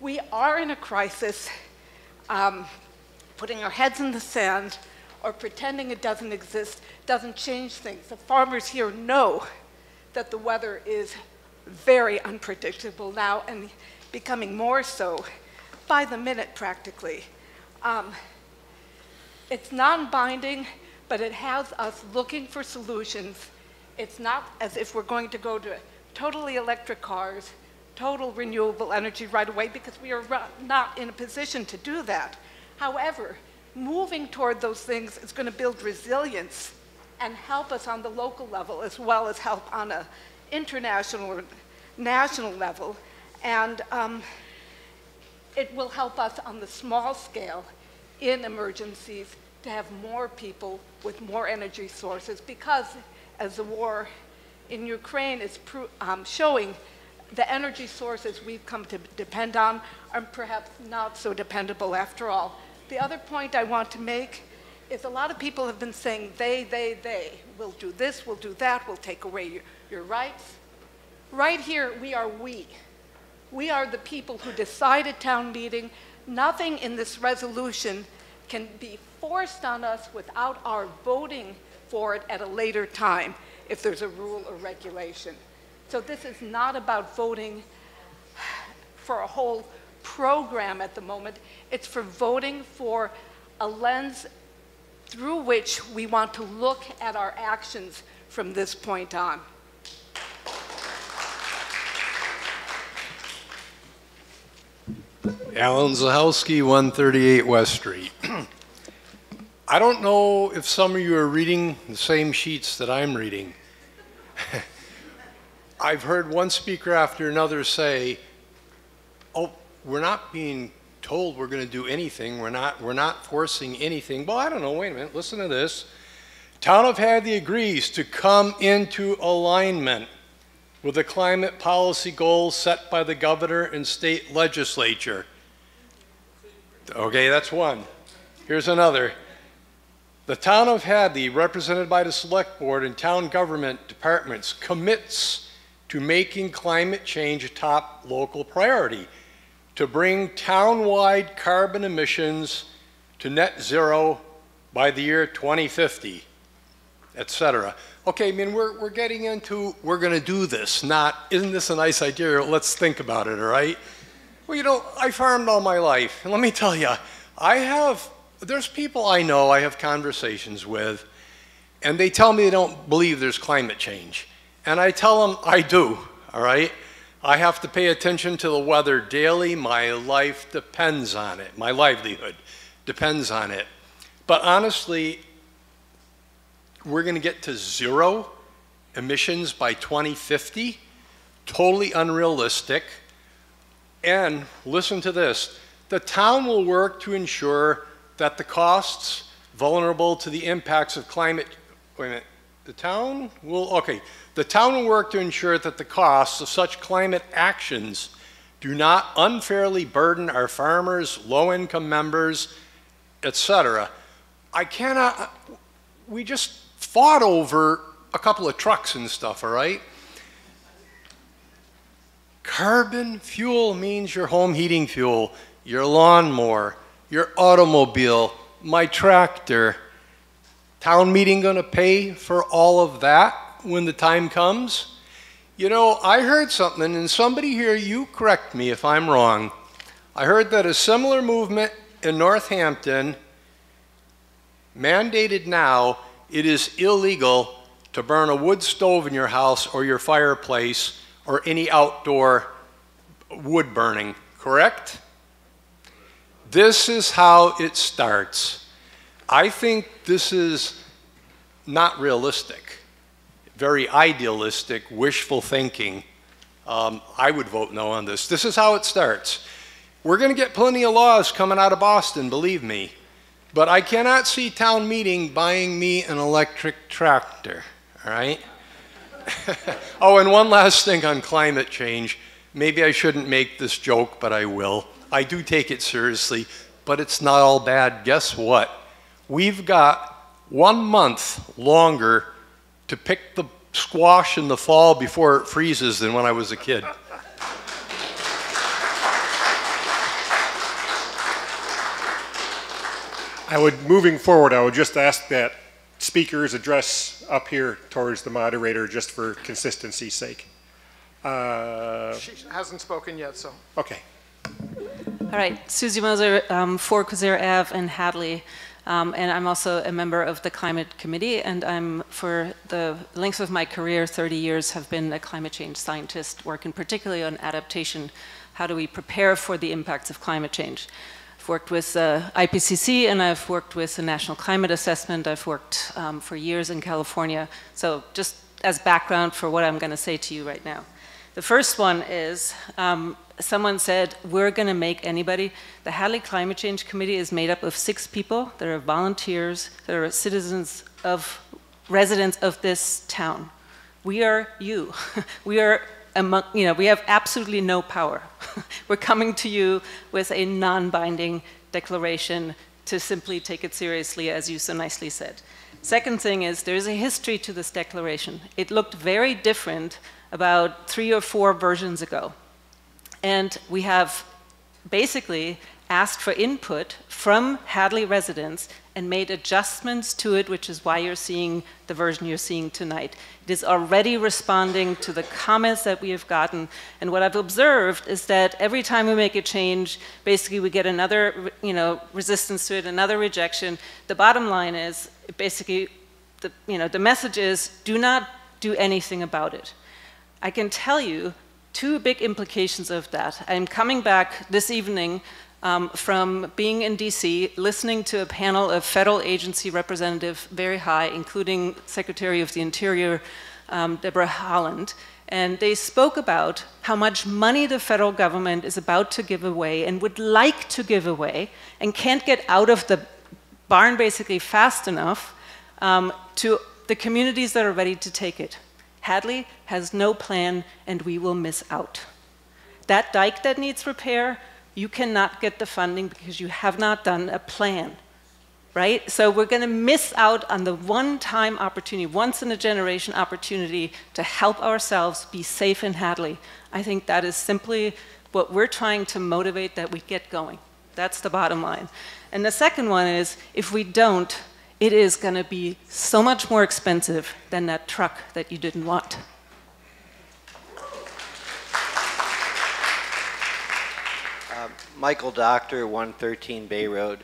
We are in a crisis, um, putting our heads in the sand, or pretending it doesn't exist doesn't change things. The farmers here know that the weather is very unpredictable now and becoming more so by the minute practically. Um, it's non-binding, but it has us looking for solutions. It's not as if we're going to go to totally electric cars, total renewable energy right away, because we are not in a position to do that. However, moving toward those things is going to build resilience and help us on the local level as well as help on a international or national level. And um, it will help us on the small scale in emergencies to have more people with more energy sources because as the war in Ukraine is um, showing, the energy sources we've come to depend on are perhaps not so dependable after all. The other point I want to make is a lot of people have been saying they, they, they will do this, will do that, will take away your, your rights. Right here, we are we. We are the people who decide at town meeting. Nothing in this resolution can be forced on us without our voting for it at a later time if there's a rule or regulation. So this is not about voting for a whole program at the moment. It's for voting for a lens through which we want to look at our actions from this point on. Alan Zahelski, 138 West Street. I don't know if some of you are reading the same sheets that I'm reading. I've heard one speaker after another say, oh, we're not being told we're going to do anything. We're not, we're not forcing anything. Well, I don't know. Wait a minute. Listen to this. Town of Hadley agrees to come into alignment with the climate policy goals set by the governor and state legislature. Okay, that's one. Here's another. The town of Hadley, represented by the select board and town government departments, commits to making climate change a top local priority to bring town-wide carbon emissions to net zero by the year 2050, etc. Okay, I mean, we're, we're getting into, we're going to do this, not, isn't this a nice idea? Let's think about it, all right? Well, you know, I farmed all my life, and let me tell you, I have, there's people I know I have conversations with, and they tell me they don't believe there's climate change. And I tell them I do, all right? I have to pay attention to the weather daily. My life depends on it. My livelihood depends on it. But honestly, we're going to get to zero emissions by 2050. Totally unrealistic. And listen to this the town will work to ensure that the costs vulnerable to the impacts of climate. Wait a minute. The town will, okay, the town will work to ensure that the costs of such climate actions do not unfairly burden our farmers, low income members, etc. I cannot, we just fought over a couple of trucks and stuff, all right? Carbon fuel means your home heating fuel, your lawnmower, your automobile, my tractor. Town meeting going to pay for all of that when the time comes? You know, I heard something, and somebody here, you correct me if I'm wrong. I heard that a similar movement in Northampton mandated now it is illegal to burn a wood stove in your house or your fireplace or any outdoor wood burning, correct? This is how it starts. I think this is not realistic, very idealistic, wishful thinking. Um, I would vote no on this. This is how it starts. We're going to get plenty of laws coming out of Boston, believe me. But I cannot see town meeting buying me an electric tractor, all right? oh, and one last thing on climate change. Maybe I shouldn't make this joke, but I will. I do take it seriously, but it's not all bad. Guess what? We've got one month longer to pick the squash in the fall before it freezes than when I was a kid. I would, moving forward, I would just ask that speakers address up here towards the moderator just for consistency's sake. Uh, She hasn't spoken yet, so. Okay. All right, Susie Moser, um, 4 Quizzer Ave in Hadley. Um, and I'm also a member of the Climate Committee, and I'm, for the length of my career, 30 years, have been a climate change scientist, working particularly on adaptation. How do we prepare for the impacts of climate change? I've worked with uh, IPCC, and I've worked with the National Climate Assessment. I've worked um, for years in California. So just as background for what I'm going to say to you right now. The first one is um, someone said, We're going to make anybody. The Hadley Climate Change Committee is made up of six people that are volunteers, that are citizens of residents of this town. We are you. we are among, you know, we have absolutely no power. We're coming to you with a non binding declaration to simply take it seriously, as you so nicely said. Second thing is there's a history to this declaration. It looked very different about three or four versions ago. And we have basically asked for input from Hadley residents and made adjustments to it, which is why you're seeing the version you're seeing tonight. It is already responding to the comments that we have gotten. And what I've observed is that every time we make a change, basically we get another you know, resistance to it, another rejection. The bottom line is basically, the, you know, the message is do not do anything about it. I can tell you two big implications of that. I'm coming back this evening um, from being in DC, listening to a panel of federal agency representatives very high, including Secretary of the Interior um, Deborah Haaland, and they spoke about how much money the federal government is about to give away and would like to give away and can't get out of the barn basically fast enough um, to the communities that are ready to take it. Hadley has no plan and we will miss out. That dike that needs repair, you cannot get the funding because you have not done a plan, right? So we're going to miss out on the one-time opportunity, once-in-a-generation opportunity to help ourselves be safe in Hadley. I think that is simply what we're trying to motivate that we get going. That's the bottom line. And the second one is, if we don't, it is going to be so much more expensive than that truck that you didn't want. Uh, Michael Doctor, 113 Bay Road.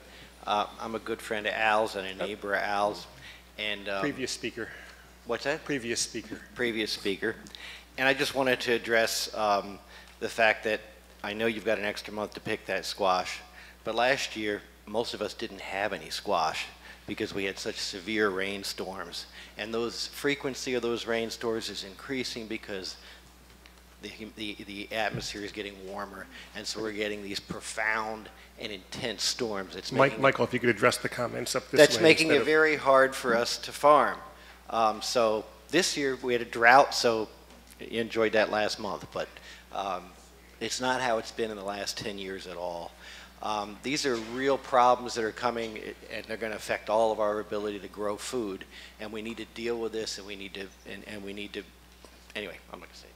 Uh, I'm a good friend of Al's and a neighbor of Al's. And um, Previous speaker. What's that? Previous speaker. Previous speaker. And I just wanted to address um, the fact that I know you've got an extra month to pick that squash, but last year most of us didn't have any squash because we had such severe rainstorms. And those frequency of those rainstorms is increasing because the, the, the atmosphere is getting warmer, and so we're getting these profound and intense storms. It's Mike, making, Michael, if you could address the comments up this that's making it of- very hard for us to farm. Um, so this year we had a drought, so you enjoyed that last month, but um, it's not how it's been in the last 10 years at all. Um, these are real problems that are coming, eh, and they're going to affect all of our ability to grow food, and we need to deal with this, and we need to, and, and we need to, anyway, I'm not going to say.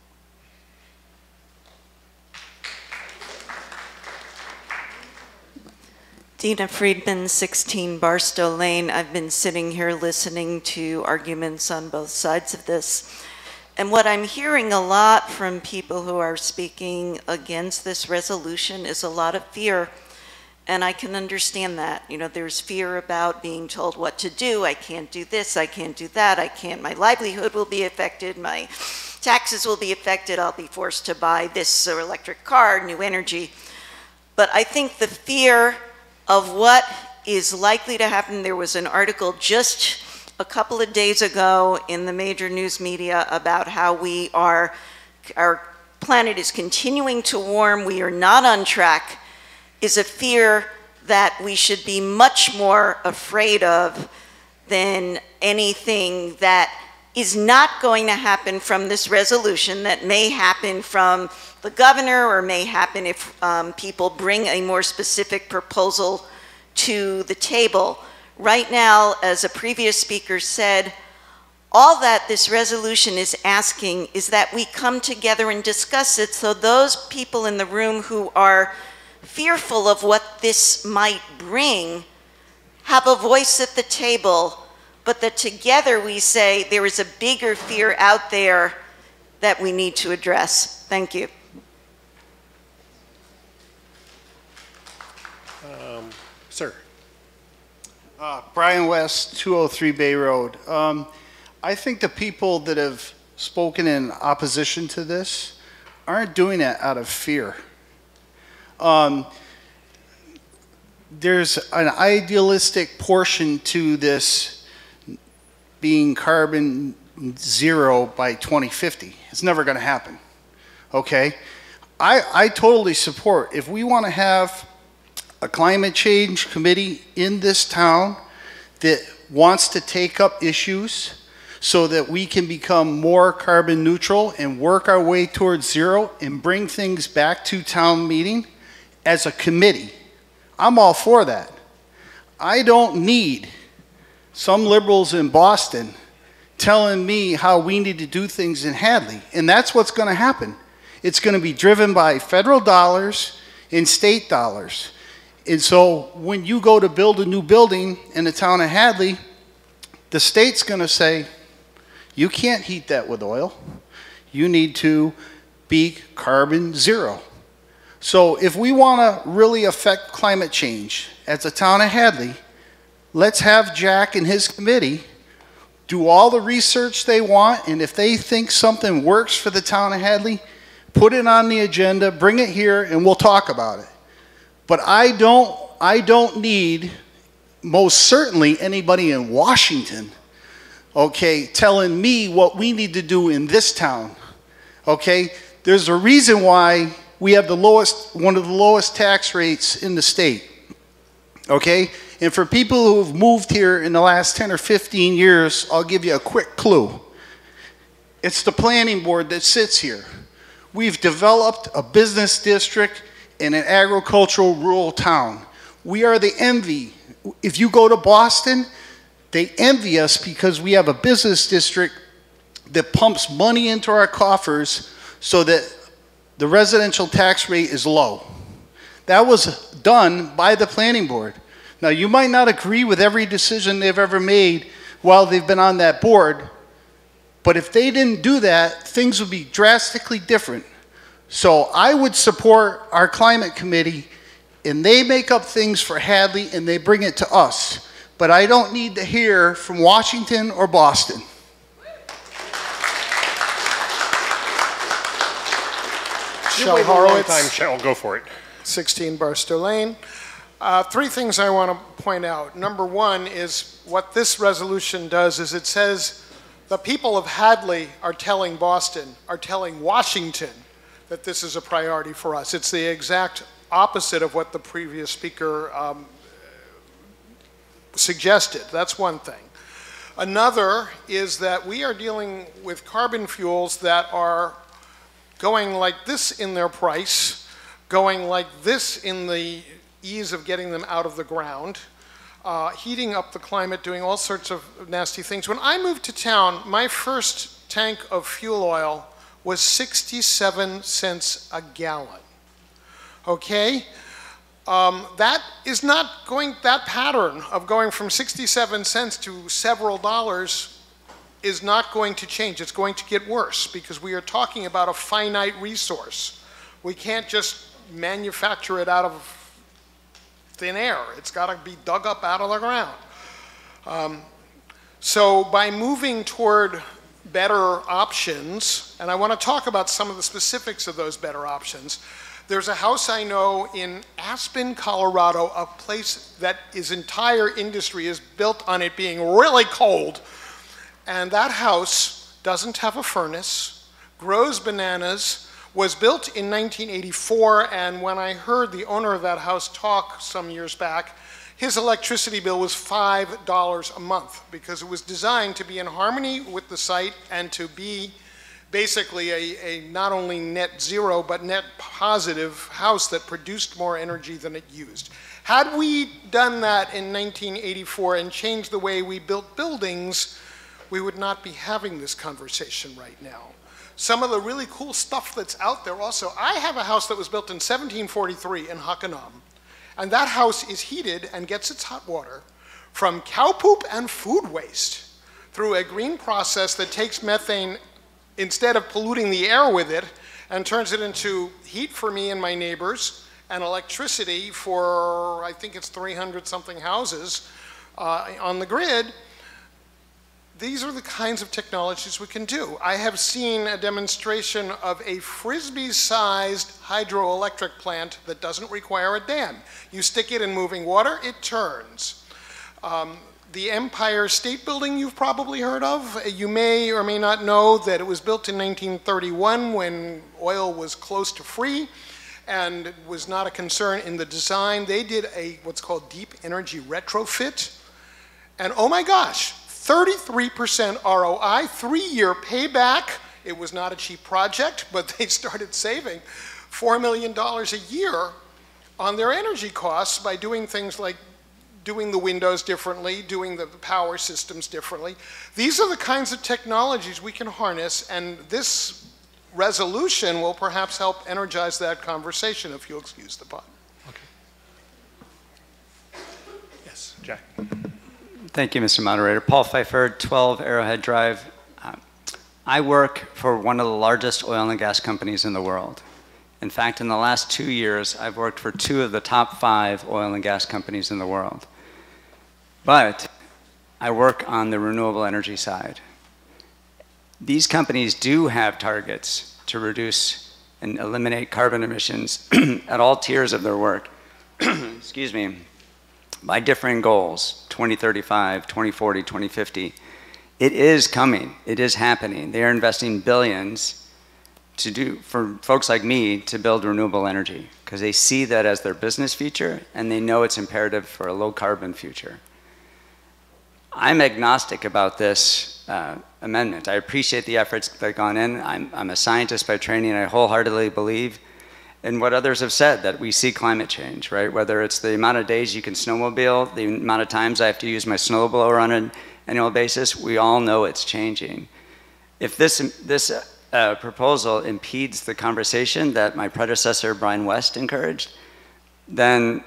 Dina Friedman, 16 Barstow Lane. I've been sitting here listening to arguments on both sides of this. And what I'm hearing a lot from people who are speaking against this resolution is a lot of fear. And I can understand that. You know, there's fear about being told what to do. I can't do this, I can't do that, I can't, my livelihood will be affected, my taxes will be affected, I'll be forced to buy this electric car, new energy. But I think the fear of what is likely to happen, there was an article just a couple of days ago in the major news media about how we are, our planet is continuing to warm, we are not on track, is a fear that we should be much more afraid of than anything that is not going to happen from this resolution, that may happen from the governor or may happen if um, people bring a more specific proposal to the table. Right now, as a previous speaker said, all that this resolution is asking is that we come together and discuss it so those people in the room who are fearful of what this might bring have a voice at the table, but that together we say there is a bigger fear out there that we need to address. Thank you. Um, Sir? Uh, Brian West, 203 Bay Road. Um, I think the people that have spoken in opposition to this aren't doing it out of fear. Um, there's an idealistic portion to this being carbon zero by 2050. It's never going to happen. Okay? I, I totally support, if we want to have a climate change committee in this town that wants to take up issues so that we can become more carbon neutral and work our way towards zero and bring things back to town meeting as a committee. I'm all for that. I don't need some liberals in Boston telling me how we need to do things in Hadley. And that's what's going to happen. It's going to be driven by federal dollars and state dollars. And so when you go to build a new building in the town of Hadley, the state's going to say, you can't heat that with oil. You need to be carbon zero. So if we want to really affect climate change as a town of Hadley, let's have Jack and his committee do all the research they want, and if they think something works for the town of Hadley, put it on the agenda, bring it here, and we'll talk about it. But I don't, I don't need, most certainly, anybody in Washington, okay, telling me what we need to do in this town. Okay? There's a reason why we have the lowest, one of the lowest tax rates in the state. Okay? And for people who have moved here in the last 10 or 15 years, I'll give you a quick clue. It's the planning board that sits here. We've developed a business district in an agricultural rural town. We are the envy. If you go to Boston, they envy us because we have a business district that pumps money into our coffers so that the residential tax rate is low. That was done by the planning board. Now, you might not agree with every decision they've ever made while they've been on that board, but if they didn't do that, things would be drastically different. So I would support our climate committee, and they make up things for Hadley and they bring it to us. But I don't need to hear from Washington or Boston. Shel Horowitz. Time, Shel, go for it. 16 Barstow Lane. Uh, three things I want to point out. Number one is what this resolution does is it says the people of Hadley are telling Boston, are telling Washington that this is a priority for us. It's the exact opposite of what the previous speaker um, suggested. That's one thing. Another is that we are dealing with carbon fuels that are going like this in their price, going like this in the ease of getting them out of the ground, uh, heating up the climate, doing all sorts of nasty things. When I moved to town, my first tank of fuel oil was 67 cents a gallon. Okay? Um, that is not going, that pattern of going from 67 cents to several dollars is not going to change. It's going to get worse because we are talking about a finite resource. We can't just manufacture it out of thin air. It's got to be dug up out of the ground. Um, so by moving toward better options, and I want to talk about some of the specifics of those better options, there's a house I know in Aspen, Colorado, a place that its entire industry is built on it being really cold and that house doesn't have a furnace, grows bananas, was built in 1984, and when I heard the owner of that house talk some years back, his electricity bill was $5 a month because it was designed to be in harmony with the site and to be basically a, a, not only net zero but net positive house that produced more energy than it used. Had we done that in 1984 and changed the way we built buildings, we would not be having this conversation right now. Some of the really cool stuff that's out there also, I have a house that was built in 1743 in Hockanum, and that house is heated and gets its hot water from cow poop and food waste through a green process that takes methane instead of polluting the air with it and turns it into heat for me and my neighbors and electricity for, I think it's 300 something houses uh, on the grid, these are the kinds of technologies we can do. I have seen a demonstration of a frisbee-sized hydroelectric plant that doesn't require a dam. You stick it in moving water, it turns. Um, the Empire State Building you've probably heard of. You may or may not know that it was built in 1931 when oil was close to free and was not a concern in the design. They did a what's called deep energy retrofit. And oh my gosh, 33% ROI, three-year payback. It was not a cheap project, but they started saving $4 million a year on their energy costs by doing things like doing the windows differently, doing the power systems differently. These are the kinds of technologies we can harness, and this resolution will perhaps help energize that conversation, if you'll excuse the pun. Yes, Jack. Thank you, Mr. Moderator. Paul Pfeiffer, 12 Arrowhead Drive. Uh, I work for one of the largest oil and gas companies in the world. In fact, in the last two years, I've worked for two of the top five oil and gas companies in the world. But I work on the renewable energy side. These companies do have targets to reduce and eliminate carbon emissions at all tiers of their work. Excuse me by differing goals 2035, 2040, 2050. It is coming, it is happening. They are investing billions to do for folks like me to build renewable energy because they see that as their business future and they know it's imperative for a low carbon future. I'm agnostic about this uh, amendment. I appreciate the efforts that have gone in. I'm, I'm a scientist by training I wholeheartedly believe and what others have said that we see climate change, right? Whether it's the amount of days you can snowmobile, the amount of times I have to use my snowblower on an annual basis, we all know it's changing. If this, this uh, proposal impedes the conversation that my predecessor, Brian West, encouraged, then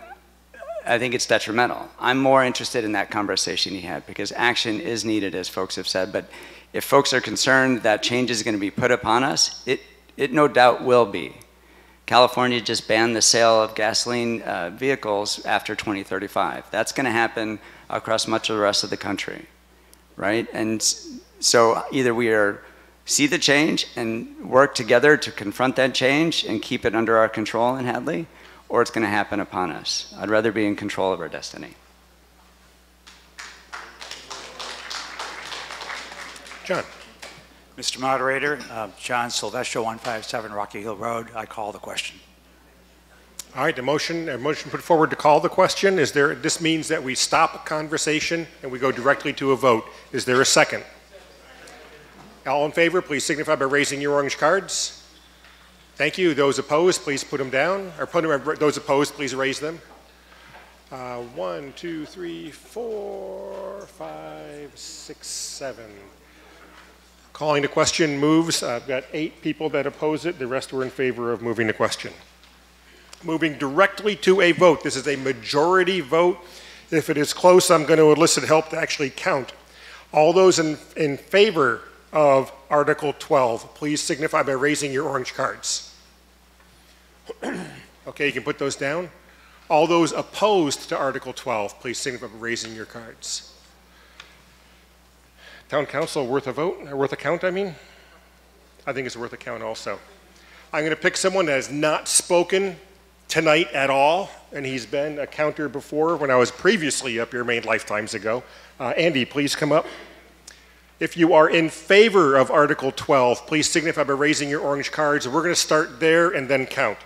I think it's detrimental. I'm more interested in that conversation he had because action is needed, as folks have said. But if folks are concerned that change is going to be put upon us, it, it no doubt will be. California just banned the sale of gasoline uh, vehicles after 2035. That's going to happen across much of the rest of the country, right? And so either we are see the change and work together to confront that change and keep it under our control in Hadley, or it's going to happen upon us. I'd rather be in control of our destiny. John. Mr. Moderator, uh, John Silvestro, 157 Rocky Hill Road. I call the question. All right, the motion, a motion put forward to call the question. Is there, this means that we stop conversation and we go directly to a vote. Is there a second? All in favor, please signify by raising your orange cards. Thank you. Those opposed, please put them down. Or put them, those opposed, please raise them. Uh, one, two, three, four, five, six, seven. Calling the question moves. I've got eight people that oppose it. The rest were in favor of moving the question. Moving directly to a vote. This is a majority vote. If it is close, I'm going to elicit help to actually count. All those in, in favor of Article 12, please signify by raising your orange cards. okay, you can put those down. All those opposed to Article 12, please signify by raising your cards. Town council worth a vote, or worth a count, I mean? I think it's worth a count also. I'm going to pick someone that has not spoken tonight at all, and he's been a counter before when I was previously up here many lifetimes ago. Uh, Andy, please come up. If you are in favor of Article 12, please signify by raising your orange cards. We're going to start there and then count.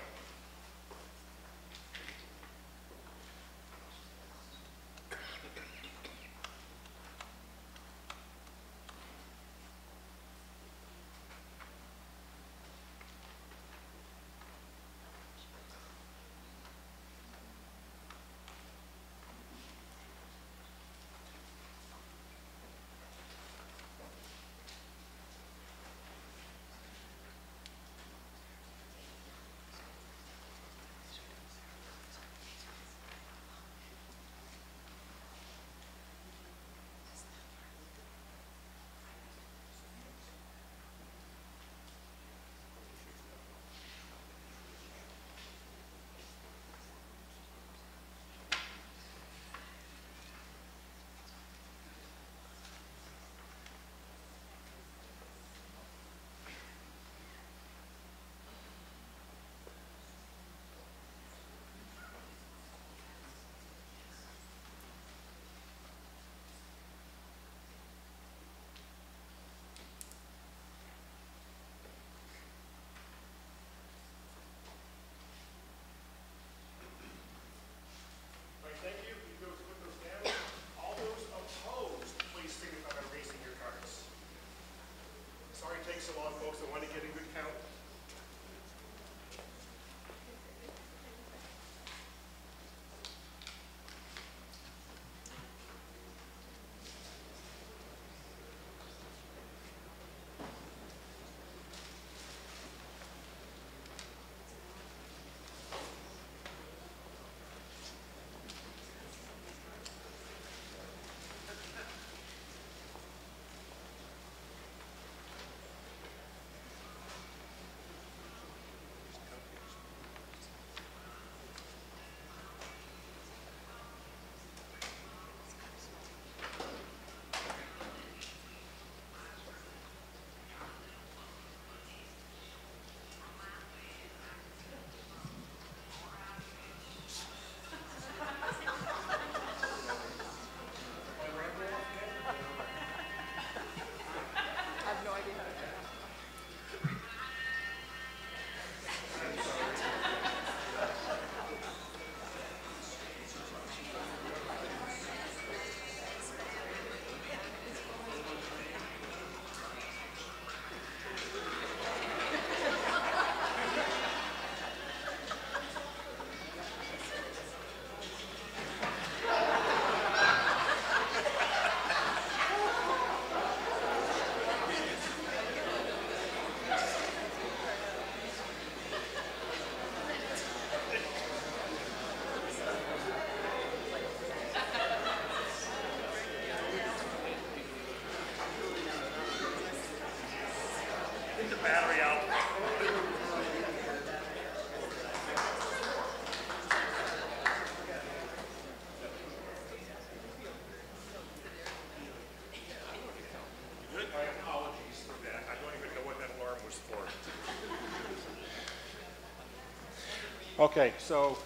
Okay, so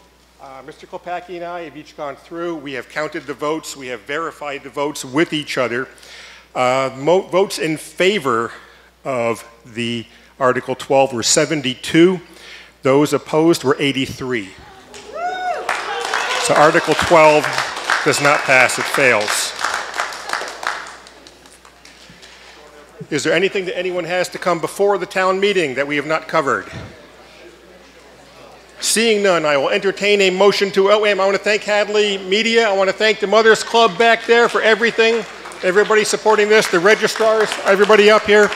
uh, Mr. Klepacki and I have each gone through. We have counted the votes. We have verified the votes with each other. Uh, Votes in favor of the Article 12 were 72. Those opposed were 83. So Article 12 does not pass, it fails. Is there anything that anyone has to come before the town meeting that we have not covered? Seeing none, I will entertain a motion to, oh, I want to thank Hadley Media. I want to thank the Mothers Club back there for everything, everybody supporting this, the registrars, everybody up here.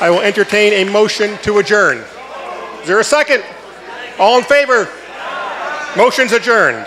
I will entertain a motion to adjourn. Is there a second? All in favor? Motion's adjourned.